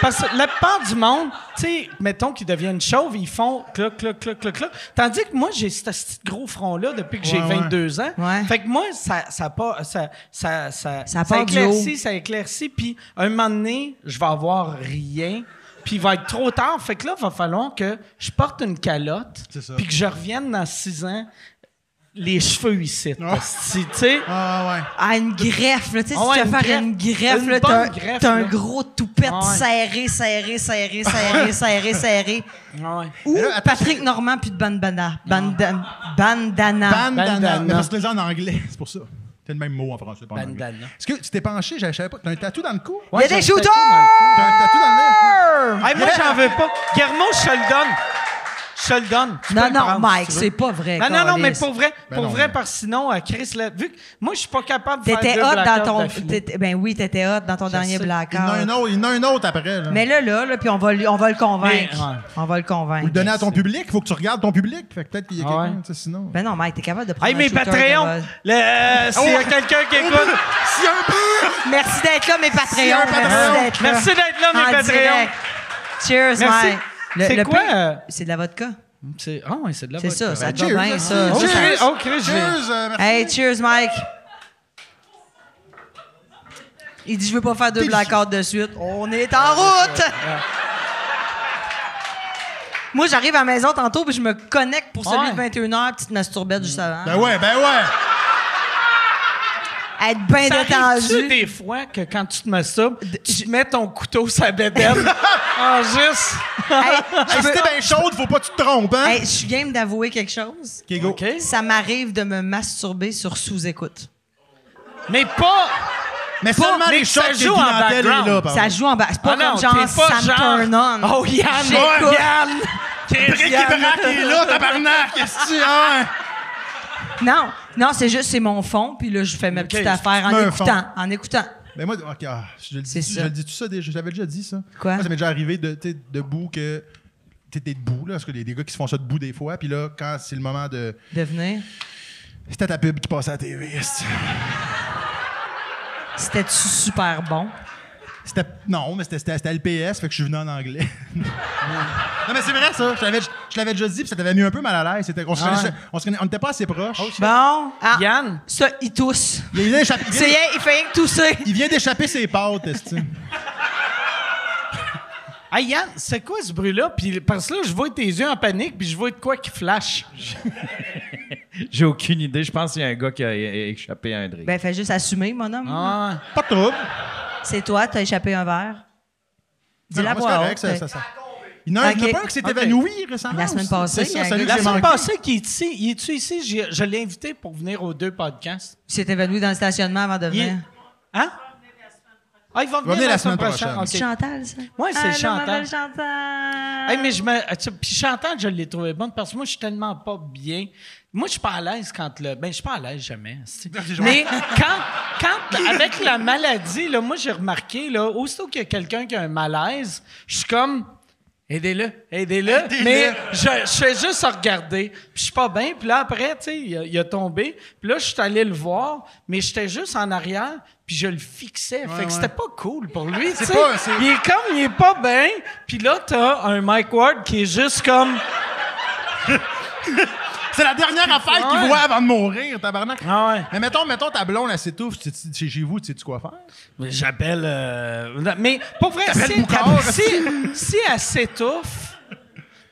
Parce que la part du monde, tu sais, mettons qu'ils deviennent chauves, ils font cloc, cloc, cloc, cloc, cloc. Tandis que moi, j'ai ce petit gros front-là depuis que j'ai Ouais, ouais. 22 ans. Ouais. Fait que moi, ça, ça, pas, ça, ça, ça, Ça éclaircit, ça éclaircit, puis un moment donné, je vais avoir rien, puis il va être trop tard. Fait que là, il va falloir que je porte une calotte, puis que je revienne dans six ans, les cheveux ici. Ah. Tu sais? Ah, ouais. Ah, une greffe, là. Tu sais, Ah si ouais, tu une veux faire greffe. une greffe, Une là, t'as greffe, t'as un là. gros toupette Ah ouais. serré, serré, serré, serré, serré, serré. Ah ouais. Ou Mais là, attends, Patrick Normand puis de bandana. Bandana. Bandana. Bandana. Parce que les en anglais, c'est pour ça. C'est le même mot en français. pas en. Est-ce que tu t'es penché? Je savais pas. T'as un tatou dans le cou? Il y a des shooters! T'as un tatou dans le nez? Hey, moi, j'en veux pas. Guillermo, je te le donne. Je te le donne. Tu Non, non, prendre, Mike, si c'est pas vrai. Non, non, non, mais pour vrai, Ben pour non, vrai, parce que sinon, euh, Chris, là, vu que moi, je suis pas capable de faire T'étais deux hot dans ton. Ben oui, t'étais hot dans ton dernier sais. Il y en a blackout. un autre, il y en a un autre après. Là. Mais là, là, là, puis on va, on va le convaincre. Mais, ouais. On va le convaincre. Ou le donner à ton public, il faut que tu regardes ton public. Fait que peut-être qu'il y a Ah quelqu'un, ouais. tu sais, sinon. Ben non, Mike, t'es capable de prendre Hey, un mes Patreons, euh, s'il y a Oh! quelqu'un qui écoute, Si un peu! Merci d'être là, mes Patreons. Merci d'être là. merci d'être là, mes Patreons. Cheers, Merci. Mike. C'est quoi, euh, C'est de la vodka. C'est ah ouais, c'est de la C'est vodka. ça, ça Ben, te va cheers, bien, ça. Oh, oh, Chris, Cheers! euh, merci. Hey, cheers, Mike. Il dit, je veux pas faire deux blackouts de suite. On est en route! Moi, j'arrive à la maison tantôt, puis je me connecte pour celui Ouais. de 21h, petite masturbette juste avant. Ben ouais, ben ouais! Être bien Ça détendu? des fois que quand tu te masturbes, tu mets ton couteau sur la bédaine? En juste... Hey, si t'es bien chaude, faut pas que tu te trompes, hein? Hey, je suis game d'avouer quelque chose. Ok, go. OK. Ça m'arrive de me masturber sur sous-écoute. Mais pas... Mais seulement mais les ça shots que joue en background. là, Ça joue en bas. C'est pas Ah non, comme genre pas ça me genre- turn on. Oh, Yann! J'écoute. Yann! Bric Chris, et Yann. brac est là, tabarnak! Qu'est-ce que tu hein? Non, non, c'est juste c'est mon fond, puis là je fais ma petite affaire en écoutant, fond. en écoutant. Ben moi, ah, je le dis, je ça. le dis tout ça déjà, j'avais déjà dit ça. Quoi? Moi, ça m'est déjà arrivé de, debout que t'étais debout, là, parce qu'il y a des gars qui se font ça debout des fois, puis là, quand c'est le moment de. Devenir. C'était ta pub qui passait à la TV. esti. C'était super bon? C'était. Non, mais c'était- c'était c'était LPS, fait que je suis venu en anglais. non, mais c'est vrai, ça. Je l'avais- je l'avais déjà dit, puis ça t'avait mis un peu mal à l'aise. C'était- On se connaissait- on se connaissait- on n'était pas assez proches. Bon, ah, Yann, ça il tousse. Il vient d'échapper- il C'est vient- rien, il fait rien que tousser. il vient d'échapper ses pâtes, esti. Hey Yann, c'est quoi ce bruit-là? Puis parce que là, je vois tes yeux en panique, puis je vois de quoi qui flash. J'ai aucune idée. Je pense qu'il y a un gars qui a échappé à un drink. Ben fais juste assumer, mon homme. Ah, Pas de trouble. C'est toi, t'as échappé un verre. Dis la Non, moi, c'est voix haute. ça- ça- ça- Il y en a un- il qui s'est Ok. évanoui récemment. La semaine passée, il ça, que la semaine passée, qui est ici, il est-tu ici? J'ai- Je l'ai invité pour venir aux deux podcasts. Il s'est évanoui dans le stationnement avant de Il venir. Hein? Ah, il va venir, venir la semaine prochaine. prochaine. C'est OK. Chantal, ça? Ouais, c'est Ah, Chantal. Chantal. Hey, mais je me. Puis Chantal, je l'ai trouvée bonne parce que moi, je suis tellement pas bien. Moi, je suis pas à l'aise quand le. Ben, je suis pas à l'aise jamais. Mais quand, quand, avec la maladie, là, moi, j'ai remarqué, là, aussitôt qu'il y a quelqu'un qui a un malaise, je suis comme. Aidez-le, aidez-le. Mais je, je fais juste regarder. Puis je suis pas bien. Puis là, après, tu sais, il, a- il a tombé. Puis là, je suis allé le voir, mais j'étais juste en arrière, puis je le fixais. fait que c'était pas cool pour lui. tu sais. Il est comme, il est pas bien. Puis là, t'as un Mike Ward qui est juste comme. C'est la dernière affaire Ouais. qu'il voit avant de mourir, tabarnak. Ah ouais. Mais mettons, mettons ta blonde, elle s'étouffe, tu- tu- chez chez vous, tu sais-tu quoi faire? Mais J'appelle. euh, Mais pour vrai, si, Boucard, si, si elle s'étouffe.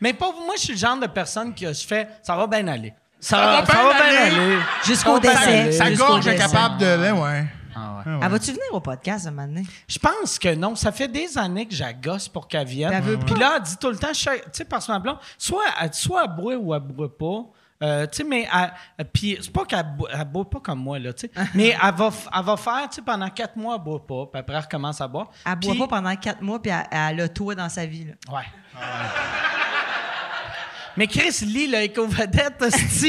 Mais pas, moi, je suis le genre de personne qui je fais ça va bien aller. Ça, va ça bien va bien aller. aller. Jusqu'au décès. Sa Jusqu'au gorge est capable de. Ben ouais. Ah ouais. Ah va-tu venir au podcast un moment donné? Je pense que non. Ça fait des années que j'agosse pour qu'elle vienne. Puis là, elle dit tout le temps, sais- tu sais, par son blonde, soit, elle- soit elle boit ou elle boit pas. Euh, tu sais, mais puis c'est pas qu'elle boit, elle boit pas comme moi, là, tu sais. mais elle va, elle va faire, tu sais, pendant quatre mois, elle boit pas. Puis après, elle recommence à boire. Elle boit pas pendant quatre mois, puis elle, elle a toi dans sa vie. Là. Ouais. Mais Chris lit le éco-vedette.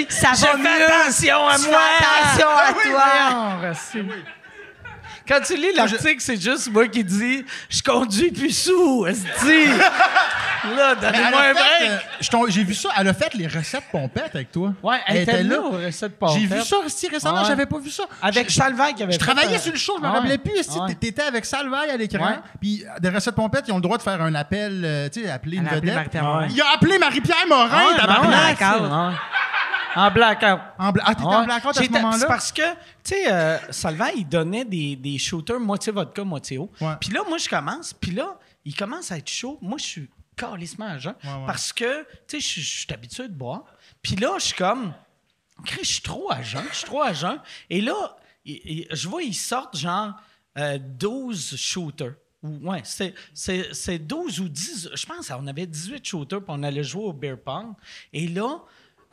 Ça va mieux. attention à moi. fais attention à oui, toi. voyons, hostie. Quand tu lis l'article, c'est juste moi qui dis « Je conduis plus sous, hostie. » Là, donnez-moi un break. euh, J'ai vu ça. Elle a fait les recettes pompettes avec toi. Ouais, elle était là aux recettes pompettes. J'ai vu ça aussi récemment. J'avais pas vu ça. Avec Salvaille qui avait Je travaillais un- sur le show, je me rappelais plus. T'étais avec Salvaille à l'écran. Puis euh, des recettes pompettes, ils ont le droit de faire un appel, euh, tu sais, appeler une Elle a appelé vedette. Marie-Pierre Morin. Il a appelé Marie-Pierre Morin, tabarnak. En blackout. En bla- Ah, t'étais en blackout à ce J'étais- C'est moment-là? parce que, tu sais, euh, il donnait des, des shooters moitié vodka, moitié eau. Ouais. Puis là, moi, je commence. Puis là, il commence à être chaud. Moi, je suis calissement à jeun. ouais. Parce que, tu sais, je suis habitué de boire. Puis là, je suis comme... Je suis trop à jeun. Je suis trop à jeun. Et là, je vois, ils sortent genre euh, 12 shooters. Ou- Ouais, c'est- c'est c'est 12 ou 10. Je pense qu'on avait 18 shooters, puis on allait jouer au beer pong. Et là,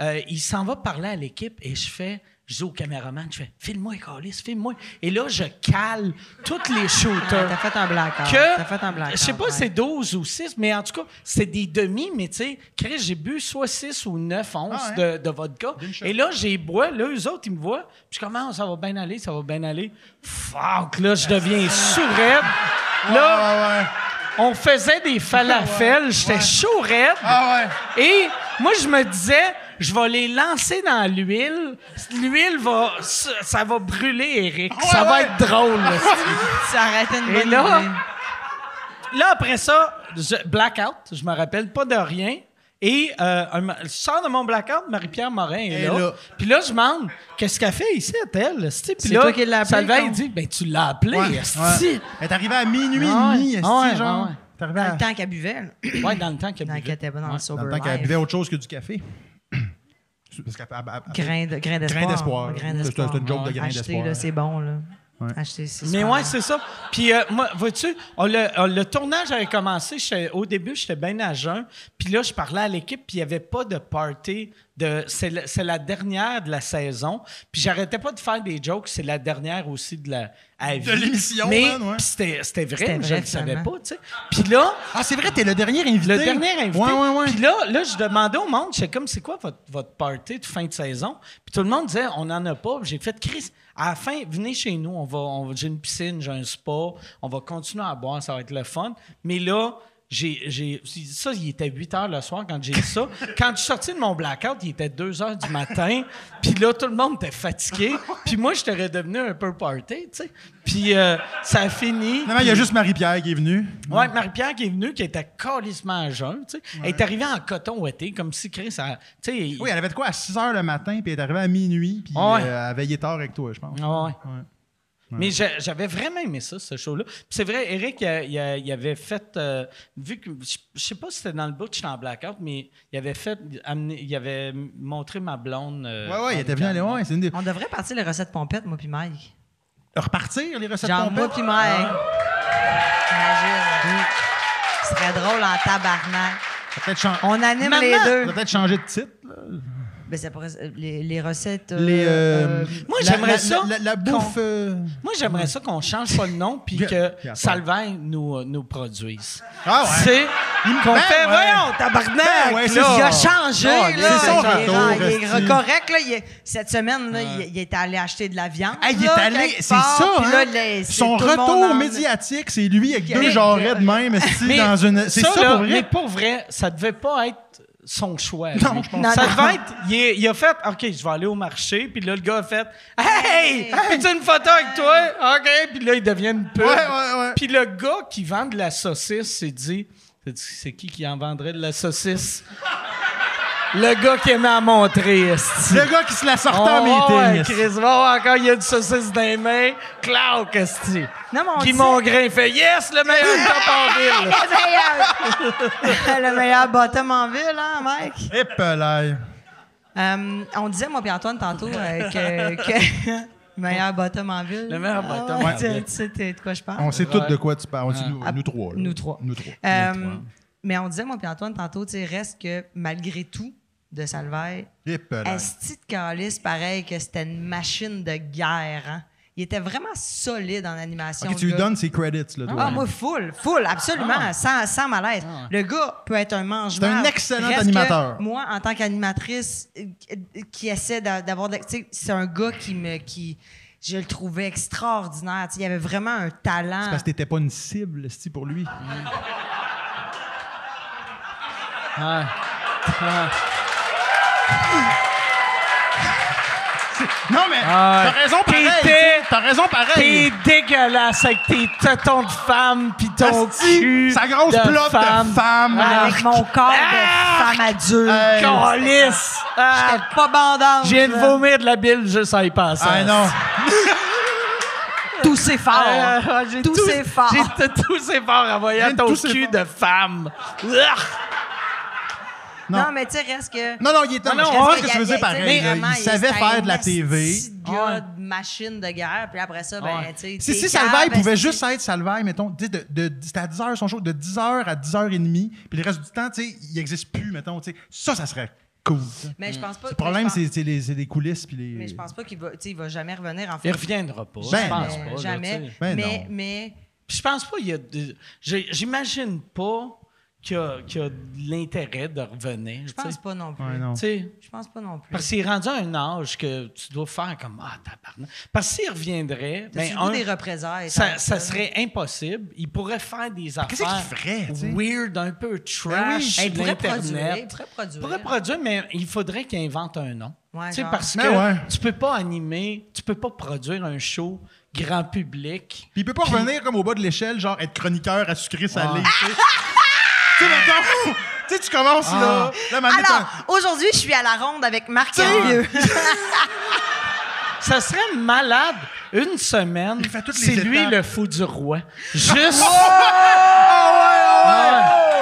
euh, il s'en va parler à l'équipe et je fais je dis au caméraman, je fais filme-moi, Calis, filme-moi. Et là, je cale tous les shooters. T'as fait un blackout. Que, T'as fait un blackout. je sais pas si c'est 12 ou 6, mais en tout cas, c'est des demi, mais tu sais, Chris, j'ai bu soit 6 ou 9 onces Ah de, de vodka. Et là, j'ai bois, là, eux autres, ils me voient, puis je commence, ça va bien aller, ça va bien aller. Fuck, là, je deviens sourd Là, ouais. on faisait des falafels, j'étais chaud raide. Ah ouais. Et moi, je me disais, je vais les lancer dans l'huile. L'huile va, ça va brûler, Eric. ça va être drôle. là. Ça aurait été une Et bonne là- idée. Là, après ça, je- blackout, je me rappelle pas de rien. Et euh, un- je sors de mon blackout, Marie-Pierre Morin est là. là. Puis là, je demande, qu'est-ce qu'elle fait ici, elle? Puis C'est là, toi qui l'as appelée, Salvaire, il dit, ben tu l'as appelé, Ouais, ouais. Elle est arrivée à minuit et demi, ouais, genre? Dans le temps qu'elle buvait, là. Ouais, dans le temps qu'elle buvait. dans le temps qu'elle buvait autre chose que du café. Parce Grain de- grain d'espoir. Grain d'espoir. Grain C'est- d'espoir. c'est une joke de grain d'espoir. c'est bon, là. Ouais. Acheter, c'est Mais ouais, c'est ça. Puis euh, moi, vois-tu, on le, tournage avait commencé. Au début, j'étais bien à jeun. Puis là, je parlais à l'équipe, puis il n'y avait pas de party. De, c'est, la, c'est la dernière de la saison. Puis j'arrêtais pas de faire des jokes. C'est la dernière aussi de la à vie. l'émission, Mais man, ouais. puis c'était, c'était vrai, C'était mais je ne le savais pas, tu sais. Puis là, Ah, c'est vrai, t'es le dernier invité. le dernier invité. Ouais, ouais, ouais. Puis là, là, je demandais au monde, j'étais comme, c'est quoi votre, votre party de fin de saison? Puis tout le monde disait, on n'en a pas. J'ai fait, Chris, à la fin, venez chez nous, on va, on j'ai une piscine, j'ai un spa, on va continuer à boire, ça va être le fun. Mais là, j'ai, j'ai, ça, il était 8 heures le soir quand j'ai dit ça. Quand je suis sorti de mon blackout, il était 2 heures du matin. Puis là, tout le monde était fatigué. Puis moi, j'étais redevenu un peu party, tu sais. Puis euh, ça a fini. Finalement, il y a juste Marie-Pierre qui est venue. Ouais, Marie-Pierre qui est venue, qui était calissement jeune, tu sais. Elle est arrivée en coton ouetté, comme si Chris, sais. Oui, elle avait de quoi à 6 h le matin, puis elle est arrivée à minuit, puis Ouais. euh, elle veillait tard avec toi, je pense. Ah ouais. Ouais. Mais j'a- j'avais vraiment aimé ça, ce show-là. Puis c'est vrai, Eric, il, a- il a- il avait fait. euh, vu que. Je je sais pas si c'était dans le bout, j'étais en blackout, mais il avait fait. amener- il avait montré ma blonde. euh, Ouais, ouais, il était venu aller. une des. On devrait partir les recettes pompettes, moi puis Mike. Repartir les recettes Genre, pompettes? moi puis Mike. Imagine. Ce serait drôle en tabarnak. On anime Maman! les deux. va peut-être changer de titre. là. Ben, ça pourrait- les, les recettes. euh, Les, euh, euh, Moi, la- j'aimerais ça La, bouffe. euh, Moi, j'aimerais ça qu'on change pas le nom puis que Bien, Salvaire nous, euh, nous produise. Ah ouais. C'est qu'on Ben fait, ouais. voyons, tabarnak! Ben ouais, là. il a changé, là. c'est son il, est, retour, il est esti. correct, là. Il est- cette semaine, là, il, il est allé acheter de la viande. Hey, il est allé, c'est ça, hein? là, les- c'est Son retour médiatique, c'est lui avec deux jarrets de même, dans une. C'est ça, pour vrai? Mais pour vrai, ça devait pas être son choix. Non, lui. je pense pas. Ça Non, devait non. être. Il, est- il a fait OK, je vais aller au marché. Puis là, le gars a fait Hey, Hey! fais-tu une photo avec toi? OK. Puis là, il devient une pub. Ouais, ouais, ouais. Puis le gars qui vend de la saucisse s'est dit C'est qui qui en vendrait de la saucisse? Le gars qui aimait en montrer, esti. Le gars qui se la sortait en Oh, meeting. ouais, esti. Chris, va voir encore, il y a une saucisse dans les mains. Claude, esti. Non, mais on Guy dit- Mongrain fait Yes, le meilleur top en ville. Le meilleur, le meilleur bottom en ville, hein, Mike? Et pelaille. Euh, on disait, moi et Antoine, tantôt, euh, que, que le meilleur bottom en ville. Le meilleur Ah bottom ouais, en tu- ville. Tu sais de quoi je parle? On sait tous de quoi tu parles. Nous, Ah, nous trois. là. nous trois. Nous trois. Euh, Nous trois. mais on disait, moi et Antoine, tantôt, tu sais, reste que malgré tout, de pelaille. Asti de calice, pareil que c'était une machine de guerre. Hein? Il était vraiment solide en animation. Ok, tu le lui gars. donnes ses credits, là, toi. Ah, moi, full, full, absolument, sans, sans malaise. Le gars peut être un mange C'est un excellent animateur. Moi, en tant qu'animatrice euh, qui essaie d'a- d'avoir. de- tu sais, c'est un gars qui me. Qui, je le trouvais extraordinaire. Tu sais, il avait vraiment un talent. Parce que t'étais pas une cible, esti, pour lui. Non, mais Ah, t'as raison pareil. T'as raison pareil. T'es dégueulasse avec tes tétons de femme pis ton Asti, cul Sa grosse de plotte femme. de femme. Avec mon corps Ah! de femme adulte. Hey. Calice! Ah, J'étais pas bandante. je viens de vomir de la bille juste à y passer. Ah non. Tous ces forts. Ah, ah, j'ai Tous tout- ces forts. J'ai tous ces forts en voyant J'ai ton tous ces cul forts. de femme. Non. Non, mais tu sais, reste que. Non, non, il était. Non, non, on ce que Il tu avait- pareil. Il savait faire de la TV. gars de machine de guerre, puis après ça, ben, Ouais. tu sais. Si, si Salvaille pouvait juste être Salvaille, mettons, tu sais, de, de, c'était à 10h son show, de 10h à 10h30, puis le reste du temps, tu sais, il n'existe plus, mettons, tu sais. Ça, ça serait cool. Mais je pense pas. Le problème, mais je pense- c'est c'est les, c'est les coulisses puis les. Mais je pense pas qu'il va, il va jamais revenir en fait. Il reviendra pas. Ben je pense Euh, pas. jamais. Ben mais, mais Puis je pense pas qu'il y a. J'imagine pas qu'il y a, qu'il y a de l'intérêt de revenir. je pense pas non plus. Ouais, non. Tu sais, Je pense pas non plus. Parce qu'il est rendu à un âge que tu dois faire comme Ah, tabarnak. Parce que s'il reviendrait, T'as-tu ben, un, des représailles. ça, que serait impossible. Il pourrait faire des affaires Qu'est-ce qu'il ferait, weird, un peu Ben trash, Hey, il pourrait produire. Il pourrait produire. Il pourrait produire, mais il faudrait qu'il invente un nom. Ouais, Tu sais, genre. parce que Ben ouais. tu peux pas animer, tu peux pas produire un show grand public. Puis il peut pas revenir comme au bas de l'échelle, genre être chroniqueur à sucré salé. Ouais. Tu sais. Tu sais, mettons, tu sais, tu commences là. Là, maintenant, Alors, aujourd'hui, je suis à la ronde avec Marc. Hervieux. Ça serait malade. Une semaine, Il c'est lui étapes. le fou du roi. Juste.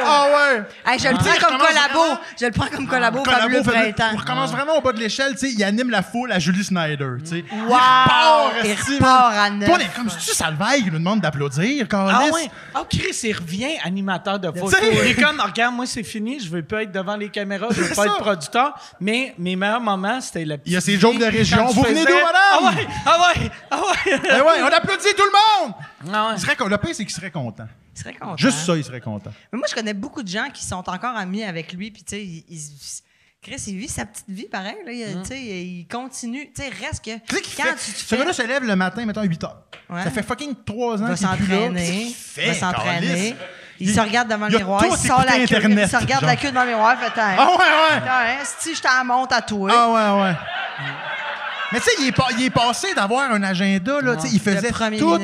Ah ouais! Hey, je le Tu sais, prends je comme commence collabo. vraiment- Je le prends comme collabo Collabo, printemps. On recommence vraiment au bas de l'échelle, tu sais, il anime la foule à Julie Snyder, tu sais. Wow! Il repart, Il à neuf. Toi, on est comme si tu Salvaille qui nous demande d'applaudir, Ah ouais? Ah, Chris, il revient animateur de photo. sais. Il est comme, regarde, moi, c'est fini, je veux pas être devant les caméras, je veux C'est pas ça. être producteur. Mais mes meilleurs moments, c'était la petite Il y a ses vie jokes de région. Vous venez d'où, madame? Ah ouais, ah ouais, ah ouais. Ouais, on applaudit tout le monde! Ah ouais. Il serait, le pire, c'est qu'il serait content. Il serait content. Juste ça, il serait content. Mais moi, je connais beaucoup de gens qui sont encore amis avec lui, puis tu sais, il, il- Chris, il vit sa petite vie pareil, là. Il, tu sais, il continue. Tu sais, reste que. Quand fait- tu te Ce fais- gars-là se lève le matin, mettons, à 8 heures. Ouais. Ça fait fucking 3 ans qu'il est plus là. s'entraîner. Il fait, va s'entraîner. Il, se regarde devant le miroir, il tout sort la écouté queue. Internet, il se regarde genre. la queue devant le miroir, fait Ah ouais, ouais! tiens, si je t'en monte à toi. Ah ouais, ouais. Mais tu sais, il, est pas- il est passé d'avoir un agenda, là. Il faisait tout.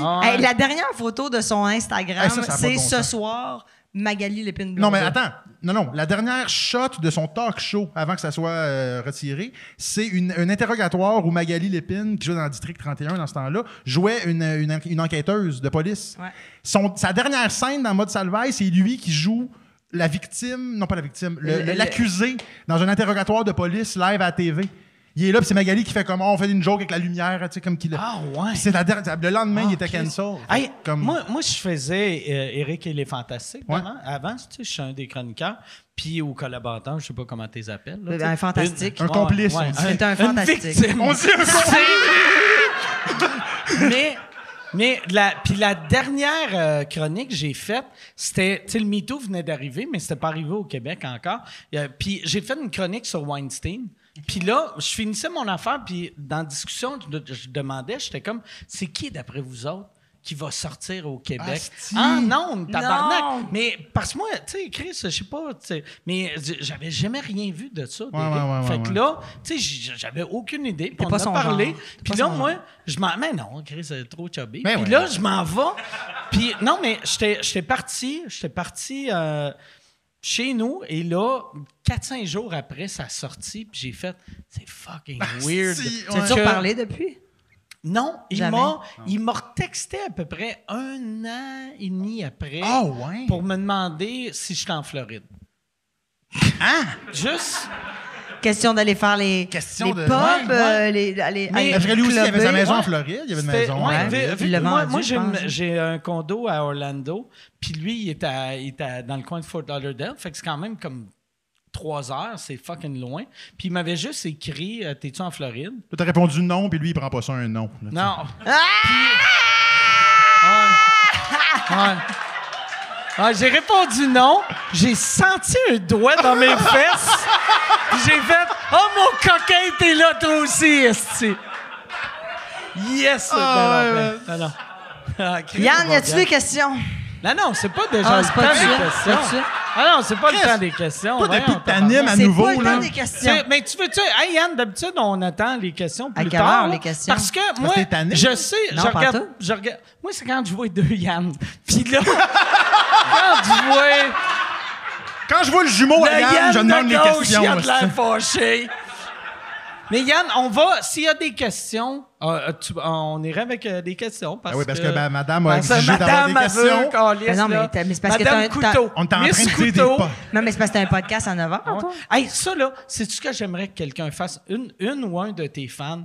Ah. Hey, la dernière photo de son Instagram, Hey, c'est bon ce sens. soir, Magali Lépine Non, mais attends. Non, non. La dernière shot de son talk show, avant que ça soit euh, retiré, c'est un interrogatoire où Magali Lépine, qui jouait dans le District 31 dans ce temps-là, jouait une, une, une enquêteuse de police. Ouais. Son, sa dernière scène dans Mode Salvaille, c'est lui qui joue la victime, non pas la victime, l'accusé dans un interrogatoire de police live à la TV. Il est là, puis c'est Magali qui fait comment on fait une joke avec la lumière, tu sais, comme qu'il. Ah ouais. C'est la dernière. Le lendemain, Ah, il était Chris. cancel. Hey, Comme- moi, moi, je faisais euh, Eric et les Fantastiques. Ouais. Avant, avant tu sais, je suis un des chroniqueurs. Puis aux collaborateurs, je sais pas comment tu les appelles. là, Un fantastique. Une- Un complice, on dit. C'est un une fantastique. victime. On dit un mais mais la puis la dernière euh, chronique que j'ai faite, c'était tu sais le MeToo venait d'arriver mais c'était pas arrivé au Québec encore. Euh, puis j'ai fait une chronique sur Weinstein. Puis là, je finissais mon affaire puis dans la discussion, je, je demandais, j'étais comme c'est qui d'après vous autres qui va sortir au Québec? Asti. Ah non, tabarnak. Non. Mais parce que moi, tu sais, Chris, je sais pas, tu sais, mais j'avais jamais rien vu de ça. d'Éric. ouais, ouais, fait ouais, que ouais. là, tu sais, j'avais aucune idée. Puis on pas en a parlé. Puis là, moi, je m'en. Mais non, Chris, c'est trop chubby. Ben puis ouais. là, je m'en vais. Puis non, mais j'étais j'étais parti, j'étais parti euh, chez nous et là, 4-5 jours après sa sortie, puis j'ai fait, c'est fucking weird. si, Tu as ouais. toujours Que- parlé depuis? Non, il Jamais. m'a il m'a retexté à peu près un an et demi après Ah ouais? pour me demander si j'étais en Floride. Hein? Juste. Question d'aller faire les, Question les de- pubs, Ouais, ouais. euh, les, aller, Mais- aller Parce que lui aussi, il avait sa clubber. maison en. Floride. Il y avait une C'était- maison. ouais, en vu- Floride. vu Il l'a que moi, vendu, moi, je j'ai, une- pense. j'ai un condo à Orlando, puis lui, il est, à- il est à- dans le coin de Fort Lauderdale, fait que c'est quand même comme trois heures, c'est fucking loin. Puis il m'avait juste écrit euh, T'es-tu en Floride? Toi, t'as répondu non, puis lui, il prend pas ça un non. là, tu sais. Non. Ah! Puis- Ouais. Ouais. Ouais, j'ai répondu non. J'ai senti un doigt dans mes fesses. J'ai fait Oh mon coquin, t'es là toi aussi, esti. Yes! Ah, ouais, non, non, non. Ah, Yann, y a-tu des questions? Non, non, c'est pas déjà Ah, le temps pas des questions. Ah non, c'est pas Chris, le temps des questions. Toi, depuis Voyons, que t'animes à nouveau, pas le là. temps des questions. C'est- Mais tu veux-tu. Hey Yann, d'habitude, on attend les questions plus À quelle tard. heure, là, les questions? Parce que moi, t'es tanné? je sais, Non, je pas regarde, tout. je regarde. Moi, c'est quand je vois deux Yann. Puis là, quand je vois Quand je vois le jumeau à le Yann, Yann je demande de les gauche, questions. il a de là, l'air fâché. Mais Yann, on va, s'il y a des questions, euh, tu- on irait avec euh, des questions. Parce Ah oui, parce que, que ben, madame a que exigé d'avoir des veut, questions. Ben non, mais mais c'est parce que Madame t'as un- Couteau. On est en train de dire des Couteau. pas. Non, mais c'est parce que t'as un podcast à 9 h, Ah ouais. toi. Hey, ça, là, c'est-tu ce que j'aimerais que quelqu'un fasse? Une, une ou un de tes fans,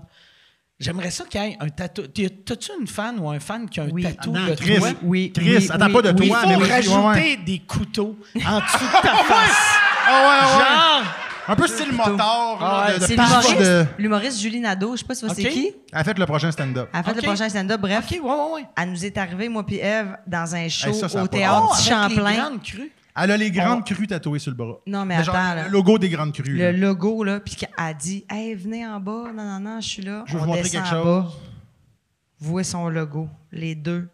j'aimerais ça qu'il y ait un tatou. T'as- T'as-tu une fan ou un fan qui a un Oui. tatou de Chris, toi? Oui, Chris, oui, attends oui, pas de oui. Il toi, faut mais rajouter ouais, ouais. des couteaux en dessous de ta face. Ah ouais, ouais. Genre, Un peu style motard, Ah de, de C'est l'humoriste, de... l'humoriste Julie Nadeau. Je sais pas si vous savez Ok. c'est qui. Elle a fait le prochain stand-up. Elle a fait le prochain stand-up. Bref, OK, ouais, ouais, ouais. elle nous est arrivée, moi puis Eve, dans un show Hey, ça, ça a au théâtre Oh, du avec les Champlain. grandes crues. Elle a les grandes crues tatouées sur le bras. Non, mais Mais genre, attends, là. le logo des grandes crues. Le là. logo, là, puis qu'elle a dit Hey, venez en bas. Non, non, non, je suis là. Je vais vous montrer quelque en chose. bas. Vouez son logo. Les deux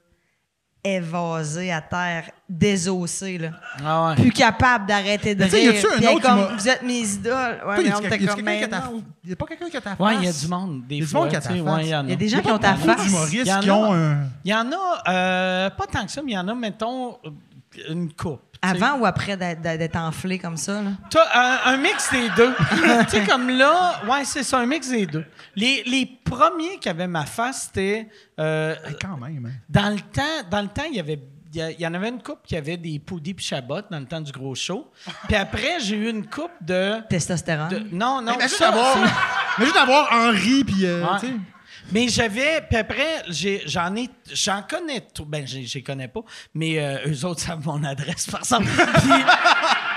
évasés à terre, désossés, là. Ah ouais. Plus capable d'arrêter de Mais tu sais, rire. y a-tu un autre comme, Vous êtes mes idoles. Ouais, mais y on était quelqu'un comme, qui a mais ta- non. y a pas quelqu'un qui a ta face? Ouais, il y a du monde, des Il y a du monde qui a ta face. ouais, il y a. Il y a des gens Il qui ont ta face. Il y en qui a- ont un... Il y en a, euh, pas tant que ça, mais il y en a, mettons, une coupe. Avant ou après d'être- enflé comme ça, là? Toi, un, un mix des deux. tu sais, comme là, ouais, c'est ça, un mix des deux. Les, les premiers qui avaient ma face, c'était. euh, Hey, quand même, hein. dans le temps, dans le temps, il y avait. Il y en avait une coupe qui avait des poudis puis chabot dans le temps du gros show. Puis après, j'ai eu une coupe de, Testostérone. de- Non, non, Imagine ça, d'avoir... Henri, puis... euh, Ouais. Mais j'avais, puis après, j'en ai, j'en connais, tout- ben, je les connais pas, mais euh, eux autres savent mon adresse, par exemple.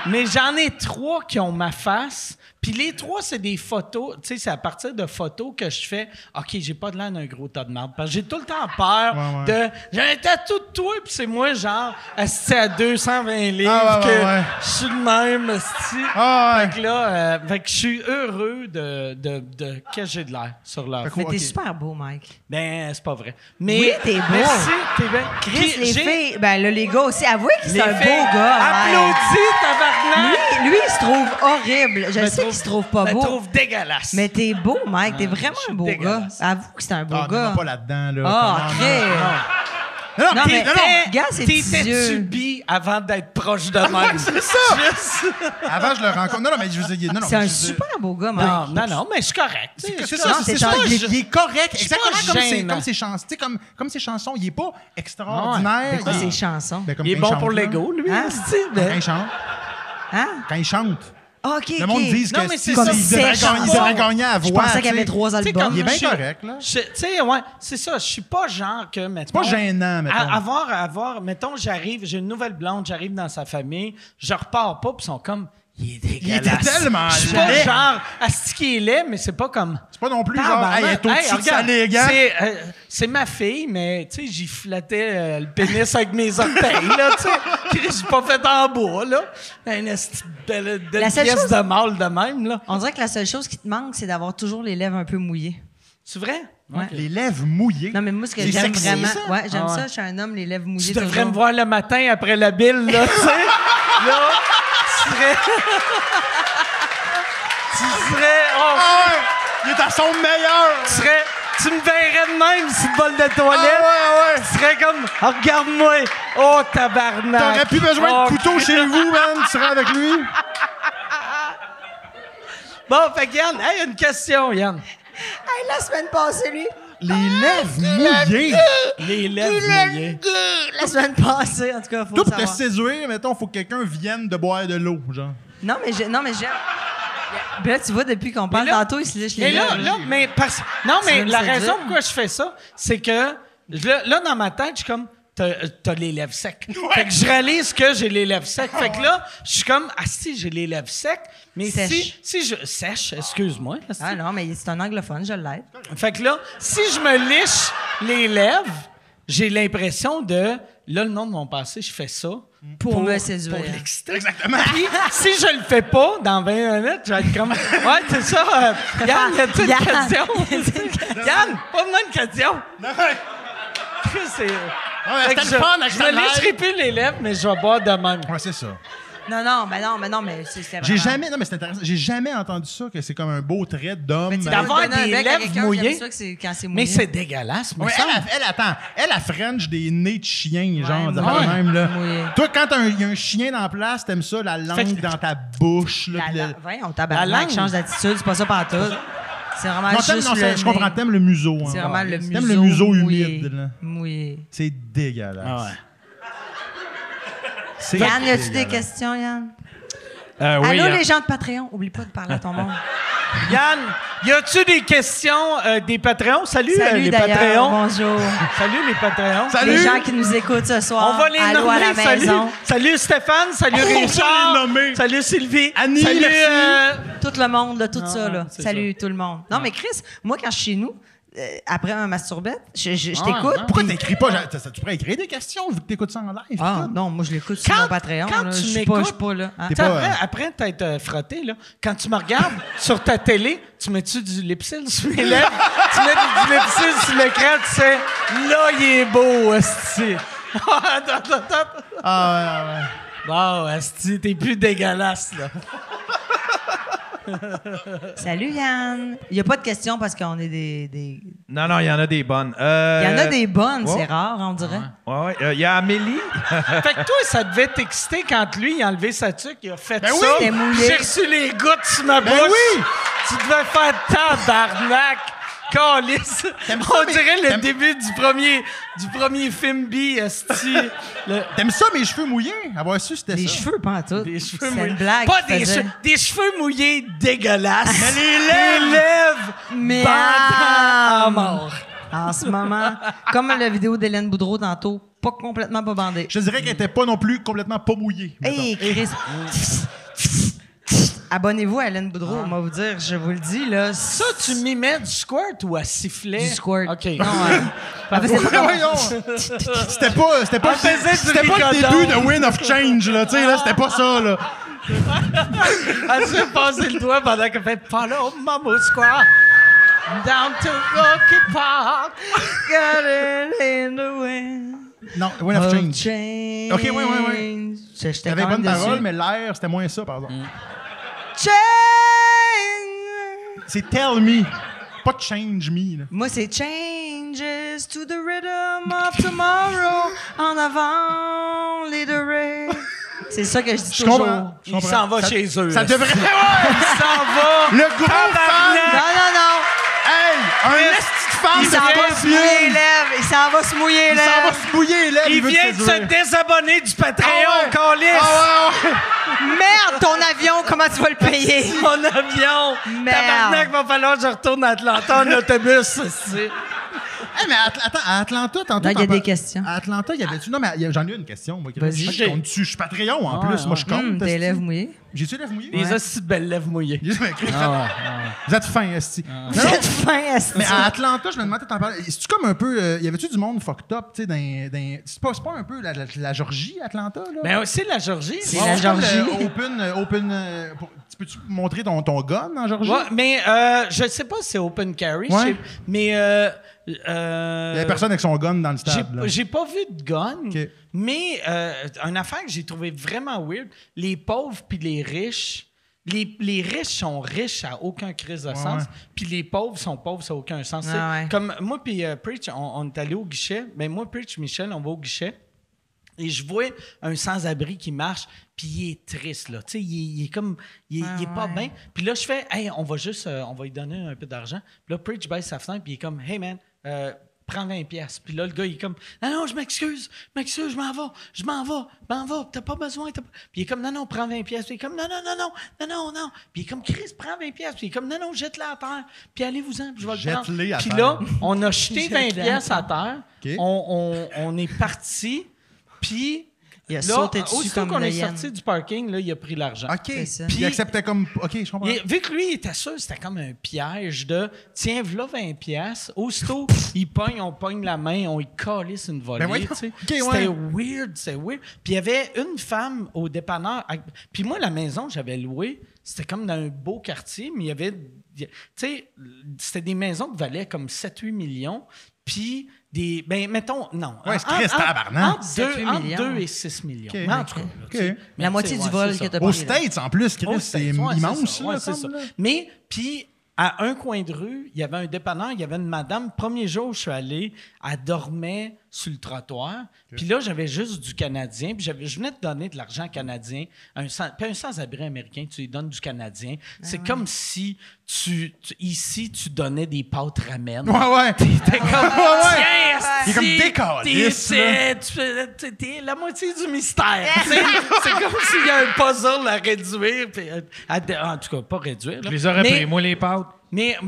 Mais j'en ai trois qui ont ma face, puis les trois, c'est des photos, tu sais, c'est à partir de photos que je fais, OK, j'ai pas de l'air d'un gros tas de merde, parce que j'ai tout le temps peur Ouais, ouais. de, j'ai un tatou de toi, puis c'est moi, genre, assis à 220 livres, Ah, ouais, que ouais, ouais. je suis le même, asti. Ah, ouais. Fait que là, euh, fait que je suis heureux de, de, de que j'ai de l'air sur leur Fait que- Mais t'es super beau, Mike. ben, c'est pas vrai. Mais, Oui, t'es beau. Merci, t'es bien. Chris, Puis les filles, ben là, les gars aussi, avouez que c'est un beau gars. Applaudis, tabarnak! Lui, lui, il se trouve horrible. Je sais qu'il se trouve pas beau. trouve dégueulasse. Mais t'es beau, Mike. T'es Ah, vraiment je un beau gars. Avoue que c'est un beau Ah, gars. non, pas là-dedans, là. Ah, crée. Non, non, Non, t'es- mais- non, non. Gars, c'est T'étais-tu Dieu. bi avant d'être proche de même? c'est ça! Avant, je le rencontre. Non, non, mais je veux dire... Non, non, C'est un je super beau gars, Mike. Non, non, non, mais je suis correct. C'est je ça, correct. c'est ça. Il, est- correct. Je Exactement comme ses, ses chansons. Tu sais, comme, ses chansons. Il est pas extraordinaire. C'est est- chansons? Ben, Il est bon pour l'ego, lui. Hein? esti, Quand ben. il chante. Hein? Quand il chante. Ah, OK, Le monde dit Non, que mais si- c'est il ça. devrait Ses gagner- il devrait chansons. gagner à Je voix. pensais qu'il y tu sais. avait trois albums. comme Il est bien je suis- correct, là. je- Tu sais, ouais, c'est ça. Je suis pas genre que, mettons... Pas gênant, mettons. À- avoir, avoir, mettons, j'arrive, j'ai une nouvelle blonde, j'arrive dans sa famille, je repars pas, puis ils sont comme, il est dégueulasse. était tellement Je suis pas laid. genre, asti qui est laid, mais c'est pas comme. C'est pas non plus genre, Tabarnak. hey, elle est au-dessus Hey, de sa regarde, ligue, hein? C'est, euh, c'est ma fille, mais tu sais, j'y flattais euh, le pénis avec mes orteils, là, tu sais. Chris, J'ai pas fait en bois, là. Une esti de belle, de La seule pièce chose- de mâle de même, là. On dirait que la seule chose qui te manque, c'est d'avoir toujours les lèvres un peu mouillées. C'est vrai? Ouais. Les lèvres mouillées. Non, mais moi, ce que j'aime vraiment. ça? Ouais, j'aime Ah ouais. ça. Je suis un homme, les lèvres mouillées. Tu devrais toujours. me voir le matin après la bille, là, tu sais. là, serais. tu serais. Oh, Ah ouais! Il est à son meilleur! tu serais. Tu me verrais de même sur le bol de toilette. Ah ouais, ouais! Tu serais comme. Oh, regarde-moi. Oh, tabarnak. T'aurais plus besoin Oh, de couteau chez vous, man! Tu serais avec lui? Bon, fait que Yann, hey, une question, Yann. Hey, la semaine passée, lui. Les lèvres mouillées! Les lèvres mouillées. La semaine passée, en tout cas, faut le pour te séduire, mettons, faut que quelqu'un vienne de boire de l'eau, genre. Non, mais j'ai- non, mais j'aime. Ben là, tu vois, depuis qu'on parle Mais là- tantôt, il se lèche Mais les là, lèvres. là, mais parce... Non, mais la raison pourquoi je fais ça, c'est que là, là, dans ma tête, je suis comme, t'as les lèvres secs. Fait que je réalise que j'ai les lèvres secs. Fait que là, je suis comme, ah si, j'ai les lèvres secs, mais Sèche. si, si je... Sèche, excuse-moi. Ah non, mais c'est un anglophone, je l'aide. Fait que là, si je me liche les lèvres, j'ai l'impression de... Là, le nom de mon passé, je fais ça. Pour me séduire. Pour l'exciter. Exactement. Puis, si je le fais pas, dans 20 minutes, je vais être comme... Ouais, c'est ça. euh, Yann, y a-t-il une question? Yann, pas de question. C'est... C'était je, le fun, je c'était me le lècherai plus les lèvres, mais je vais boire de même. Ouais, c'est ça. Non, non, mais non, mais non, mais c'est c'est J'ai jamais, non, mais c'est intéressant. J'ai jamais entendu ça, que c'est comme un beau trait d'homme. D'avoir des lèvres mouillées. c'est Mais c'est dégueulasse, me Ouais, semble. elle, elle, attends, elle a French des nez de chien, genre, des Ouais, de même, là. mouillé. Toi, quand il y a un chien dans la place, t'aimes ça, la langue dans ta bouche, là. La, la, tabarnak, La langue. change d'attitude, c'est pas ça partout. C'est vraiment Non, t'aimes- juste non, le c'est- je comprends, t'aimes le museau. hein. C'est vraiment le museau T'aimes le museau humide, là. Mouillé. C'est dégueulasse. Ah ouais. Yann, y a-tu des questions, Yann? Euh, oui, Allô, euh, les gens de Patreon, oublie pas de parler à ton monde. Yann, y a-tu des questions euh, des Patreons? Salut, euh, Salut les Patreons. bonjour. Salut les Patreons. Les gens qui nous écoutent ce soir. On va les Allô nommer. à la salut. maison. Salut Stéphane, salut va Richard. les nommer. Salut Sylvie. Annie, salut, merci. euh, Tout le monde, là, tout ça. Là. Salut tout le monde. Non, mais Chris, moi, quand je suis chez nous, après ma masturbette, je, je- je t'écoute. ah. Pourquoi puis- t'écris pas? Tu pourrais écrire des questions vu que t'écoutes ça en live. Ah, tout? non, moi, je l'écoute sur Quand- mon Patreon. quand là. tu Je suis pas, je suis m'écoutes- pas là. Hein? Pas, euh, après t'être euh, frotté, là, quand tu me regardes sur ta télé, tu mets-tu du lipsil sur mes lèvres? tu mets du lipsil sur l'écran, tu sais, là, il est beau, esti. Attends, attends, attends. Ah, ouais, ouais. Bon, esti, t'es plus dégueulasse, là. Salut Yann. Il n'y a pas de questions parce qu'on est des. des- Non, non, il y en a des bonnes. Euh, Il y en a des bonnes, c'est rare, on dirait. Ouais, ouais. Euh, Il y a Amélie? Fait que toi, ça devait t'exciter quand lui, il a enlevé sa tuque, il a fait Ben ça. oui. J'ai reçu les gouttes sur ma Ben bouche. oui! Tu devais faire tabarnak. Calice. On dirait le début du premier, du premier film B, esti. Le- T'aimes ça, mes cheveux mouillés? Avoir su, c'était Des ça. cheveux, pas en tout. Des cheveux C'est mouillés. une blague. Pas des, des cheveux mouillés dégueulasses. Mais les lèvres! Les lèvres! À mort. En ce moment, comme la vidéo d'Hélène Boudreau tantôt, pas complètement pas bandée. Je dirais qu'elle était pas non plus complètement pas mouillée. Hey, Chris. Abonnez-vous à Hélène Boudreau, on va vous dire, je vous le dis, là. Ça, tu m'y mets du squirt ou à sifflet? Du squirt. OK. Non, ouais. Fait, c'est Ouais, pas- voyons. C'était pas, c'était pas, faisait du c'était pas le début de Win of Change, là, tu sais, là, c'était pas ça, là. Elle se fait passer le doigt pendant qu'elle fait Follow Mama Square. Down to Rocky Park. Got it in the wind Non, Win of of Change. change. Ok, ouais, ouais, ouais. J'étais Il y avait quand bonne même parole, dessus. mais l'air, c'était moins ça, par exemple. Change. C'est Tell Me, pas Change Me, là. Moi, c'est changes to the rhythm of tomorrow. En avant, les. C'est ça que je dis Je toujours. comprends. je Il s'en va Ça- chez eux. Ça devrait. Ouais! Il s'en va. Le gros fan! Non, non, non. Hey! Un Il s'en va se mouiller les lèvres. Il s'en va se mouiller les Il s'en va lèvres. se mouiller les lèvres, Il vient de se désabonner du Patreon, ouais. câlisse. Ouais, ouais. Merde, ton avion, comment tu vas le payer? Mon avion. Merde. Tabarnak, va falloir que je retourne à Atlanta en autobus. Hey, mais à Atl- attends, à Atlanta, tantôt. Non, il y a des questions. À Atlanta, il y avait-tu. Non, mais j'en ai une question, moi. Vas-y. Je, compte je suis Patreon en Ouais, plus. Moi, je compte. Hum, tes esti. lèvres mouillées. J'ai-tu lèvres mouillées? Des aussi belles lèvres mouillées. Mais Chris, Vous êtes fin, Esti. Vous êtes fin, esti. Mais à Atlanta, je me demandais, t'en parlais. C'est-tu comme un peu. euh, y avait-tu du monde fucked up, tu sais, C'est pas, un peu la, Georgie, Atlanta, là? Mais c'est la Georgie. C'est la Georgie. Open. euh, open euh, tu peux-tu montrer ton, ton gun en Georgie? Ouais, mais euh, je sais pas si c'est open carry, mais euh, Il y avait personne avec son gun dans le stade. j'ai pas vu de gun, mais euh, une affaire que j'ai trouvé vraiment weird, les pauvres puis les riches. Les, les riches sont riches, ça n'a aucun crise de sens. Puis les pauvres sont pauvres, ça n'a aucun sens. Ah ouais. Comme moi puis euh, Preach, on, on est allé au guichet. Ben moi, Preach, Michel, on va au guichet. Et je vois un sans-abri qui marche, puis il est triste, là. Tu sais, il, est- il est comme... Il est, Ah il est pas ouais. bien. Puis là, je fais, hey, on va juste... euh, on va lui donner un peu d'argent. Puis là, Preach baisse sa fenêtre, puis il est comme, hey, man, euh, prends 20 pièces. Puis là, le gars, il est comme, non, non, je m'excuse, je m'excuse, je m'en vais, je m'en vais, je m'en vais, t'as pas besoin. t'as pas- Puis il est comme, non, non, prends 20 pièces. Puis il est comme, non, non, non, non, non, non, non. Puis il est comme, Chris, prends 20 pièces. Puis il est comme, non, non, jette-la à terre. Puis allez-vous-en, puis je vais le prendre. Jette-les à Puis terre. là, on a jeté 20 Jette-la à pièces à terre. On, on, on est parti, puis... Il a Là, sauté dessus comme qu'on est sorti du parking, là, il a pris l'argent. OK. C'est ça. Puis il acceptait comme. OK, je comprends. Vu que lui, il était sûr, c'était comme un piège de tiens, voilà 20 pièces. Aussitôt, il pogne, on pogne la main, on y calisse une volée. Ben voyons. tu sais. Ok, c'était ouais. weird, c'est weird. Puis il y avait une femme au dépanneur. Puis moi, la maison que j'avais louée, c'était comme dans un beau quartier, mais il y avait. Tu sais, c'était des maisons qui valaient comme 7-8 millions. Puis des. Ben, mettons, non. Ouais, c'est En- Christ, tabarnak. Entre 7-8 deux, entre millions. 2 et 6 millions. En tout cas, tu. La moitié tu du vol que ça. t'as Aux. States, en plus, Chris, c'est immense, c'est ça. Mais, puis, à un coin de rue, il y avait un dépanneur, il y avait une madame. Premier jour où je suis allé, elle dormait sur le trottoir. Puis là, j'avais juste du Canadien. Puis j'avais- je venais de donner de l'argent canadien. Un sans, puis un sans-abri américain, tu lui donnes du Canadien. C'est comme si tu, tu- ici, tu donnais des pâtes ramen. Ouais, ouais. T'es comme, tiens, Il est comme décaliste, t'es- la moitié du mystère. C'est comme s'il y a un puzzle à réduire. puis, euh, à dé- en tout cas, pas réduire. là. Je les aurais mais, pris, moi, les pâtes. Mais.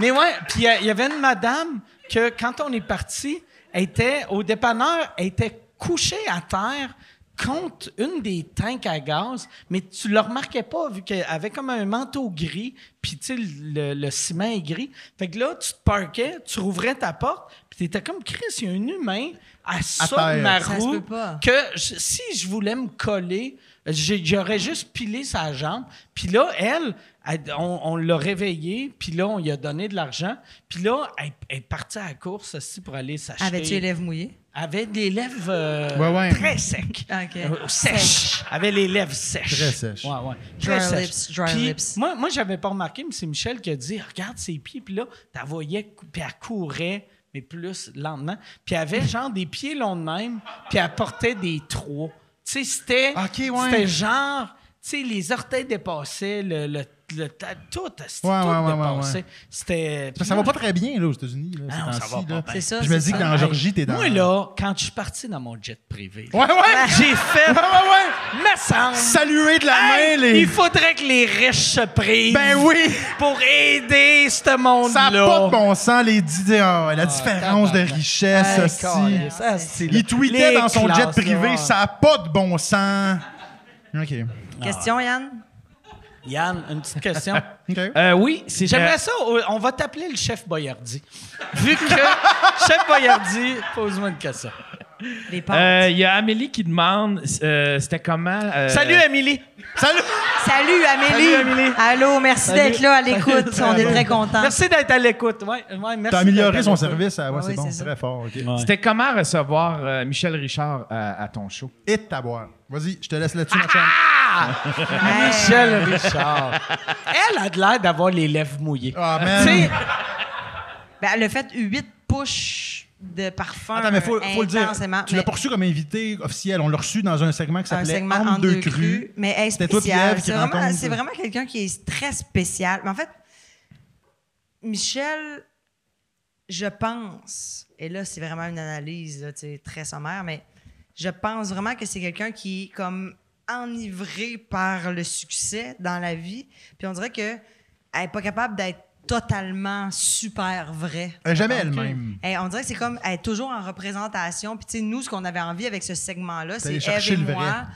mais- ouais, puis euh, il y avait une madame que, quand on est parti, était au dépanneur, elle était couchée à terre contre une des tanks à gaz, mais tu le remarquais pas vu qu'elle avait comme un manteau gris, puis tu le, le ciment est gris. Fait que là, tu te parquais, tu rouvrais ta porte, t'étais comme Chris, il y a un humain à ça de ma Ça se roue peut pas. que je- si je voulais me coller, j'aurais juste pilé sa jambe. Puis là, elle, elle- on, on l'a réveillée, puis là, on lui a donné de l'argent. Puis là, elle, elle est partie à la course aussi pour aller s'acheter. Avais-tu les lèvres mouillées? Avait des lèvres euh, Ouais, ouais. très secs. OK. Euh, sèches. Avait les lèvres sèches. Très sèches. Ouais, ouais. Dry sèches. lips, dry Puis lips. Moi, moi j'avais pas remarqué, mais c'est Michel qui a dit Regarde ses pieds. Puis là, tu voyais, puis elle courait, mais plus lentement. Puis elle avait genre des pieds longs de même, puis elle portait des trous. Tu sais, c'était. Ok, ouais. C'était genre. Tu sais, les orteils dépassaient, le. le, le- ta- tout, Ouais, tout ouais, ouais, ouais, dépassé. ouais. C'était. Ça, ça va pas très bien là, aux États-Unis. Là, Ah ça va pas bien. C'est ça. Je me dis que ça. dans Georgie, t'es dans. Moi, là, quand je suis parti dans mon jet privé, Ouais, ouais! j'ai fait. Ouais, ouais, ouais! me semble. Saluer de la Hey, main, les. Il faudrait que les riches se privent. Ben oui! Pour aider ce Ça monde-là. n'a pas de bon sens, les dix- ah, la différence de richesse, Hey, là. Il tweetait Les dans son jet privé, ça n'a pas de bon sens. OK. Question, Yann? Yann, une petite question? Euh, oui, c'est J'aimerais ça, euh, on va t'appeler le chef Boyardi. Vu que chef Boyardi, pose-moi une question. Euh, Il y a Amélie qui demande euh, c'était comment. euh, Salut, Amélie. Salut! Salut, Amélie. Salut, Amélie. Allô, merci Salut. d'être là à l'écoute. Salut. On est très contents. Merci d'être à l'écoute. Ouais, ouais, merci T'as amélioré son l'écoute. service, ah, ouais, Ouais, c'est oui, bon, c'est très fort. OK. C'était comment recevoir euh, Michel Richard à, à ton show? Et de t'avoir. Vas-y, je te laisse là-dessus, ma chum. Michel Richard. Elle a de l'air d'avoir les lèvres mouillées. Ah, Tu sais, Ben, elle a fait huit push de parfum Attends, mais faut, faut le dire. Tu l'as Mais pas reçu comme invité officiel. On l'a reçu dans un segment qui un s'appelait entre deux. Mais C'était toi, spéciale. Pierre, qui C'est vraiment, rencontre- c'est vraiment quelqu'un qui est très spécial. Mais en fait, Michel, je pense, et là, c'est vraiment une analyse là, très sommaire, mais je pense vraiment que c'est quelqu'un qui comme enivré par le succès dans la vie. Puis on dirait que elle n'est pas capable d'être totalement super vraie. Jamais elle-même. Hey, on dirait que c'est comme elle est toujours en représentation. Puis tu sais, nous, ce qu'on avait envie avec ce segment-là, c'est Eve chercher et le vrai. moi,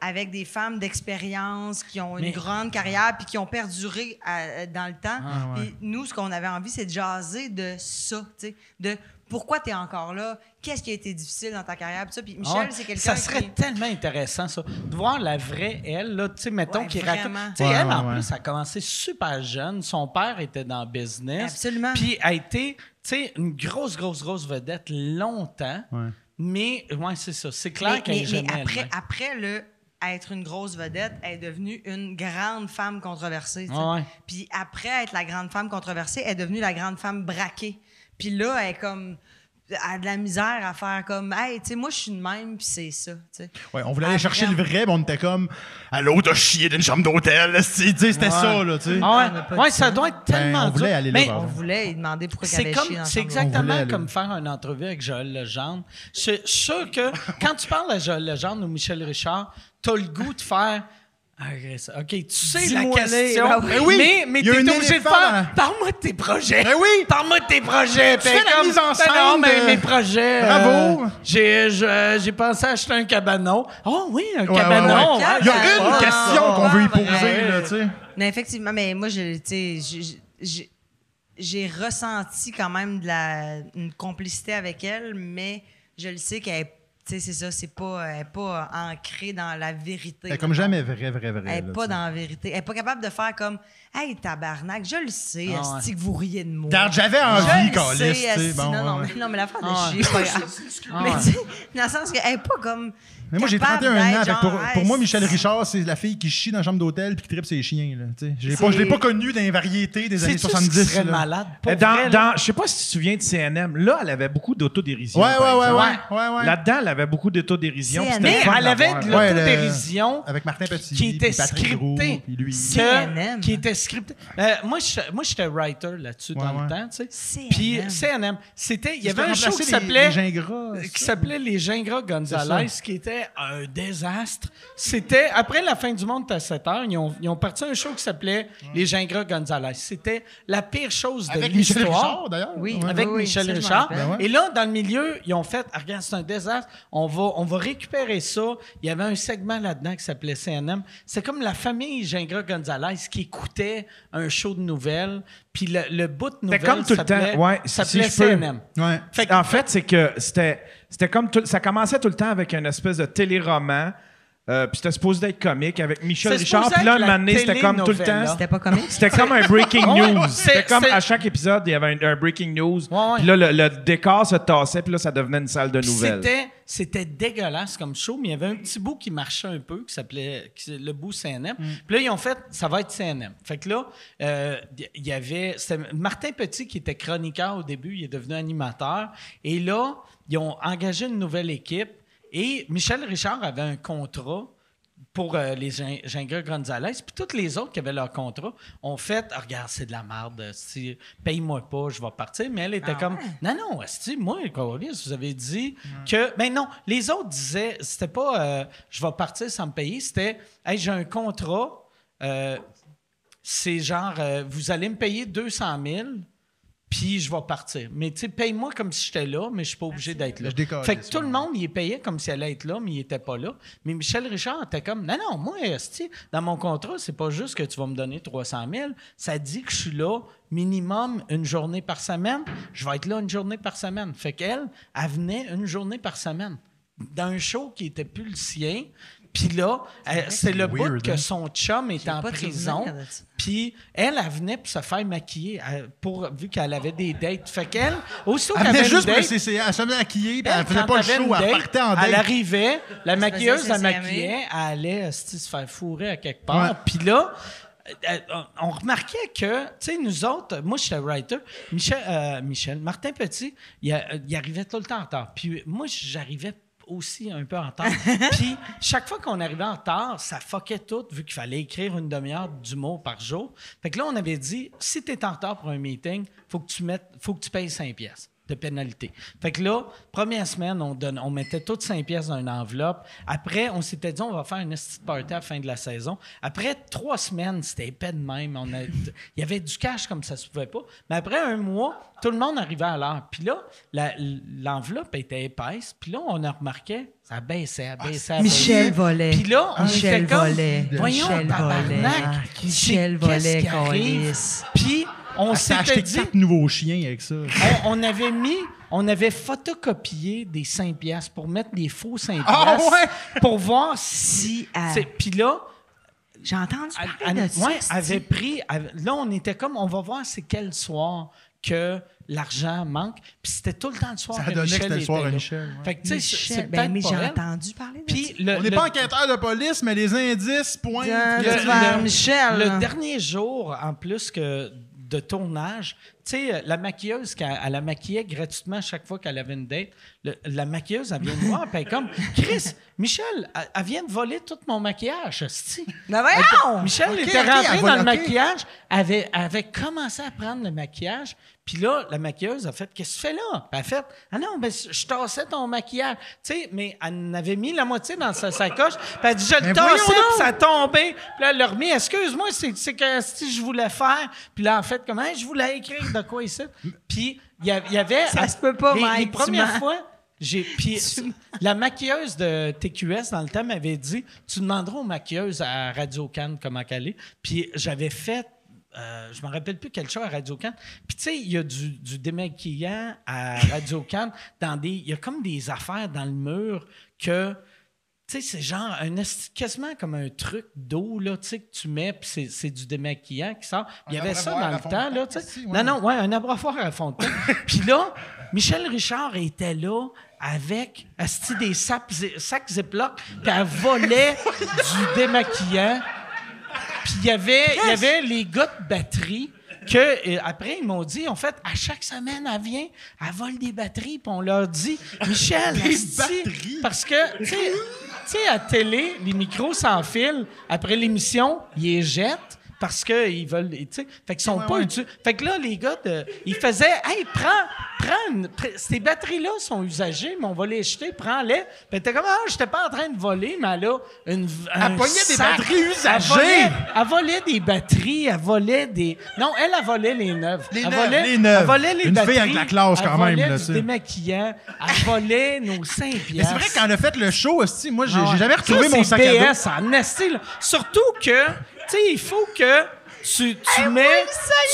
avec des femmes d'expérience qui ont une Mais- grande carrière puis qui ont perduré à- dans le temps. Ah, ouais. Puis nous, ce qu'on avait envie, c'est de jaser de ça, tu sais, de pourquoi tu es encore là, qu'est-ce qui a été difficile dans ta carrière, puis ça. Puis Michel, Ah ouais, c'est quelqu'un Ça serait qui... tellement intéressant, ça. De voir la vraie elle, là, tu sais, mettons, Ouais, qui raconte. Tu sais, Ouais, elle, ouais, en ouais. plus, a commencé super jeune. Son père était dans le business. Absolument. Puis a été, tu sais, une grosse, grosse, grosse vedette longtemps. Ouais. Mais, ouais, c'est ça. C'est clair Mais, qu'elle est mais- mais jamais après, elle-même. après le être une grosse vedette, elle est devenue une grande femme controversée. Puis après être la grande femme controversée, elle est devenue la grande femme braquée. Puis là, elle est comme elle a de la misère à faire comme hey, tu sais moi je suis de même puis c'est ça, tu sais. Ouais, on voulait aller chercher le vrai, mais on était comme à l'autre a chié d'une chambre d'hôtel. esti. Tu sais, C'était ça, là, tu sais. Ah ouais, ça ça. doit être Ben, tellement on voulait dur. aller là, Mais On voulait demander pourquoi C'est avait comme, chié dans c'est exactement comme faire une entrevue avec Joël Legendre. Suis sûr que quand tu parles à Joël Legendre ou Michel Richard, tu as le goût de faire. Ah. OK, tu sais la question, Ben oui. Ben oui. mais, mais a t'es obligé de faire. dans- Parle-moi de tes projets. Ben oui. Parle-moi de tes projets. Tu Puis fais la mise en Ben scène Non, mais de- mes projets. Bravo. euh, j'ai, je- j'ai pensé acheter un cabanon. Oh oui, un Ouais, ouais, cabanon. ouais. ouais, Il y a une question qu'on veut y poser, ouais. là, tu sais. Mais effectivement, mais moi, je- j'ai ressenti quand même de la, une complicité avec elle, mais je le sais qu'elle, est- tu sais, c'est ça, c'est pas, elle est pas ancrée dans la vérité. Elle est comme jamais vrai, vrai, vrai. Elle est là, pas dans la vérité. Elle est pas capable de faire comme, hey, tabarnak, je le sais, Ah ouais. que vous riez de moi? J'avais Je envie, sais. esti. Bon, non, non, ouais. mais, non, mais la fin de Ah ouais. chier, c'est pas grave. Ah mais ouais. tu sais, dans le sens qu'elle est pas comme. Mais moi, j'ai capable 31 ans. que genre, pour, hey, pour moi, Michel c'est- Richard, c'est la fille qui chie dans la chambre d'hôtel puis qui tripe ses chiens. Là, tu sais. j'ai pas, je l'ai C'est- pas connu dans les variétés des années Sais-tu ce qui 70. serait là. malade? Euh, Dans, vrai, dans, je sais pas si tu te souviens de CNM. Là, elle avait beaucoup d'autodérision. Ouais, ouais, ouais, ouais, ouais, ouais. Là-dedans, elle avait beaucoup d'autodérision. Mais elle avait de. Ouais, l'autodérision Avec Martin Petit, qui était scriptée. Qui était scriptée. Euh, moi, j'étais writer là-dessus dans Ouais, le temps, tu sais. CNM. Puis CNM, c'était, il y avait un show qui gingras, qui s'appelait Les Gingras Gonzalez, qui était un désastre. C'était, après la fin du monde à 7 heures, ils ont, ils ont parti un show qui s'appelait Les Gingras Gonzalez. C'était la pire chose de Avec Michel l'histoire. Richard, d'ailleurs? Oui. Avec Oui, Michel Richard. Ben. Et là, dans le milieu, ils ont fait, Ah, regarde, c'est un désastre, on va, on va récupérer ça. Il y avait un segment là-dedans qui s'appelait CNM. C'est comme la famille Gingras Gonzalez qui écoutait un show de nouvelles, puis le, le bout de nouvelles comme tout le temps, ouais, si s'appelait je peux. CNM. Ouais. Fait que- En fait, c'est que c'était, c'était comme tout- ça commençait tout le temps avec une espèce de téléroman. Euh, puis c'était supposé d'être comique avec Michel Richard. supposé Puis là, être un la moment donné, c'était comme tout le télénovela. temps. C'était pas comique? C'était comme un breaking Ouais, news. c'est- C'était comme c'est- à chaque épisode, il y avait un, un breaking news. Ouais. Puis là, le, le décor se tassait, puis là, ça devenait une salle de Puis nouvelles. C'était, c'était dégueulasse comme show, mais il y avait un petit bout qui marchait un peu, qui s'appelait qui- le bout CNM. Mm. Puis là, ils ont fait, ça va être CNM. Fait que là, euh, il y avait, c'était Martin Petit qui était chroniqueur au début, il est devenu animateur. Et là, ils ont engagé une nouvelle équipe et Michel Richard avait un contrat pour euh, les Gin- Gingras Gonzalez. Puis toutes les autres qui avaient leur contrat ont fait Ah, Regarde, c'est de la merde. Si, paye-moi pas, je vais partir. Mais elle était Ah comme ouais? Non, non, asti, moi, Carlis, vous avez dit que. Ben non, les autres disaient C'était pas euh, Je vais partir sans me payer. C'était Hey, j'ai un contrat. euh, c'est genre euh, Vous allez me payer 200 000 puis je vais partir. Mais tu sais, paye-moi comme si j'étais là, mais je suis pas obligé d'être là. Décolle, Fait que ça. tout le monde, il est payé comme s'il allait être là, mais il était pas là. Mais Michel Richard était comme, non, non, moi, esti, dans mon contrat, c'est pas juste que tu vas me donner 300 000, ça dit que je suis là minimum une journée par semaine. Je vais être là une journée par semaine. Fait qu'elle, elle venait une journée par semaine dans un show qui était plus le sien. Puis là, elle- c'est le bout weird, que hein? son chum est en prison. Puis elle, elle venait pour se faire maquiller elle, pour, vu qu'elle avait des dates. Fait qu'elle, aussitôt Elle qu'elle venait avait une juste date, c'est, elle se maquiller, puis elle elle, faisait pas le une show, elle partait en Elle date. arrivait, la maquilleuse la maquillait, elle allait se faire fourrer à quelque part. Puis là, euh, on remarquait que, tu sais, nous autres, moi j'étais writer, Michel, euh, Michel Martin Petit, il arrivait tout le temps en retard. Puis moi, j'arrivais aussi un peu en retard. Puis chaque fois qu'on arrivait en retard, ça fuckait tout, vu qu'il fallait écrire une demi-heure d'humour par jour. Fait que là, on avait dit, si tu es en retard pour un meeting, faut que tu mettes, faut que tu payes 5 pièces de pénalité. Fait que là, première semaine, on, donne, on mettait toutes 5 pièces dans une enveloppe. Après, on s'était dit, on va faire une petite party à la fin de la saison. Après trois semaines, c'était épais de même. On a- Il y avait du cash comme ça se pouvait pas. Mais après un mois, tout le monde arrivait à l'heure. Puis là, l'enveloppe était épaisse. Puis là, on a remarqué, ça baissait, ça baissait, Michel. Volait. Puis là, on Michel était comme, Volait. voyons, Michel tabarnak, Volait. c'est- Michel câlisse. Puis on s'est s'était acheté dit, quatre nouveaux chiens avec ça. on, on avait mis, on avait photocopié des 5 piastres pour mettre des faux 5 Ah piastres ouais? pour voir Si Puis là, J'ai entendu parler elle- de ça. ouais, avait pris... elle- là, on était comme, on va voir c'est quel soir que l'argent manque. Puis c'était tout le temps le soir Ça que donnait que Michel c'était le soir à. Michel, ouais. Fait que, tu sais, ben, mais pas j'ai entendu parler de Puis le, On n'est pas enquêteur de police, mais les indices pointent. Que- le- Michel. Le dernier jour, en plus que de tournage, tu sais, la maquilleuse, qui elle la maquillait gratuitement chaque fois qu'elle avait une date, le- la maquilleuse, elle vient me voir, puis elle est comme, Chris, Michel, elle, elle vient de voler tout mon maquillage, esti. Ben voyons! Michel Ok, était rentré elle dans le maquillage, avait, avait commencé à prendre le maquillage, puis là, la maquilleuse a fait Qu'est-ce que tu fais là? Puis elle a fait Ah non, ben, je tassais ton maquillage. Tu sais, mais elle en avait mis la moitié dans sa sacoche, puis elle a dit Je le tassais, puis ça a tombé. Puis là, elle l'a remis Excuse-moi, c'est que si je voulais faire. Puis là, en fait, comment je voulais écrire de quoi ici? Puis il y, a- il y avait. Ça se peut pas, Mike, Les premières fois, j'ai. Puis la maquilleuse de TQS, dans le temps, m'avait dit Tu demanderas aux maquilleuses à Radio Cannes comment qu'elle est. Puis j'avais fait. Euh, je me rappelle plus quel show à Radio Cannes. Puis tu sais, il y a du, du démaquillant à Radio dans des. Il y a comme des affaires dans le mur que Tu sais, c'est genre un quasiment comme un truc d'eau là, tu sais, que tu mets, puis c'est, c'est du démaquillant qui sort. Il y avait ça dans le temps, là, tu sais. ouais. Non, non, ouais, un abreuvoir à fond de. Puis là, Michel Richard était là avec esti, des sacs, sacs Ziploc, puis elle volait du démaquillant. Puis il y avait, il y avait les gars de batterie que euh, après ils m'ont dit en fait à chaque semaine elle vient, elle vole des batteries puis on leur dit Michel Des batteries? parce que tu sais tu sais à télé les micros s'enfilent. Après l'émission ils les jettent parce qu'ils veulent, tu sais, fait qu'ils sont Ouais, pas ouais. utiles. Fait que là, les gars, de- ils faisaient, hey, prends, prends, une- pre- ces batteries-là sont usagées, mais on va les jeter, prends-les. Puis t'es comme, ah, j'étais pas en train de voler, mais elle a une. un Elle pognait des batteries usagées. Elle volait, elle volait des batteries, elle volait des. Non, elle, elle volait les neuves. Les elle neuves, volait, les neuves. Elle volait les Une fille batteries. avec la classe, elle quand même, volait là, du ça. démaquillant. Elle volait nos 5 piastres. Mais c'est vrai, on a fait le show, aussi, moi, j'ai Ah jamais retrouvé Ça, mon sac à dos. BS en esti, là. Surtout que, tu sais, il faut que tu, tu mets.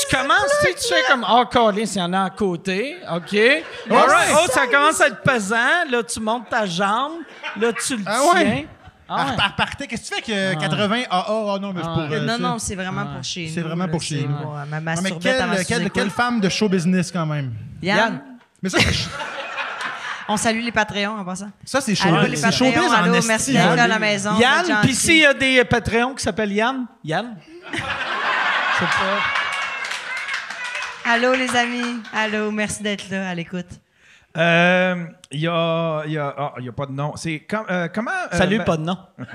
tu commences, tu sais, tu fais comme, oh, Colin, il y en a à côté, OK? All right. Oh, ça commence à être pesant. Là, tu montes ta jambe. Là, tu le Ah ouais? tiens. Ah ouais. Repartait. Qu'est-ce que tu fais que 80 AA? Ah non, mais c'est Ah pour. ouais. euh, non, non, c'est vraiment pour chez nous. C'est vraiment pour chez c'est nous. pour, euh, Ma mais quelle, quelle, quelle femme de show business, quand même? Yann, Yann. Mais ça, c'est- on salue les Patreons en passant. ça c'est les C'est business en esti, merci d'être là à la maison. Yann, puis s'il y a des Patreons qui s'appellent Yann, Yann? C'est pas. Allô, les amis. Allô, merci d'être là à l'écoute. Euh, Il y a, il y a, ah, il y a pas de nom. C'est com- euh, comment. euh, Salut, Ma- pas de nom.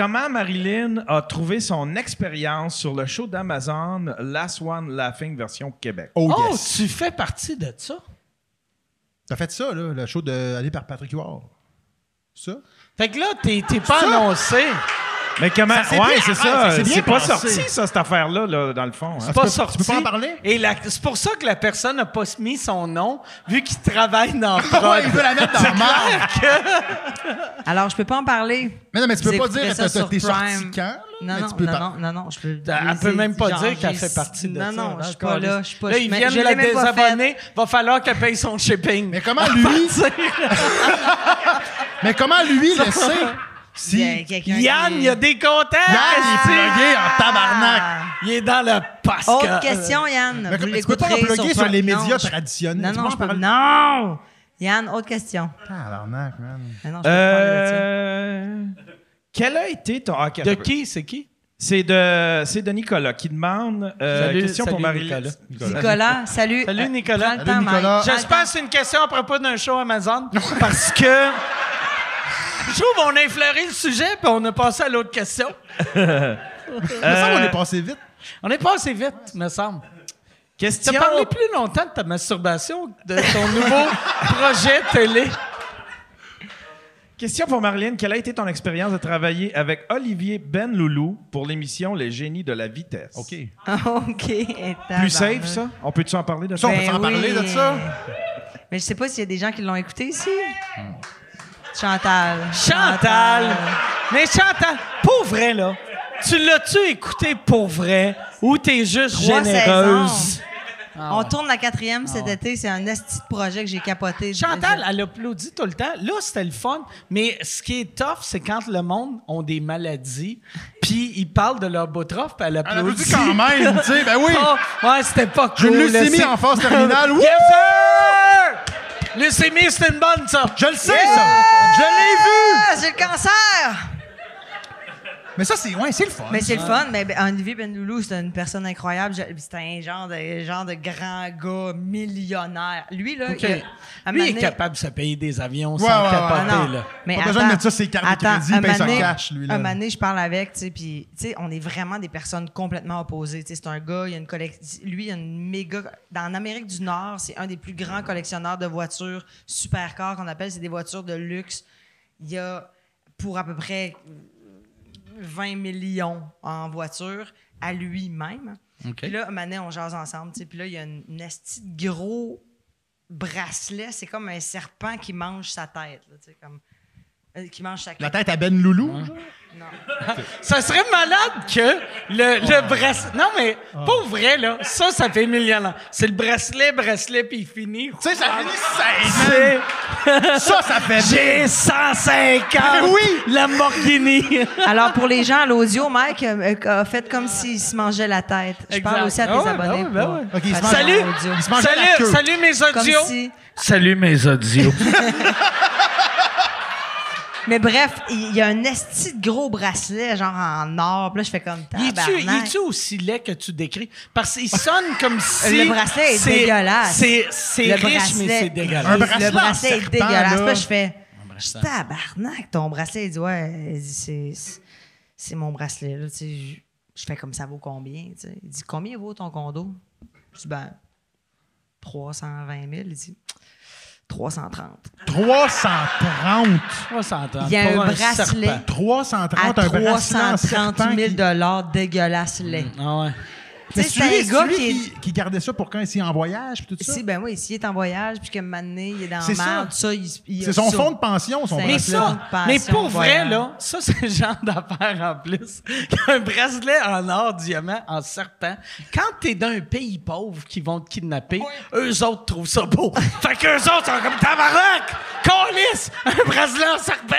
Comment Marilyn a trouvé son expérience sur le show d'Amazon Last One Laughing version Québec? Oh, Oh, yes. tu fais partie de ça? T'as fait ça, là, le show de aller par Patrick Huard. Ça? Fait que là, t'es t'es pas annoncé. Mais comment. Ça ouais, c'est ah, ça. bien C'est pas sorti, ça, cette affaire-là, là, dans le fond. hein. C'est pas peux- sorti. tu peux pas en parler? Et la- c'est pour ça que la personne n'a pas mis son nom, vu qu'il travaille dans le ouais, il veut la mettre dans le marre. Alors, je peux pas en parler. Mais non, mais tu peux pas dire que t'es sorti quand? là? Non, non, non, pas- non, non, non, je peux. Elle peut même pas genre, dire qu'elle fait partie de non, ça. Non, je suis pas là. Je suis pas Là, je- ils viennent la désabonner. Va falloir qu'elle paye son shipping. Mais comment lui? mais comment lui le Il Yann, il y a des contacts. Yann, il est plugué en tabarnak. Ah. Il est dans le passe. Autre question, Yann. Mais Vous tu peux pas repluguer sur les médias Non, traditionnels. Non, non, je parler- Non! Yann, autre question. Tabarnak, man. Mais non, je peux pas parler de ça. Euh, quel a été ton. ah, De qui? C'est qui? C'est de, c'est de Nicolas qui demande. euh, Salut- question pour Marilyn. Nicolas. Nicolas, salut. Salut, Euh, Nicolas. Nicolas. J'espère que c'est une question à propos d'un show Amazon. Parce que. Je trouve qu'on a effleuré le sujet, puis on a passé à l'autre question. Il me semble qu'on est passé vite. On est passé vite, me semble. Tu Question. as parlé plus longtemps de ta masturbation de ton nouveau projet télé. Question pour Marilyn. Quelle a été ton expérience de travailler avec Olivier Benloulou pour l'émission Les Génies de la vitesse? OK. OK. Plus safe, ça? On peut-tu en parler de ça? Ça, on peut en parler de ça? Mais je sais pas s'il y a des gens qui l'ont écouté ici. Chantal. Chantal! Mais Chantal, pour vrai, là, tu l'as-tu écouté pour vrai ou t'es juste Trois généreuse? saisons. On tourne la quatrième cet été. C'est un esti de projet que j'ai capoté. Chantal, elle applaudit tout le temps. Là, c'était le fun. Mais ce qui est tough, c'est quand le monde ont des maladies, puis ils parlent de leur beau-trof, puis elle Elle applaudit. applaudit quand même, tu sais. Ben oui. Oh, ouais, c'était pas J'ai cool. une là, leucémie c'est- en phase terminale. Oui, Yes, sir! Leucémie, c'est une bonne, ça. je le sais, ça. Je l'ai vu. J'ai le cancer! Mais ça, c'est ouais, c'est le fun. Mais c'est le fun. Mais ben, Olivier Benloulou, c'est une personne incroyable. C'est un genre de, genre de grand gars millionnaire. Lui, là, OK. il a- à un Lui, il est capable de se payer des avions Ouais, sans ouais, ouais. capoter, Ah non. là. Mais Pas attends, besoin de mettre ça ses cartes de attends, crédit, il un paye donné- cash, lui, là. Un moment donné, je parle avec, tu sais, puis, tu sais, on est vraiment des personnes complètement opposées. Tu sais, c'est un gars, il y a une collection. Lui, il y a une méga. Dans l'Amérique du Nord, c'est un des plus grands collectionneurs de voitures supercars qu'on appelle. C'est des voitures de luxe. Il y a pour à peu près 20 millions en voitures à lui-même. Puis là, donné, on jase ensemble, puis là, il y a une, une esti de gros bracelet. C'est comme un serpent qui mange sa tête, là, comme... Euh, qui mange sa La tête à Ben Loulou? genre? Ça serait malade que le, le bracelet. Non, mais pour vrai, là, ça, ça fait millionnaire. C'est le bracelet, bracelet, puis il finit. Tu sais, ça finit sain. C'est. Ça, ça fait J'ai 150 Oui! Lamborghini. Alors, pour les gens à l'audio, Mike euh, a fait comme s'il se mangeait la tête. Je Exact. parle aussi à tes Ah ouais, abonnés. ben ben ouais. Ok, il se à mange- tes Salut! Il se Salut, queue. salut mes audios. si... Salut mes audios. Mais bref, il y a un esti de gros bracelet, genre en or. Puis là, je fais comme Il est-tu, il tabarnak. est-tu aussi laid que tu décris? Parce qu'il sonne comme si. Le bracelet est c'est- dégueulasse. C'est, riche, bracelet- mais c'est Un dégueulasse. bracelet Le bracelet est dégueulasse. là. Puis là, je fais... bracelet. Tabarnak, ton bracelet. Il dit, ouais, il dit, c'est, mon bracelet. Là, tu sais. je, je fais comme ça vaut combien? tu sais? Il dit, combien vaut ton condo? Je dis, ben, 320 000. Il dit, 330. 330. 330 Il y a pour un bracelet. serpent. 330, À un bracelet en 330 serpent 000 qui- dégueulasse laid. Ah ouais. Mais c'est c'est lui, un c'est gars qui est- qui, qui gardait ça pour quand il est en voyage puis tout ça. Ici, ben oui, s'il est en voyage, puis que maintenant, il est dans la ça. merde, tout ça, il, il a C'est son ça. fonds de pension, son Mais bracelet. un ça, de pension, mais pour vrai, là, ça, c'est le genre d'affaire en plus. Un bracelet en or, diamant, en serpent. Quand t'es dans un pays pauvre qui vont te kidnapper, eux autres trouvent ça beau. fait qu'eux autres sont comme tabarnak! Colis! Un bracelet en serpent!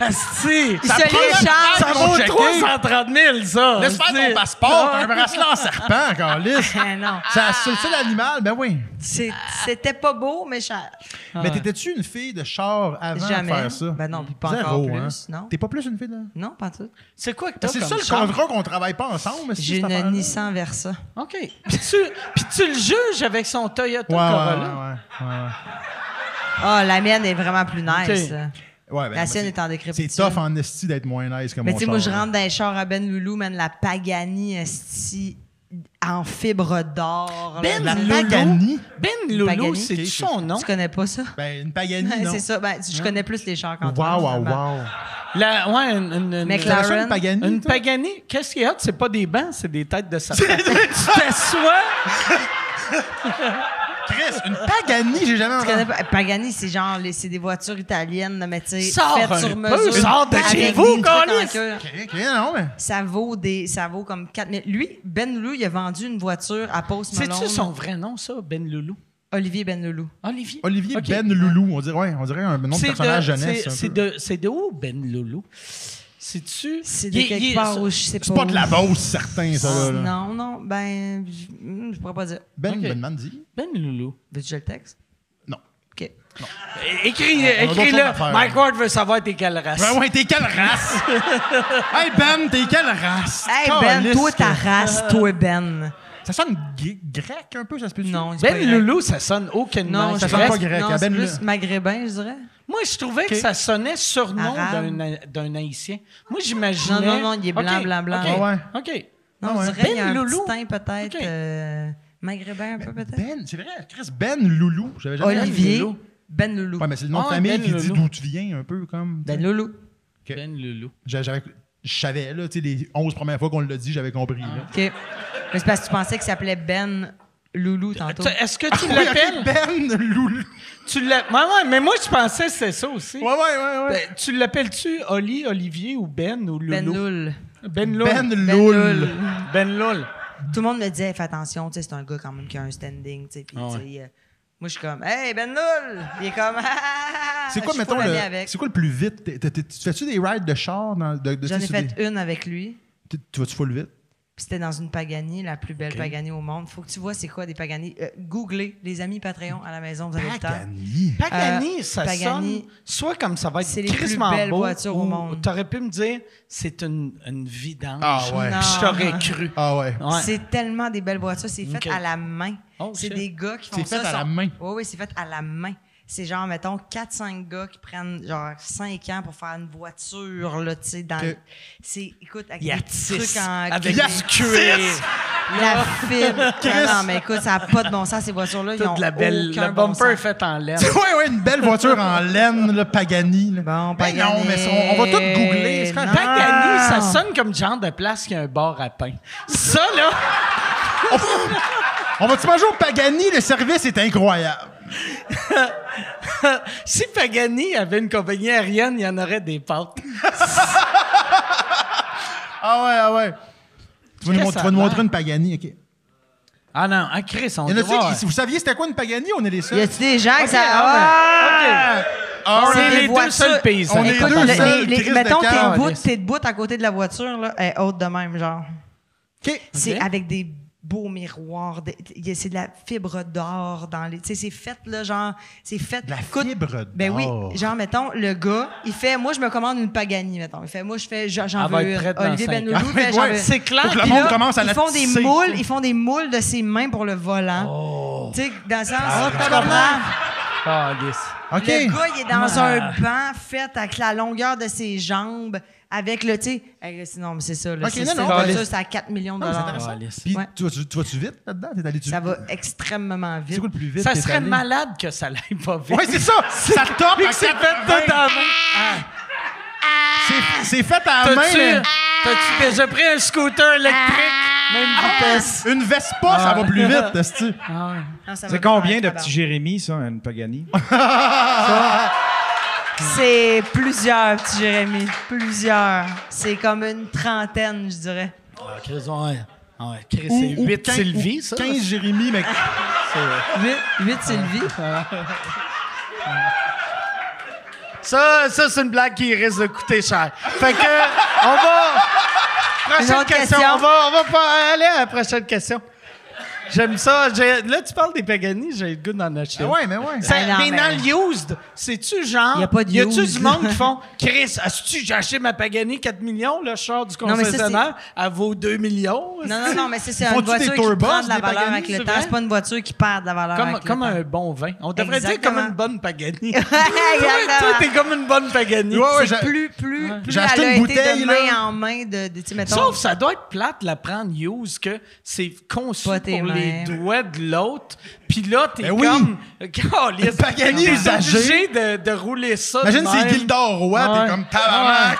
Asti! Il Ça se prend- l'échange. Ça vaut checker. 330 000, ça! Laisse faire ton passeport, Ah. un bracelet en serpent, Carlis? Ah, non. Ça C'est le seul animal, ben oui. C'était pas beau, mais cher. Mais t'étais-tu une fille de char avant Jamais. de faire ça? Ben non, puis pas Zéro, encore hein? plus, non. T'es pas plus une fille de... Non, pas tout. C'est quoi que t'as C'est ça le char? contrat qu'on travaille pas ensemble, J'ai une? Nissan Versa. OK. Puis tu, puis tu le juges avec son Toyota Ouais, ouais, Corolla? ouais, ouais, ouais. Ah, la mienne est vraiment plus nice. Ouais, ben, La ben, sienne est en décrépitude. C'est tough en esti d'être moins nice que Mais mon tu sais, moi, je rentre dans les chars à Ben Loulou, man, la Pagani, esti, en fibre d'or. là. Ben La. Pagani? Ben Loulou, Pagani. c'est son nom? Tu connais pas ça? Ben, une Pagani, non? c'est ça. Ben, je connais plus les chars quand Wow, wow, wow. La, ouais, une, une, une- McLaren. Une Pagani? Une toi? Pagani, qu'est-ce qu'il y a? C'est pas des bancs, c'est des têtes de serpent. tu t'assois, Chris, une Pagani, j'ai jamais entendu. Pagani, c'est genre, les- c'est des voitures italiennes, mais tu sais, Sors faites un sur peu, mesure. sors de avec chez des vous, trucs en câlisse. queue. Ok, ok, non, mais... Ça vaut des, ça vaut comme 4000. Lui, Ben Loulou, il a vendu une voiture à Post Malone. C'est-tu son vrai nom, ça, Ben Loulou? Olivier Ben Loulou. Olivier? Olivier Ok. Ben Loulou, on dirait, ouais, on dirait un nom de C'est personnage de- jeunesse. c'est- un C'est peu. de, c'est de où, Ben Loulou? C'est-tu... C'est de il quelque est- part où je sais pas. C'est pas de la Beauce, certain, ça, là. là. Non, non, ben, je hmm, je pourrais pas dire. Ben, Ok. Ben Mandy? Ben Loulou. Veux-tu que je le texte? Non. OK. Écris, On a d'autres choses écris-le. à faire. Mike Ward veut savoir t'es quelle race. Ouais, ouais, t'es quelle race? hey, Ben, t'es quelle race? Hey, Ben, toi, ta race, toi, Ben. Ça sonne gr- grec un peu, ça se peut Non, Ben. Loulou, ça sonne aucunement. Non, ça sonne pas grec, Non, à c'est Ben plus maghrébin, je dirais. Moi, je trouvais que Ok. ça sonnait surnom d'un d'un haïtien. Moi, j'imaginais... Non, non, non, il est blanc, Ok, blanc, blanc. OK, Ah ouais. OK. Non, Ah ouais. je dirais qu'il y a Ben un Loulou. peut-être Ok. euh, maghrébin un peu peut-être? Ben, c'est vrai, Chris, Ben Loulou. J'avais jamais Olivier Loulou. Ben Loulou. Ouais, mais c'est le nom de Ah, famille Ben qui dit Loulou. d'où tu viens, un peu comme. Ben Loulou. Ok. Ben Loulou. J'a- J'avais, je savais, là, tu sais, les 11 premières fois qu'on l'a dit, j'avais compris. là. OK. Mais c'est parce que tu pensais qu'il s'appelait Ben Loulou tantôt. Tu- Est-ce que tu Oui, ok, l'appelles? Ben Loulou. Tu. Ouais, ouais, mais moi, je pensais que c'était ça aussi. Ouais, ouais, ouais, ouais. Ben, tu l'appelles-tu Oli, Olivier ou Ben ou Loulou? Ben Loul. Ben Loul. Ben Ben Loul. Ben Loul. Tout le monde me disait, fais attention, tu sais, c'est un gars quand même qui a un standing, tu sais. puis, Ah tu euh, moi, je suis comme, hey, Ben Loul! Il est comme, C'est quoi, mettons, le, c'est quoi le plus vite? Tu fais-tu des rides de char? Dans, de, de- J'en ai fait des- une avec lui. Tu tu vas-tu full vite? Puis c'était dans une Pagani, la plus belle Pagani au monde. Faut que tu vois c'est quoi des Pagani. Euh, googlez, les amis Patreon à la maison, vous avez le temps. Pagani. Pagani, Euh, ça Pagani, sonne soit comme ça va être c'est les plus belles beau, voitures au monde. T'aurais pu me dire, c'est une, une vidange. Ah ouais. Non. Puis je t'aurais cru. Ah ouais. Ouais. C'est tellement des belles voitures. C'est fait à la main. Oh, c'est des gars qui font C'est ça. fait à la main. Oui, oui, c'est fait à la main. C'est genre, mettons, 4-5 gars qui prennent genre 5 ans pour faire une voiture, là, tu sais, dans... Que- C'est, écoute, avec Il y a des trucs en... avec Il y a du cuir. La fibre. non, non, mais écoute, ça n'a pas de bon sens, ces voitures-là. Ils ont la belle, aucun le bon bumper est fait en laine. ouais, ouais, une belle voiture en laine, là, Pagani. là. Bon, Ben Pagani. non, mais ça, on, on va tout googler. Non. Pagani, ça sonne comme le genre de place qui a un bar à pain. Ça, là, On va-tu manger au Pagani? Le service est incroyable. si Pagani avait une compagnie aérienne, il y en aurait des pâtes. Ah ouais, ah ouais. Tu vas nous, tu vas montrer une Pagani, OK. Ah non, ah Chris, on Y en a-tu doit- qui- si vous saviez c'était quoi une Pagani, on est les Y seuls. a-tu des gens que ça. ah, Ah! On C'est est des les deux voitures. seuls paysans. On est Écoute, deux le- seuls, les- les- Chris de mettons, t'es t'es debout à côté de la voiture, là, elle est haute de même, genre. OK. C'est avec des beaux miroirs. c'est de la fibre d'or dans les. Tu sais, c'est fait, là, genre. C'est fait. De la écoute, fibre d'or. Ben oui. Genre, mettons, le gars, il fait. Moi, je me commande une Pagani, mettons. Il fait. Moi, je fais. J'en j'en Elle va veux Olivier Benloulou fait. J'en ouais. veux. C'est clair. Que le Puis monde là, commence à ils la font des moules, ils font des moules de ses mains pour le volant. Oh. Tu sais, dans le sens. Ah? Ah, yes. OK. Le gars, il est dans Ah. un banc fait avec la longueur de ses jambes, avec le, tu sais, hey, c'est- non, mais c'est ça, là, Ok, c'est non, ça, non, ça, ça, c'est à 4 millions de c'est dollars. Ah. Puis Ouais. tu vas-tu tu vas-tu vite là-dedans? T'es Ça va extrêmement vite. C'est quoi le plus vite? Ça serait allé? malade que ça l'aille pas vite. Ouais, c'est ça! Ça top Puis à que c'est fait 80. tout en main. C'est- C'est fait à la main, mais t'as-tu déjà pris un scooter électrique? Même vitesse. une Vespa, ça va plus vite, est-ce que- ça C'est combien de petits Jérémy, ça, une Pagani? C'est plusieurs, petit Jérémy. Plusieurs. C'est comme une trentaine, je dirais. Ah, Chris, ouais. Ah ouais, Chris, c'est ou 8 quin- Sylvie, ça? 15 Jérémy, mais 8, 8 Sylvie. Ça, ça c'est une blague qui risque de coûter cher. Fait que, on va. Prochaine question. question. On va, on va pas aller à la prochaine question. J'aime ça. Là, tu parles des Pagani, j'ai le goût d'en acheter. Ah ouais, mais ouais. Ça- Ben mais mais- dans le used, c'est-tu genre. Y a pas de Y a-tu used. du monde qui font Chris, as-tu j'ai acheté ma Pagani 4 millions, le char du Non, mais ça, c'est- concessionnaire, elle vaut 2 millions? Non, non, non, mais c'est une voiture des qui prend de la valeur Pagani, avec le c'est temps? C'est pas une voiture qui perd de la valeur Comme, avec comme le temps. un bon vin. On devrait dire comme une bonne Pagani. Exactement. Toi, t'es comme une bonne Pagani. Ouais, ouais, plus, plus, plus J'ai acheté une bouteille, de main là. en main de, Sauf, ça doit être plate la prendre use que c'est conçu pour tes les doigts de l'autre. Puis là, t'es Ben oui. comme. Calisse. Pagani T'es usagé. obligé de, de rouler ça. Imagine c'est Gildor Roy, Ouais. t'es comme tabarnak.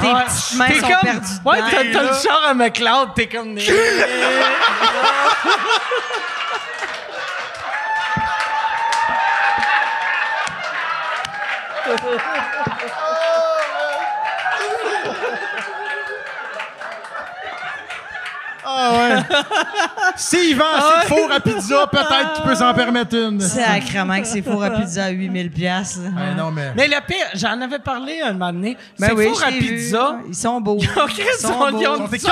tes Ouais. petites mains T'es sont comme- perdues Ouais, t'as le char à McLeod, t'es comme. Ah ouais. S'il vend assez de four à pizza, peut-être qu'il peut s'en permettre une. C'est sacrément que c'est four à pizza à 8000 piastres. Ouais, non, mais... Mais le pire, j'en avais parlé un moment donné. Ben c'est oui, four je à vu. pizza. Ils sont beaux. Ils ont Ils sont beaux. ils ont Ils sont.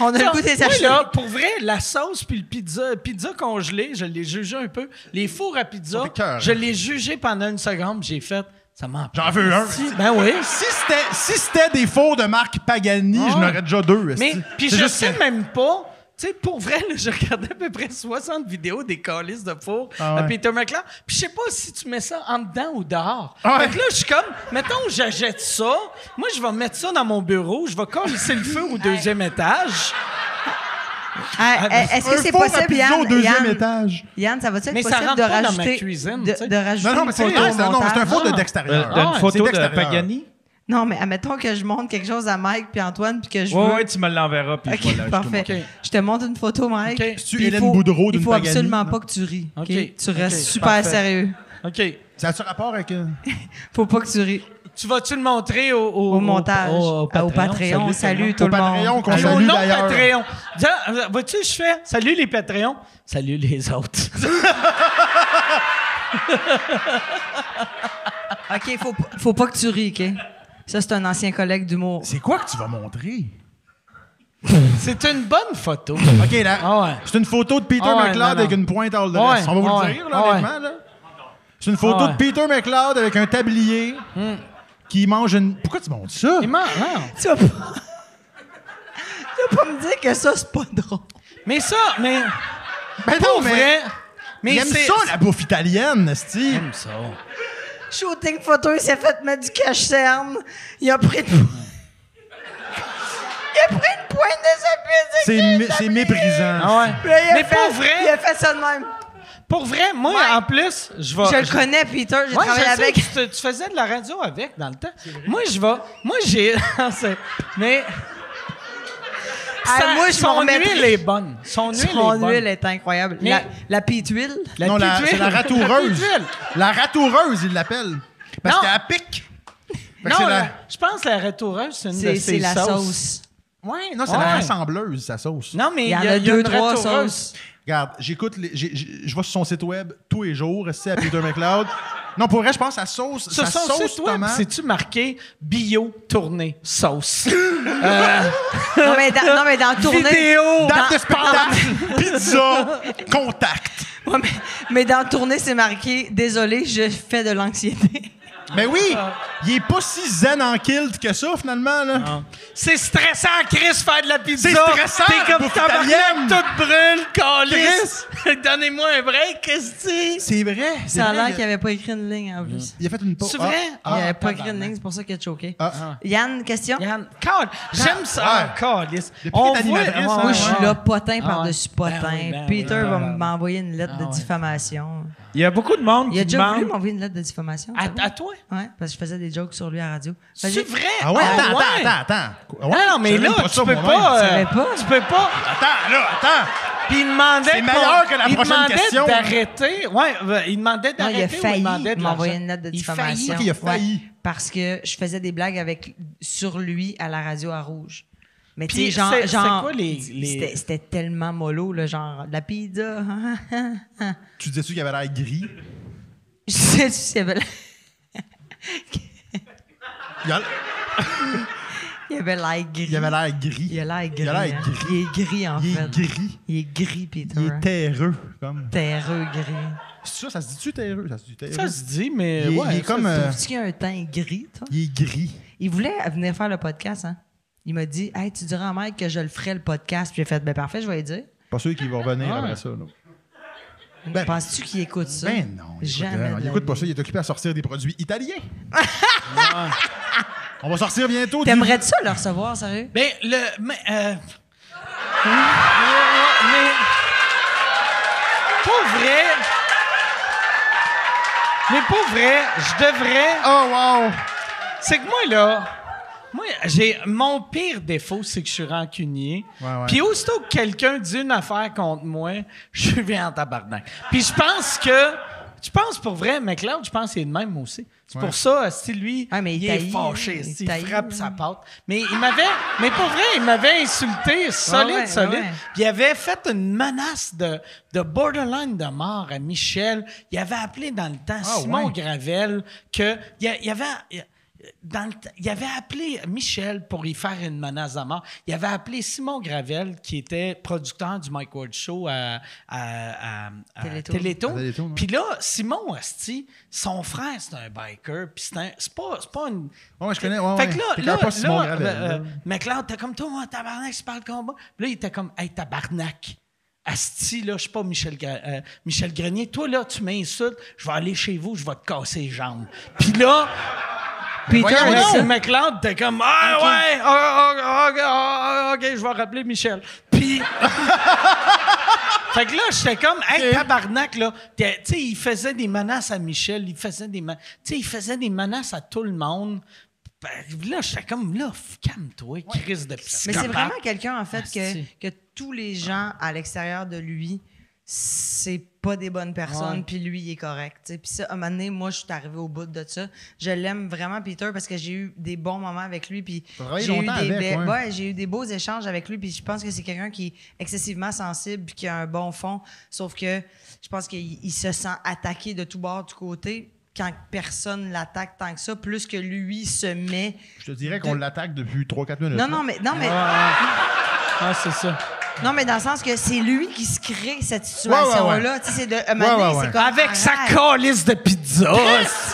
On a le Ça- goût de les Moi, acheter. là, pour vrai, la sauce puis le pizza, pizza congelé, je l'ai jugé un peu. Les fours à pizza, je l'ai jugé pendant une seconde, j'ai fait, ça m'en J'en veux un. Ben oui. Si c'était si c'était des fours de marque Pagani, Ah. je n'aurais déjà deux. Mais, puis je juste sais que- même pas. Tu sais, pour vrai, là, j'ai regardé à peu près 60 vidéos des calices de four Ah ouais. de Peter McLeod. Puis je sais pas si tu mets ça en dedans ou dehors. Ah ouais. Fait que là, je suis comme, mettons, j'achète ça. Moi, je vais mettre ça dans mon bureau. Je vais coller le feu au deuxième étage. Ah, Est-ce que c'est possible, Yann? au deuxième Yann, étage. Yann, ça va-tu être Mais ça possible rentre de pas dans ma rajouter, cuisine, de, tu de rajouter Non, mais c'est photo un montage? four de Ah. d'extérieur. Une photo de d'extérieur. Pagani? Non, mais admettons que je montre quelque chose à Mike puis Antoine puis que je Ouais, veux... ouais, tu me l'enverras, puis OK, je vais l'ajouter. parfait. Je te montre une photo, Mike. Ok. C'est-tu puis il Hélène faut- Boudreau Il d'une faut Pagani? absolument Non. pas que tu ris. Tu restes super parfait. sérieux. OK. Ça a-tu rapport avec... euh, Faut pas que tu ris. Tu vas-tu le montrer au, au, Au montage. au, au Patreon? Salut, tout Au le Patreon monde. qu'on Hey, au salue d'ailleurs. Patreon. Tiens, euh, Vois-tu, je fais? Salut les Patreons, salut les autres. OK, faut, pas- faut pas que tu ris, OK? Ça, c'est un ancien collègue d'humour. C'est quoi que tu vas montrer? C'est une bonne photo. OK, là. Ah ouais. C'est une photo de Peter Ah ouais, McLeod non, non. avec une pointe Ouais, rest. On va vous le dire, là, honnêtement, là. C'est une photo Ah ouais. de Peter McLeod avec un tablier qui mange une... Pourquoi tu montes ça? Il ment, non. Tu vas pas... tu vas pas me dire que ça, c'est pas drôle. Mais ça, mais Ben pour non, mais... vrai, mais il aime c'est ça, la bouffe italienne, Steve. J'aime ça. Shooting photo, il s'est fait mettre du cache-cerne. Il a pris une... il a pris une pointe de sa pizza. C'est mé- c'est méprisant. Ah ouais. Mais fait- pour vrai, Il a fait ça de même. Pour vrai, moi Ouais. en plus, je vais Je le connais, Peter. J'ai Ouais, travaillé je sais, avec. tu, tu faisais de la radio avec dans le temps. Moi, je vais. Moi, j'ai. mais. Sa- moi, je son huile est bonne. Son huile Son est bonne. huile est incroyable. Mais- La, la pite huile. La non, la- c'est la ratoureuse. La ratoureuse, il l'appelle. Parce Non. qu'elle pique. Fait Non, c'est la- la- je pense que la retoureuse, c'est une de C'est ses c'est la sauces. sauce. Ouais, non, c'est Ouais. la rassembleuse, sa sauce. Non, mais Il y a, y deux, une trois sauces. Regarde, j'écoute, je vais sur son site web tous les jours, c'est à Peter McLeod? Non, pour vrai, je pense à sa sauce, Sur sa son sauce site web, c'est-tu marqué bio tourné sauce? Non, mais dans, non, mais dans la tournée. Vidéo! Date de spectacle, pizza, contact. Ouais, mais, mais dans la tournée, c'est marqué Désolé, je fais de l'anxiété. Mais oui, il est pas si zen en kilt que ça, finalement. Là. C'est stressant, Chris, faire de la pizza. C'est stressant, T'es comme bouffe tabarnak, italienne. tout brûle, calice. Donnez-moi un break, qu'est-ce que c'est? C'est vrai. c'est Ça a vrai, l'air qu'il avait pas écrit une ligne en plus. Il a fait une pause. C'est vrai? Ah, il avait Ah, pas écrit une ligne, c'est pour ça qu'il a choqué. ah. Yann, question? Yann, cal- j'aime ça. Ouais. Ah, calice. Depuis On voit- animatrice, hein, Moi, je suis ouais. là, potin Ah par-dessus potin. Ben oui, ben Peter oui, va ben oui. m'envoyer une lettre Ah de ouais. diffamation. Il y a beaucoup de monde Il a qui déjà voulu demande... m'envoyer une lettre de diffamation. À, toi? Ouais, parce que je faisais des jokes sur lui à la radio. C'est vrai? Ah ouais, attends, ouais. attends, attends, attends. Ouais, Non, non, mais là, tu ça peux pas. Je euh, pas? Tu peux pas. Attends, là, attends. Puis il demandait. C'est meilleur que la il prochaine demandait question. d'arrêter. Ouais, euh, il demandait Non, il a d'arrêter. ou il failli demandait de m'envoyer une lettre de Il diffamation. Il a failli. Ouais, parce que je faisais des blagues avec, sur lui à la radio à Rouge. Mais tu sais, genre, c'est- c'est genre quoi les- les- C'était, c'était tellement mollo, là, genre, de la pizza. Tu disais-tu qu'il avait l'air gris? je sais s'il y avait, Il a- il y avait l'air gris. il avait l'air gris. Il a l'air gris. Il a l'air hein. gris. Il est gris, en Il fait. est gris. Il est gris, Peter. Il est terreux, comme. Terreux gris. C'est ça, ça se dit-tu terreux? Ça se dit terreux? Ça se dit, mais. Il ouais, il est ça comme, euh. Trouves-tu qu'il y a un teint gris, toi? Il est gris. Il voulait venir faire le podcast, hein? Il m'a dit, hey, tu diras à Mike que je le ferai le podcast. Puis j'ai fait, ben parfait, je vais lui dire. Pas sûr qu'il va revenir Ouais. après ça. là. Ben- Penses-tu qu'il écoute ça? Ben non, il écoute, Jamais. de il écoute pas ça, il est occupé à sortir des produits italiens. On va sortir bientôt. du- T'aimerais-tu ça le recevoir, sérieux? Ben, le. Mais. euh, mais. Pour vrai. Mais pour vrai, je devrais. Oh wow! C'est que moi, là. Moi, j'ai. Mon pire défaut, c'est que je suis rancunier. Ouais, ouais. Puis aussitôt que quelqu'un dit une affaire contre moi, je viens en tabarnak. Puis je pense que. Je pense pour vrai, McLeod, je pense qu'il est de même aussi. C'est pour ça, si lui, Ah, mais il il est fâché, il taillit, frappe sa patte. Mais il m'avait, mais pour vrai, il m'avait insulté solide, ouais, solide. ouais. Puis il avait fait une menace de, de borderline de mort à Michel. Il avait appelé dans le temps Ah, Simon ouais. Gravel que il il y avait il- dans le temps- il avait appelé Michel pour y faire une menace de mort. Il avait appelé Simon Gravel, qui était producteur du Mike Ward Show à, à- à- à. À ouais. Puis là, Simon Asti, son frère, c'est un biker. Puis c'est un- c'est pas, c'est pas une. Ouais, je connais, ouais, fait ouais. que là, là, pas Simon là, Gravel, euh, là. McLeod, t'es comme toi, moi, tabarnak, je parle de combat. Puis là, il était comme, hey, tabarnak. Asti, là, je suis pas Michel, Gra- euh, Michel Grenier. Toi, là, tu m'insultes, je vais aller chez vous, je vais te casser les jambes. Puis là, Peter, Voyons, dit- McLeod, t'es comme, ah ouais, ah, ah, ok, je vais rappeler Michel. Puis. fait que là, j'étais comme, hey, tabarnak, là. T'es- Tu sais, il faisait des menaces à Michel, il faisait des, sais, il faisait des menaces à tout le monde. Ben, là, j'étais comme, là, calme-toi, crise de Mais psychopathe. c'est vraiment quelqu'un, en fait, que, que tous les gens à l'extérieur de lui, c'est pas des bonnes personnes, puis lui, il est correct. Puis ça, à un moment donné, moi, je suis arrivé au bout de ça. Je l'aime vraiment, Peter, parce que j'ai eu des bons moments avec lui, puis j'ai eu, des, avec, be- ouais. ouais, j'ai eu des beaux échanges avec lui, puis je pense que c'est quelqu'un qui est excessivement sensible, puis qui a un bon fond, sauf que je pense qu'il il se sent attaqué de tout bord, du côté, quand personne l'attaque tant que ça, plus que lui se met... Je te dirais qu'on l'attaque depuis 3-4 minutes. Non, non, mais... Non, mais Ah, c'est ça. Non, mais dans le sens que c'est lui qui se crée cette situation-là. Tu sais, c'est de. un moment Ouais, donné, ouais, c'est ouais. comme, Avec sa arrête. calice de pizza.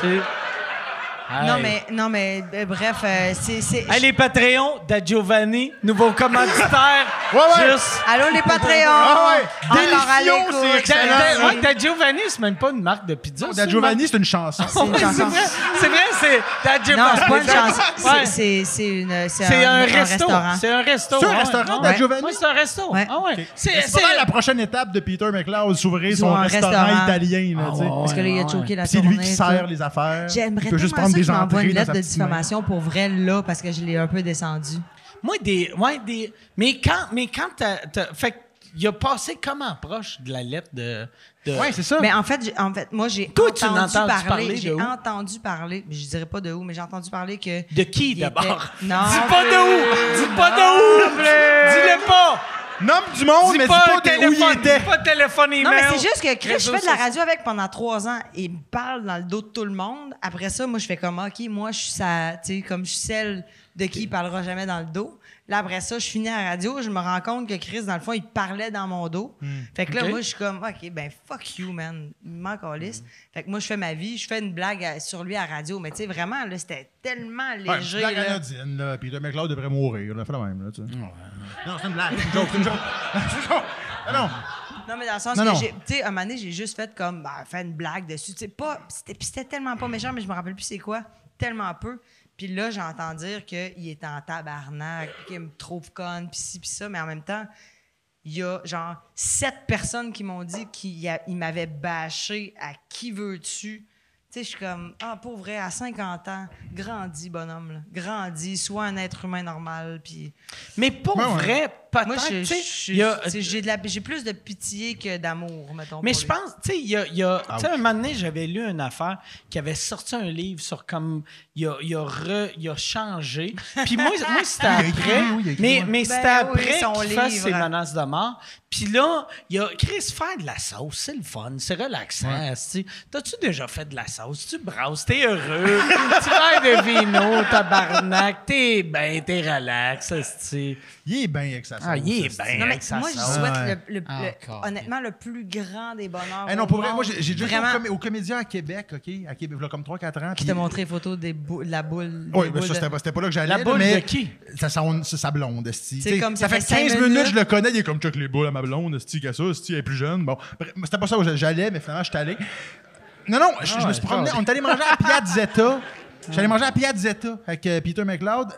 c'est- Non, Hey. mais, non, mais euh, bref, euh, c'est. c'est- Hey, les Patreons da Giovanni, nouveau commanditaire. Ouais, ouais. Juste. Allô, les Patreons! Ah ouais. Encore à Délicieux, l'écoute. c'est excellent. Da, ouais, Giovanni, c'est même pas une marque de pizza. Da une Giovanni, c'est une chanson. C'est une marque- chanson. C'est vrai, c'est vrai, c'est Da Giovanni. Non, c'est pas une chanson. Ouais. C'est- C'est c'est une- c'est C'est un, un, resto. restaurant. C'est un resto. C'est un ouais. restaurant, Ouais. Da Giovanni? Ouais, c'est un resto. Ouais. Ah ouais. C'est C'est pas mal la prochaine étape de Peter McLeod, s'ouvrir son un restaurant, restaurant. italien. Là, tu sais. Parce que là, il a Ouais, choqué la C'est lui tournée, qui tout. sert les affaires. J'aimerais Il peut juste tellement prendre ça des qu'il m'envoie entrées une lettre de diffamation pour vrai là, parce que je l'ai un peu descendu. Moi, des. Ouais, des. Mais quand, mais quand t'as. t'as- fait que, il a passé comment proche de la lettre de. de Ouais, c'est ça. Mais en fait, j'ai- en fait, moi, j'ai Toi, tu entendu entendu parler. parler j'ai entendu parler, mais je dirais pas de où, mais j'ai entendu parler que. De qui d'abord? était- Non. Dis pas de où! Dis pas de où! Dis-le pas! Nomme du monde, Dis mais dis pas, pas de où il téléphone, était. dis pas téléphone email. Non, mais c'est juste que Chris, je fais de la radio avec pendant trois ans et il me parle dans le dos de tout le monde. Après ça, moi, je fais comme, OK, moi, je suis sa- tu sais, comme je suis celle de qui il parlera jamais dans le dos. Là, après ça, je finis à la radio, je me rends compte que Chris, dans le fond, il parlait dans mon dos. Fait que là, moi, je suis comme, OK, ben, fuck you, man. Il me manque calisse. Fait que moi, je fais ma vie, je fais une blague à- sur lui à la radio. Mais tu sais, vraiment, là, c'était tellement Ouais, léger. blague là. anodine, là. Peter McLeod devrait mourir. là. Fais la même, là, tu sais. Non, c'est une blague. C'est une joke, c'est une joke. Une non. Non, mais dans le sens Non, que, j'ai- tu sais, un moment donné, j'ai juste fait comme, ben, fait une blague dessus. Tu sais, pas, c'était, puis c'était tellement pas méchant, mais je me rappelle plus c'est quoi. Tellement peu. Puis là, j'entends dire qu'il est en tabarnak, puis qu'il me trouve conne, puis ci, puis ça, mais en même temps, il y a genre sept personnes qui m'ont dit qu'il m'avait bâché à qui veux-tu. Tu sais, je suis comme, ah, pour vrai, à 50 ans, grandis, bonhomme, là. Grandis, sois un être humain normal, puis... Mais pour Ben ouais. vrai, peut-être. Moi, j'ai, de la- j'ai plus de pitié que d'amour, mettons. Mais je pense, tu sais, il y a, il y a- un moment donné, j'avais lu une affaire qui avait sorti un livre sur comme, il a, il a, re- il a changé. Puis moi, moi c'était après, oui, mais, ouais. mais Ben c'était oui, après qu'il fasse livre. ses menaces de mort. Puis là, il y a Chris, faire de la sauce, c'est le fun, c'est relaxant. esti. T'as-tu déjà fait de la sauce? Tu brasses, t'es heureux, tu verres de vino, tabarnak, t'es ben, t'es relax. Il est bien avec sa sauce. Ah, il est bien Non, mais moi, je souhaite Ouais. le, le- Ah, le- encore. honnêtement le plus grand des bonheurs. Eh non, pour vrai, moi, j'ai déjà Vraiment. comé- au comédien à Québec, OK? À Québec, là, comme 3-4 ans. Qui t'a montré les photos de la boule. Oui, mais boules ça, c'était pas, là que j'allais. La là, boule mais de qui? Ça, ça, c'est sa blonde, esti. C'est comme ça ça fait fait 15 cinq minutes, minutes. je le connais, il est comme check les boules à ma blonde, esti, qu'à ça, esti, elle est plus jeune. Bon, c'était pas ça où j'allais, mais finalement, je suis allé. Non, non, je, je me Ah suis promené, on est allé manger à Piazzetta. J'allais allé manger à Piazzetta avec euh, Peter McLeod.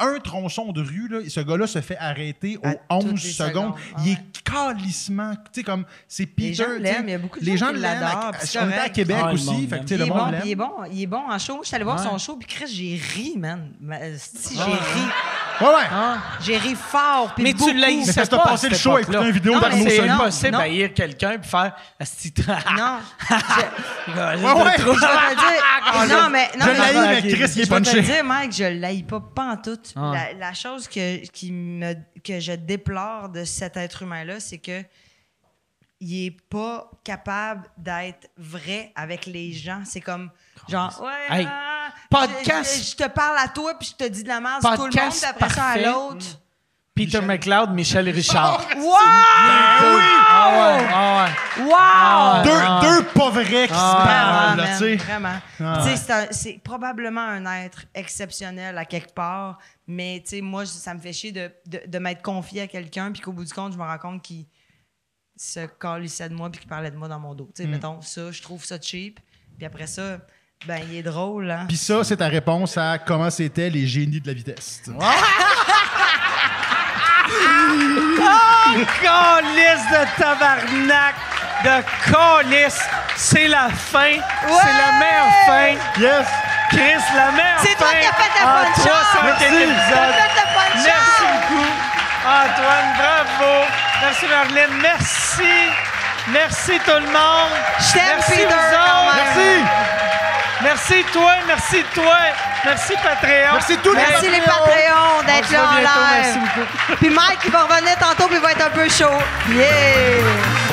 Un tronçon de rue, là, ce gars-là se fait arrêter aux toutes 11 les secondes. secondes, Il ouais. est calissement. Tu sais, comme, c'est Peter. Les gens l'aiment, il y a beaucoup de Les gens gens qui l'aiment. l'adorent, à- On était. Québec Ah, aussi. monde Fait que, l'aime. tu sais, Il le est, monde bon, il est bon, il est bon en show. Je suis allé voir Ouais. son show, puis Chris, j'ai ri, man. Si, j'ai Ah, ri. Ouais, ouais. J'ai ri fort, puis Mais beaucoup. tu l'as Mais ça se t'a passé le show à écouter une vidéo d'Arnaud C'est impossible d'haïr quelqu'un faire Asti, Non. Je- Ouais, ouais. Je vais te le dire. Non, mais, non, Je mais- l'haïs, mais ok. Chris, il est Je vais te punché. le dire, Mike, je l'haïs pas pantoute. Ah. La, la chose que, qui me, que je déplore de cet être humain-là, c'est que il est pas capable d'être vrai avec les gens. C'est comme, genre, ouais, Hey, ah, podcast. Je, je- je te parle à toi, puis je te dis de la merde sur tout le monde, puis après ça à l'autre. Peter McLeod, Michel Richard. Wow! Ah ouais, ah ouais. Wow! Ah, Deux, ah. deux pas vrais qui se Ah, parlent, là, man, tu sais. Vraiment. Tu sais, c'est probablement un être exceptionnel à quelque part, mais tu sais, moi, ça me fait chier de, de, de m'être confié à quelqu'un, puis qu'au bout du compte, je me rends compte qu'il se calissait de moi, puis qu'il parlait de moi dans mon dos. Mm. Tu sais, mettons, ça, je trouve ça cheap. Puis après ça, ben, il est drôle, hein. Puis ça, c'est ta réponse à comment c'était les génies de la vitesse. Calice de tabarnak, de calice. C'est la fin. C'est la meilleure fin. Yes! Chris, la meilleure fin. C'est toi qui as fait le en punch-up. 305 T'as épisodes. fait le punch-up. Merci beaucoup. Antoine, bravo. Merci Marlène, merci. Merci tout le monde. Je t'aime, merci Peter, vous autres. Merci! Merci toi, merci toi. Merci Patreon. Merci tous les Merci les Patreons. Patreons On d'être là en bientôt. Merci live. beaucoup. Puis Mike, il va revenir tantôt, puis il va être un peu chaud. Yeah!